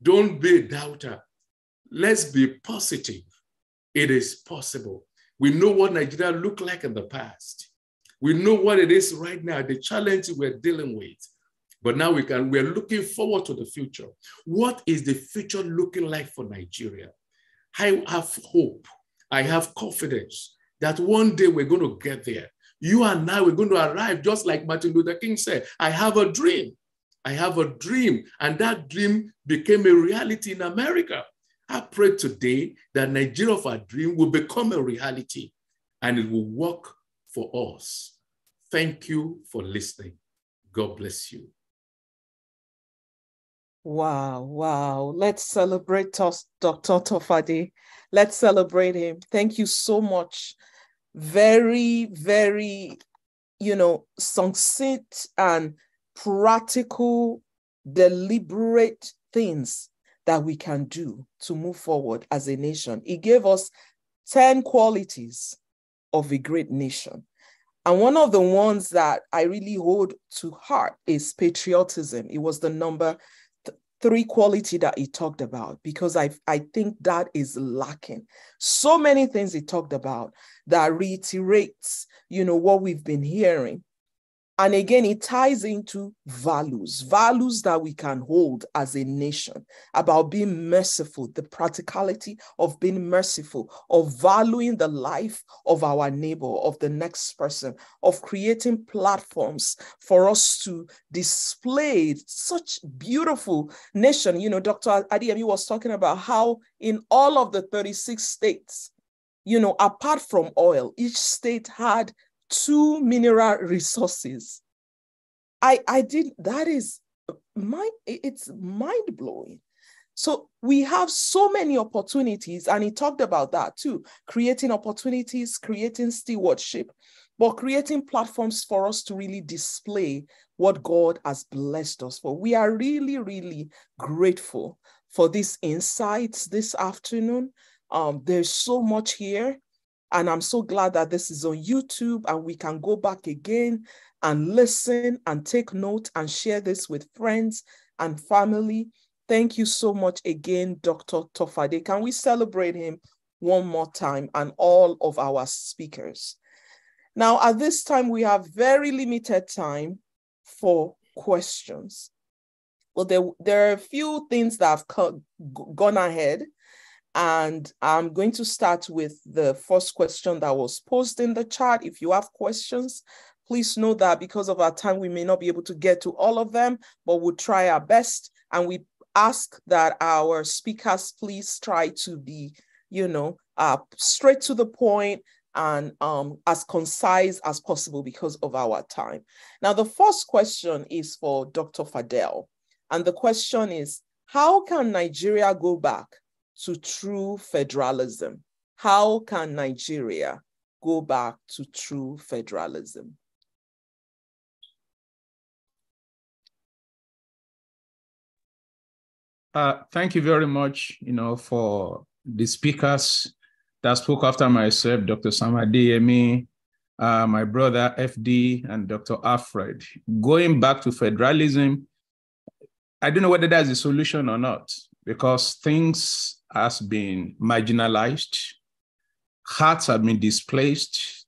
don't be a doubter. Let's be positive. It is possible. We know what Nigeria looked like in the past. We know what it is right now, the challenge we're dealing with. But now we can, we're looking forward to the future. What is the future looking like for Nigeria? I have hope. I have confidence that one day we're going to get there. You and I, we're going to arrive just like Martin Luther King said, I have a dream. I have a dream. And that dream became a reality in America. I pray today that Nigeria of our dream will become a reality and it will work for us. Thank you for listening. God bless you. Wow, wow. Let's celebrate Dr. Tofade. Let's celebrate him. Thank you so much. Very, very, you know, succinct and practical, deliberate things that we can do to move forward as a nation. He gave us 10 qualities of a great nation. And one of the ones that I really hold to heart is patriotism. It was the number three quality that he talked about because I, I think that is lacking. So many things he talked about that reiterates, you know, what we've been hearing and again, it ties into values, values that we can hold as a nation about being merciful, the practicality of being merciful, of valuing the life of our neighbor, of the next person, of creating platforms for us to display such beautiful nation. You know, Dr. Adeyemi was talking about how in all of the 36 states, you know, apart from oil, each state had two mineral resources. I I did that is my it's mind blowing. So we have so many opportunities, and he talked about that too, creating opportunities, creating stewardship, but creating platforms for us to really display what God has blessed us for. We are really, really grateful for these insights this afternoon. Um, there's so much here. And I'm so glad that this is on YouTube and we can go back again and listen and take note and share this with friends and family. Thank you so much again, Dr. Tofade. Can we celebrate him one more time and all of our speakers? Now, at this time, we have very limited time for questions. Well, there, there are a few things that have co- gone ahead and I'm going to start with the first question that was posed in the chat. If you have questions, please know that because of our time, we may not be able to get to all of them, but we'll try our best. And we ask that our speakers please try to be, you know, uh, straight to the point and um, as concise as possible because of our time. Now, the first question is for Dr. Fadele. And the question is, how can Nigeria go back to true federalism? How can Nigeria go back to true federalism? Uh, thank you very much, you know, for the speakers that spoke after myself, Dr. Sam Adeyemi, uh, my brother FD, and Dr. Alfred. Going back to federalism, I don't know whether that's the solution or not, because things has been marginalized, hearts have been displaced,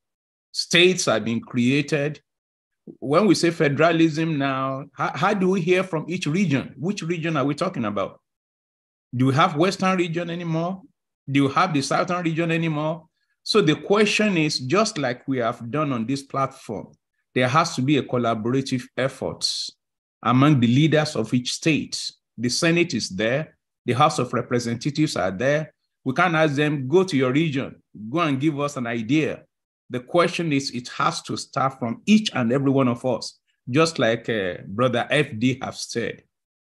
states have been created. When we say federalism now, how, how do we hear from each region? Which region are we talking about? Do we have Western region anymore? Do you have the Southern region anymore? So the question is just like we have done on this platform, there has to be a collaborative effort among the leaders of each state. The Senate is there, the House of Representatives are there. We can't ask them, go to your region, go and give us an idea. The question is, it has to start from each and every one of us, just like uh, Brother FD have said.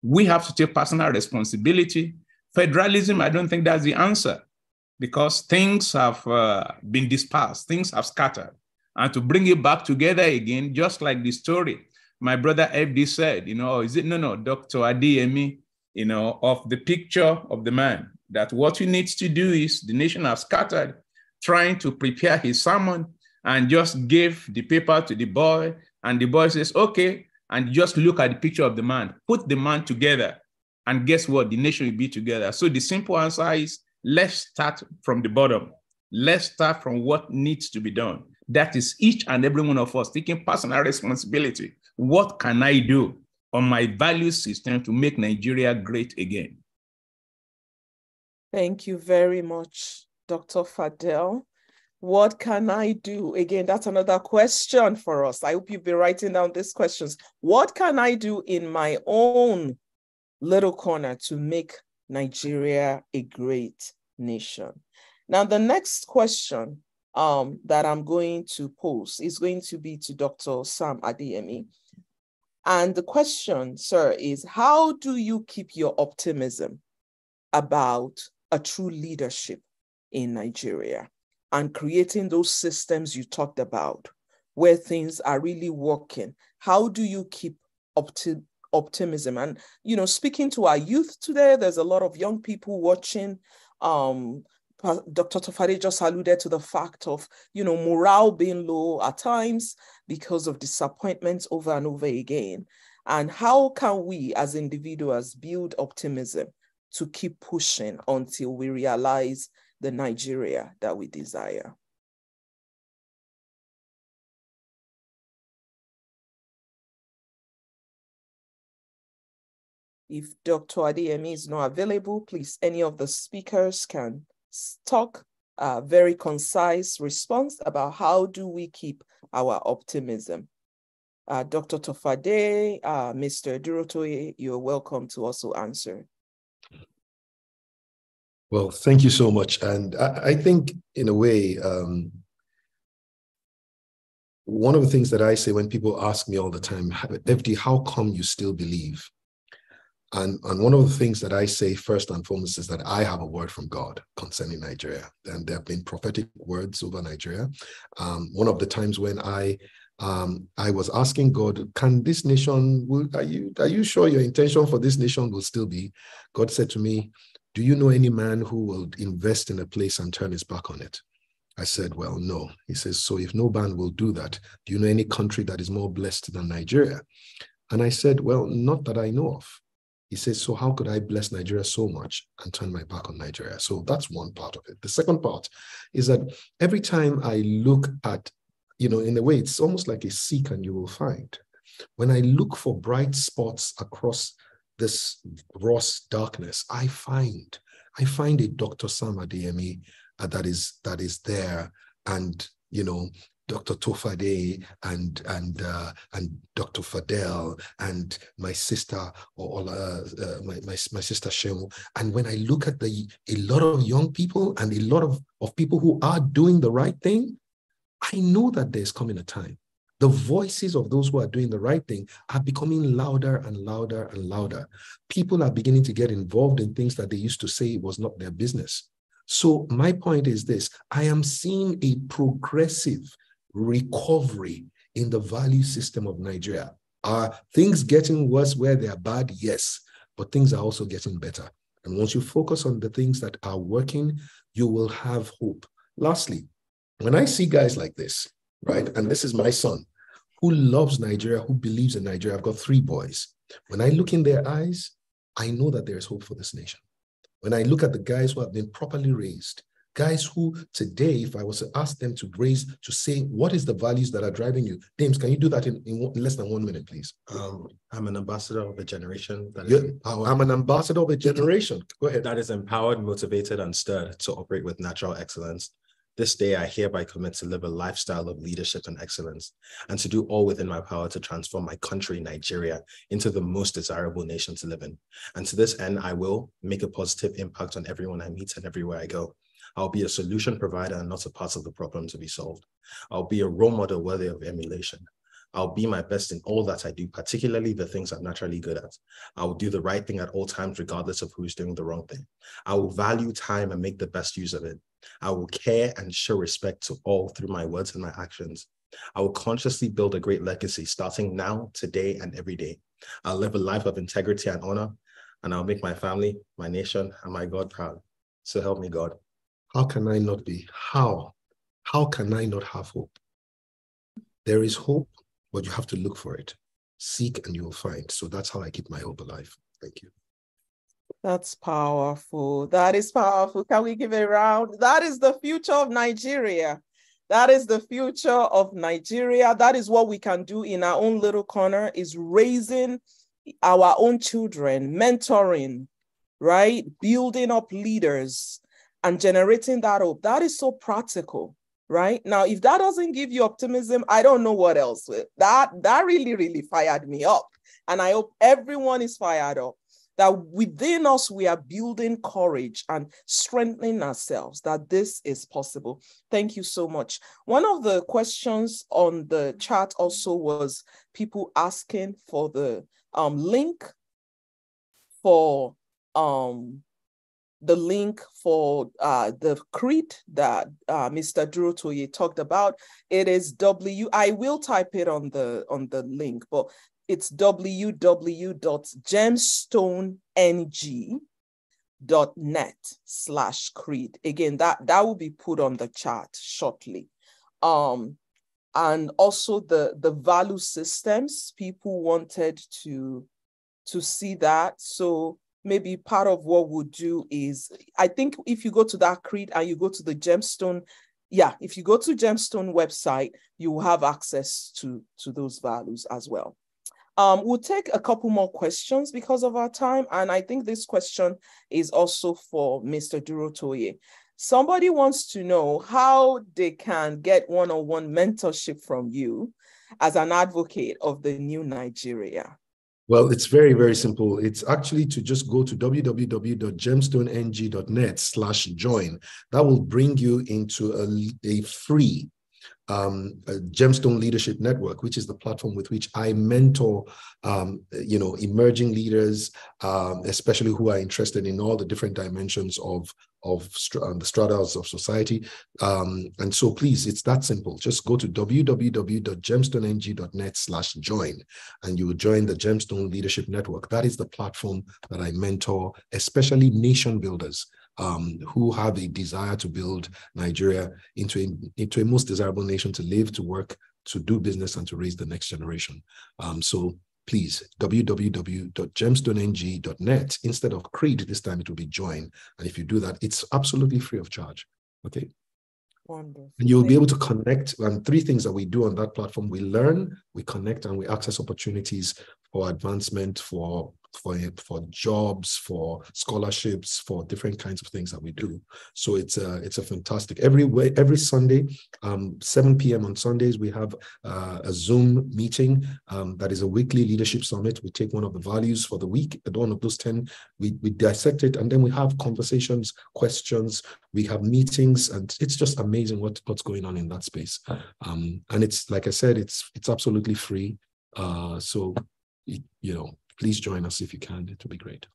We have to take personal responsibility. Federalism, I don't think that's the answer because things have uh, been dispersed, things have scattered. And to bring it back together again, just like the story my brother FD said, you know, is it no, no, Dr. Adeyemi you know, of the picture of the man. That what he needs to do is the nation has scattered, trying to prepare his sermon, and just give the paper to the boy, and the boy says, okay, and just look at the picture of the man, put the man together, and guess what? The nation will be together. So the simple answer is let's start from the bottom. Let's start from what needs to be done. That is each and every one of us taking personal responsibility. What can I do? On my value system to make Nigeria great again. Thank you very much, Dr. Fadele. What can I do? Again, that's another question for us. I hope you've been writing down these questions. What can I do in my own little corner to make Nigeria a great nation? Now, the next question um, that I'm going to pose is going to be to Dr. Sam Adeyemi. And the question, sir, is how do you keep your optimism about a true leadership in Nigeria and creating those systems you talked about where things are really working? How do you keep opti- optimism? And, you know, speaking to our youth today, there's a lot of young people watching. Um, Dr. Tofade just alluded to the fact of, you know, morale being low at times because of disappointments over and over again. And how can we as individuals build optimism to keep pushing until we realize the Nigeria that we desire? If Dr. Adeyemi is not available, please, any of the speakers can talk a very concise response about how do we keep our optimism. Uh, Dr. Tofade, uh, Mr. Durotoye, you're welcome to also answer. Well, thank you so much. And I, I think, in a way, um, one of the things that I say when people ask me all the time, FD, how come you still believe? And, and one of the things that I say first and foremost is that I have a word from God concerning Nigeria. And there have been prophetic words over Nigeria. Um, one of the times when I um, I was asking God, can this nation, will, are, you, are you sure your intention for this nation will still be? God said to me, Do you know any man who will invest in a place and turn his back on it? I said, Well, no. He says, So if no man will do that, do you know any country that is more blessed than Nigeria? And I said, Well, not that I know of. He says, So how could I bless Nigeria so much and turn my back on Nigeria? So that's one part of it. The second part is that every time I look at, you know, in a way, it's almost like a seek and you will find. When I look for bright spots across this gross darkness, I find, I find a Dr. Sam Adeyemi uh, that is that is there and you know Dr. Tofade and and uh, and Dr. Fadele and my sister or uh, uh, my, my my sister Shemu. And when I look at the a lot of young people and a lot of, of people who are doing the right thing, I know that there's coming a time. The voices of those who are doing the right thing are becoming louder and louder and louder. People are beginning to get involved in things that they used to say was not their business. So my point is this: I am seeing a progressive recovery in the value system of Nigeria. Are things getting worse where they are bad? Yes, but things are also getting better. And once you focus on the things that are working, you will have hope. Lastly, when I see guys like this, right, and this is my son who loves Nigeria, who believes in Nigeria, I've got three boys. When I look in their eyes, I know that there is hope for this nation. When I look at the guys who have been properly raised, guys who today, if I was to ask them to raise, to say, what is the values that are driving you? James, can you do that in, in, less than one minute, please? Um, I'm an ambassador of a generation that is empowered. I'm an ambassador of a generation. Go ahead. That is empowered, motivated, and stirred to operate with natural excellence. This day, I hereby commit to live a lifestyle of leadership and excellence, and to do all within my power to transform my country, Nigeria, into the most desirable nation to live in. And to this end, I will make a positive impact on everyone I meet and everywhere I go. I'll be a solution provider and not a part of the problem to be solved. I'll be a role model worthy of emulation. I'll be my best in all that I do, particularly the things I'm naturally good at. I will do the right thing at all times, regardless of who's doing the wrong thing. I will value time and make the best use of it. I will care and show respect to all through my words and my actions. I will consciously build a great legacy starting now, today, and every day. I'll live a life of integrity and honor, and I'll make my family, my nation, and my God proud. So help me God. How can I not be? How? How can I not have hope? There is hope, but you have to look for it. Seek and you will find. So that's how I keep my hope alive. Thank you. That's powerful. That is powerful. Can we give a round? That is the future of Nigeria. That is the future of Nigeria. That is what we can do in our own little corner is raising our own children, mentoring, right? Building up leaders and generating that hope. That is so practical, right? Now, if that doesn't give you optimism, I don't know what else. That that really, really fired me up. And I hope everyone is fired up that within us we are building courage and strengthening ourselves that this is possible thank you so much one of the questions on the chat also was people asking for the um, link for um, the link for uh, the creed that uh, Mr. Drew Durotoye talked about. It is W. I will type it on the on the link, but it's www.gemstoneng.net slash creed. Again, that, that will be put on the chat shortly. Um, and also the, the value systems, people wanted to, to see that. So maybe part of what we'll do is, I think if you go to that creed and you go to the gemstone yeah, if you go to Gemstone website, you will have access to, to those values as well. Um, we'll take a couple more questions because of our time. And I think this question is also for Mr. Durotoye. Somebody wants to know how they can get one-on-one mentorship from you as an advocate of the new Nigeria. Well, it's very, very simple. It's actually to just go to www.gemstoneng.net slash join. That will bring you into a, a free um, Gemstone Leadership Network, which is the platform with which I mentor, um, you know, emerging leaders, um, especially who are interested in all the different dimensions of of uh, the stratas of society. Um, and so, please, it's that simple. Just go to www.gemstoneng.net slash join, and you will join the Gemstone Leadership Network. That is the platform that I mentor, especially nation builders um, who have a desire to build Nigeria into a, into a most desirable nation to live, to work, to do business, and to raise the next generation. Um, so please, www.gemstoneng.net. Instead of creed, this time it will be join. And if you do that, it's absolutely free of charge. Okay. Wonderful. And you'll be able to connect. And three things that we do on that platform we learn, we connect, and we access opportunities for advancement, for for for jobs, for scholarships, for different kinds of things that we do. So it's a it's a fantastic every way every Sunday, um, 7 p.m. on Sundays we have uh, a Zoom meeting um, that is a weekly leadership summit. We take one of the values for the week, one of those ten, we we dissect it, and then we have conversations, questions. We have meetings, and it's just amazing what what's going on in that space. Um, and it's like I said, it's it's absolutely free. Uh, so you know please join us if you can. It would be great.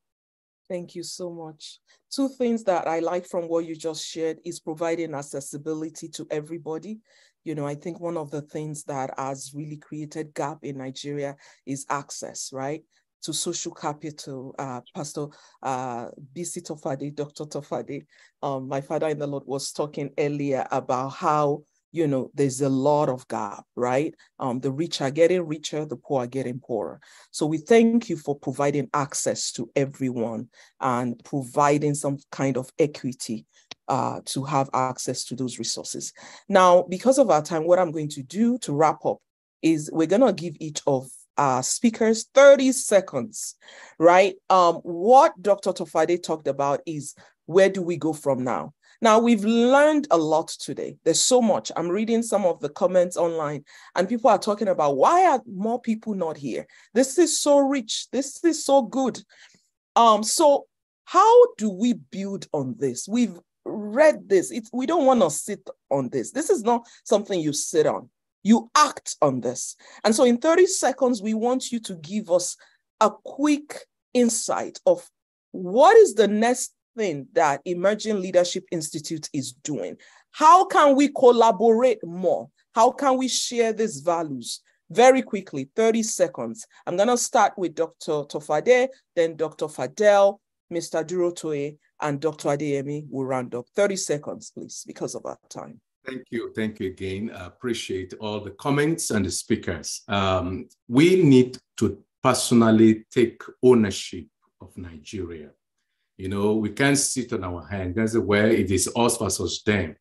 Thank you so much. Two things that I like from what you just shared is providing accessibility to everybody. You know, I think one of the things that has really created gap in Nigeria is access, right? To social capital. Uh, Pastor uh, BC Tofade, Dr. Tofade, um, my father in the Lord was talking earlier about how you know, there's a lot of gap, right? Um, the rich are getting richer, the poor are getting poorer. So we thank you for providing access to everyone and providing some kind of equity uh, to have access to those resources. Now, because of our time, what I'm going to do to wrap up is we're going to give each of our speakers 30 seconds, right? Um, what Dr. Tofade talked about is where do we go from now? Now, we've learned a lot today. There's so much. I'm reading some of the comments online, and people are talking about why are more people not here? This is so rich. This is so good. Um, so how do we build on this? We've read this. It's, we don't want to sit on this. This is not something you sit on. You act on this. And so in 30 seconds, we want you to give us a quick insight of what is the next thing that Emerging Leadership Institute is doing. How can we collaborate more? How can we share these values? Very quickly, 30 seconds. I'm going to start with Dr. Tofade, then Dr. Fadele, Mr. Durotoye, and Dr. Adeyemi will round up. 30 seconds, please, because of our time. Thank you. Thank you again. I appreciate all the comments and the speakers. Um, we need to personally take ownership of Nigeria. You know, we can't sit on our hands. That's where it is us versus them.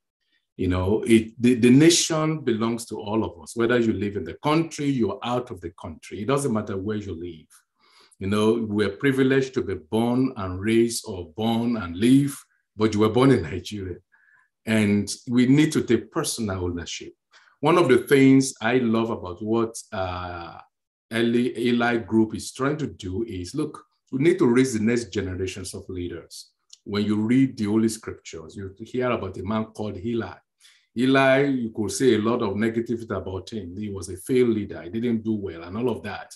You know, it the, the nation belongs to all of us, whether you live in the country, you're out of the country. It doesn't matter where you live. You know, we're privileged to be born and raised or born and live, but you were born in Nigeria. And we need to take personal ownership. One of the things I love about what uh, Eli, Group is trying to do is look, we need to raise the next generations of leaders. When you read the Holy Scriptures, you hear about a man called Eli. Eli, you could say a lot of negativity about him. He was a failed leader. He didn't do well and all of that.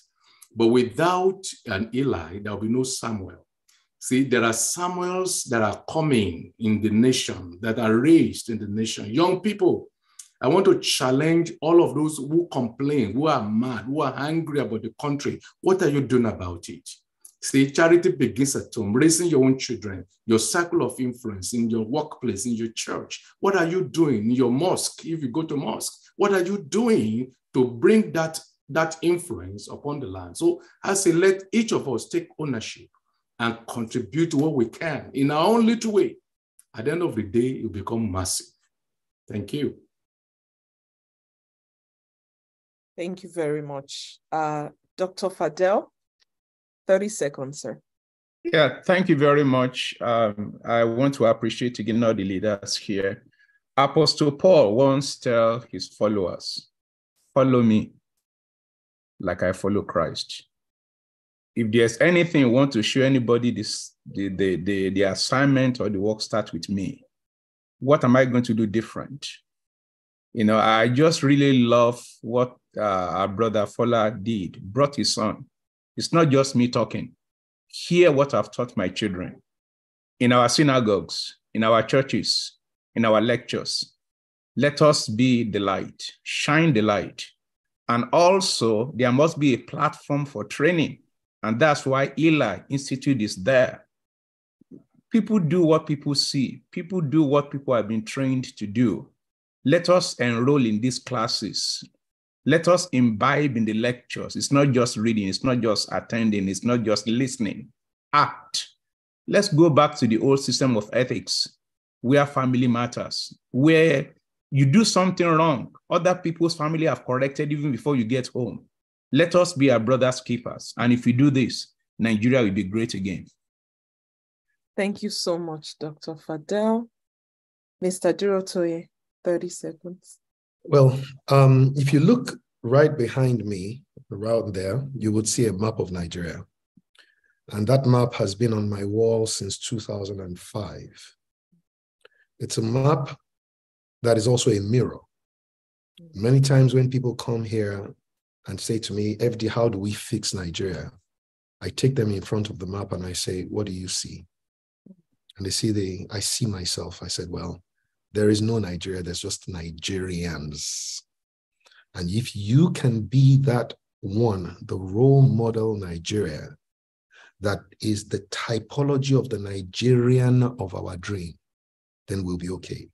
But without an Eli, there will be no Samuel. See, there are Samuels that are coming in the nation, that are raised in the nation. Young people, I want to challenge all of those who complain, who are mad, who are angry about the country. What are you doing about it? See, charity begins at home, raising your own children, your circle of influence in your workplace, in your church. What are you doing in your mosque? If you go to mosque, what are you doing to bring that, that influence upon the land? So I say, let each of us take ownership and contribute what we can in our own little way. At the end of the day, will become massive. Thank you. Thank you very much. Uh, Dr. Fadele? 30 seconds, sir. Yeah, thank you very much. Um, I want to appreciate again all the leaders here. Apostle Paul once tell his followers, follow me like I follow Christ. If there's anything you want to show anybody this, the, the, the, the assignment or the work start with me. What am I going to do different? You know, I just really love what uh, our brother Fola did, brought his son it's not just me talking. Hear what I've taught my children in our synagogues, in our churches, in our lectures. Let us be the light, shine the light. And also, there must be a platform for training. And that's why Eli Institute is there. People do what people see, people do what people have been trained to do. Let us enroll in these classes let us imbibe in the lectures. It's not just reading, it's not just attending, it's not just listening. Act. Let's go back to the old system of ethics where family matters, where you do something wrong, other people's family have corrected even before you get home. Let us be our brother's keepers. And if we do this, Nigeria will be great again. Thank you so much, Dr. Fadele. Mr. Durotoye, 30 seconds. Well, um, if you look right behind me, around there, you would see a map of Nigeria. And that map has been on my wall since 2005. It's a map that is also a mirror. Many times when people come here and say to me, FD, how do we fix Nigeria? I take them in front of the map and I say, what do you see? And they see the, I see myself. I said, well, there is no Nigeria, there's just Nigerians. And if you can be that one, the role model Nigeria, that is the typology of the Nigerian of our dream, then we'll be okay.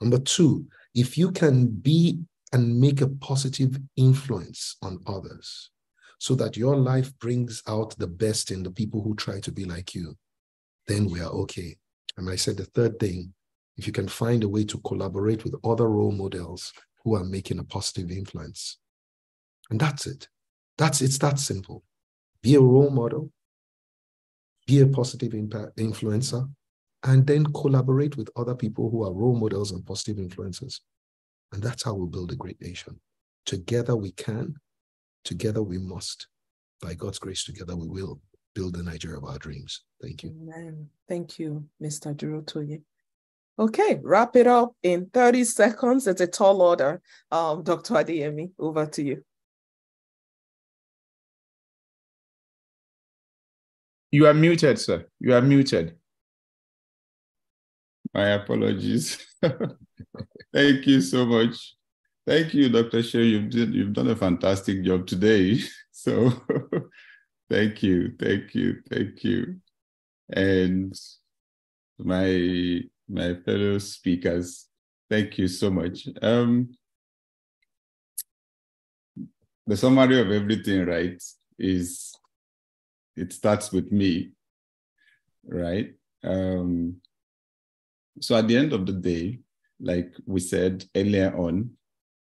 Number two, if you can be and make a positive influence on others so that your life brings out the best in the people who try to be like you, then we are okay. And I said the third thing if you can find a way to collaborate with other role models who are making a positive influence. And that's it. That's it's that simple. Be a role model, be a positive impact influencer, and then collaborate with other people who are role models and positive influencers. And that's how we build a great nation. Together we can, together we must. By God's grace, together we will build the Nigeria of our dreams. Thank you. Amen. Thank you, Mr. Durotoye. Okay, wrap it up in 30 seconds. It's a tall order. Um, Dr. Adeyemi, over to you. You are muted, sir. You are muted. My apologies. Thank you so much. Thank you, Dr. Shea. You've, did, you've done a fantastic job today. So thank you, thank you, thank you. And my my fellow speakers. Thank you so much. Um, the summary of everything, right, is it starts with me, right? Um, so at the end of the day, like we said earlier on,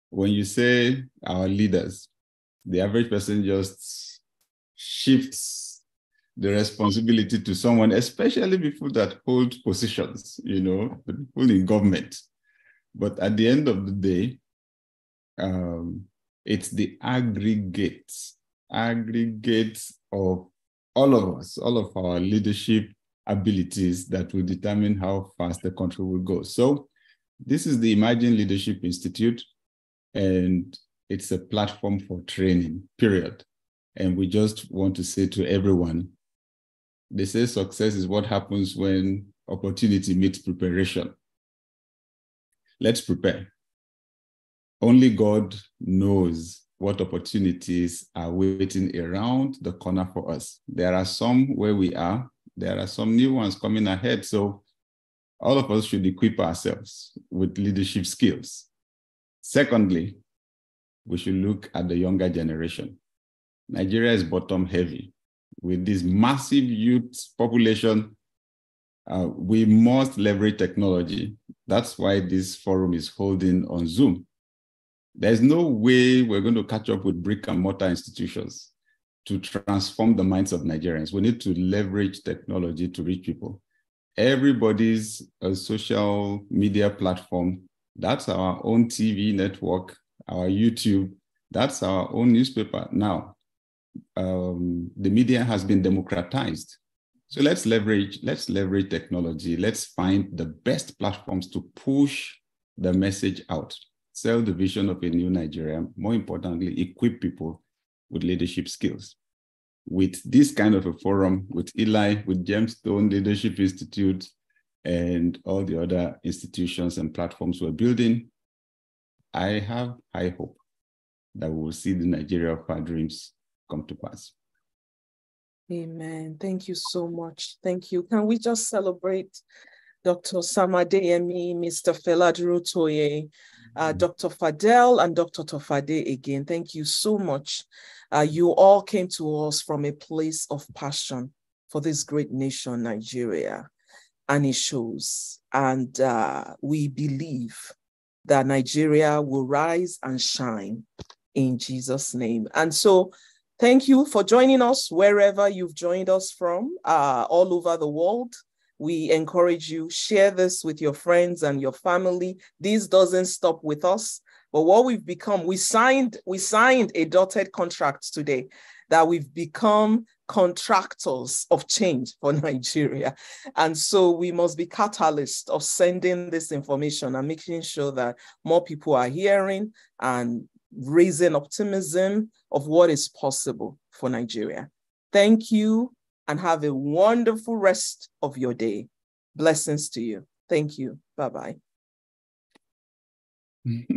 when you say our leaders, the average person just shifts the responsibility to someone, especially people that hold positions, you know, the people in government. But at the end of the day, um, it's the aggregates, aggregates of all of us, all of our leadership abilities that will determine how fast the country will go. So this is the Emerging Leadership Institute, and it's a platform for training, period. And we just want to say to everyone, they say success is what happens when opportunity meets preparation. Let's prepare. Only God knows what opportunities are waiting around the corner for us. There are some where we are, there are some new ones coming ahead. So all of us should equip ourselves with leadership skills. Secondly, we should look at the younger generation. Nigeria is bottom heavy. With this massive youth population, uh, we must leverage technology. That's why this forum is holding on Zoom. There's no way we're going to catch up with brick and mortar institutions to transform the minds of Nigerians. We need to leverage technology to reach people. Everybody's a social media platform. That's our own TV network, our YouTube. That's our own newspaper. Now, um, the media has been democratized. So let's leverage, let's leverage technology. Let's find the best platforms to push the message out, sell the vision of a new Nigeria, more importantly, equip people with leadership skills. With this kind of a forum, with Eli, with Gemstone Leadership Institute, and all the other institutions and platforms we're building, I have high hope that we will see the Nigeria of our dreams come to pass. Amen. Thank you so much. Thank you. Can we just celebrate Dr. Sam Adeyemi, Mr. Fela Durotoye, uh. Dr. Fadele, and Dr. Tofade again? Thank you so much. Uh, you all came to us from a place of passion for this great nation, Nigeria, and it shows. And uh, we believe that Nigeria will rise and shine in Jesus' name. And so Thank you for joining us wherever you've joined us from, uh, all over the world. We encourage you, share this with your friends and your family. This doesn't stop with us. But what we've become, we signed, we signed a dotted contract today that we've become contractors of change for Nigeria. And so we must be catalysts of sending this information and making sure that more people are hearing and raising optimism of what is possible for Nigeria. Thank you and have a wonderful rest of your day. Blessings to you. Thank you. Bye bye.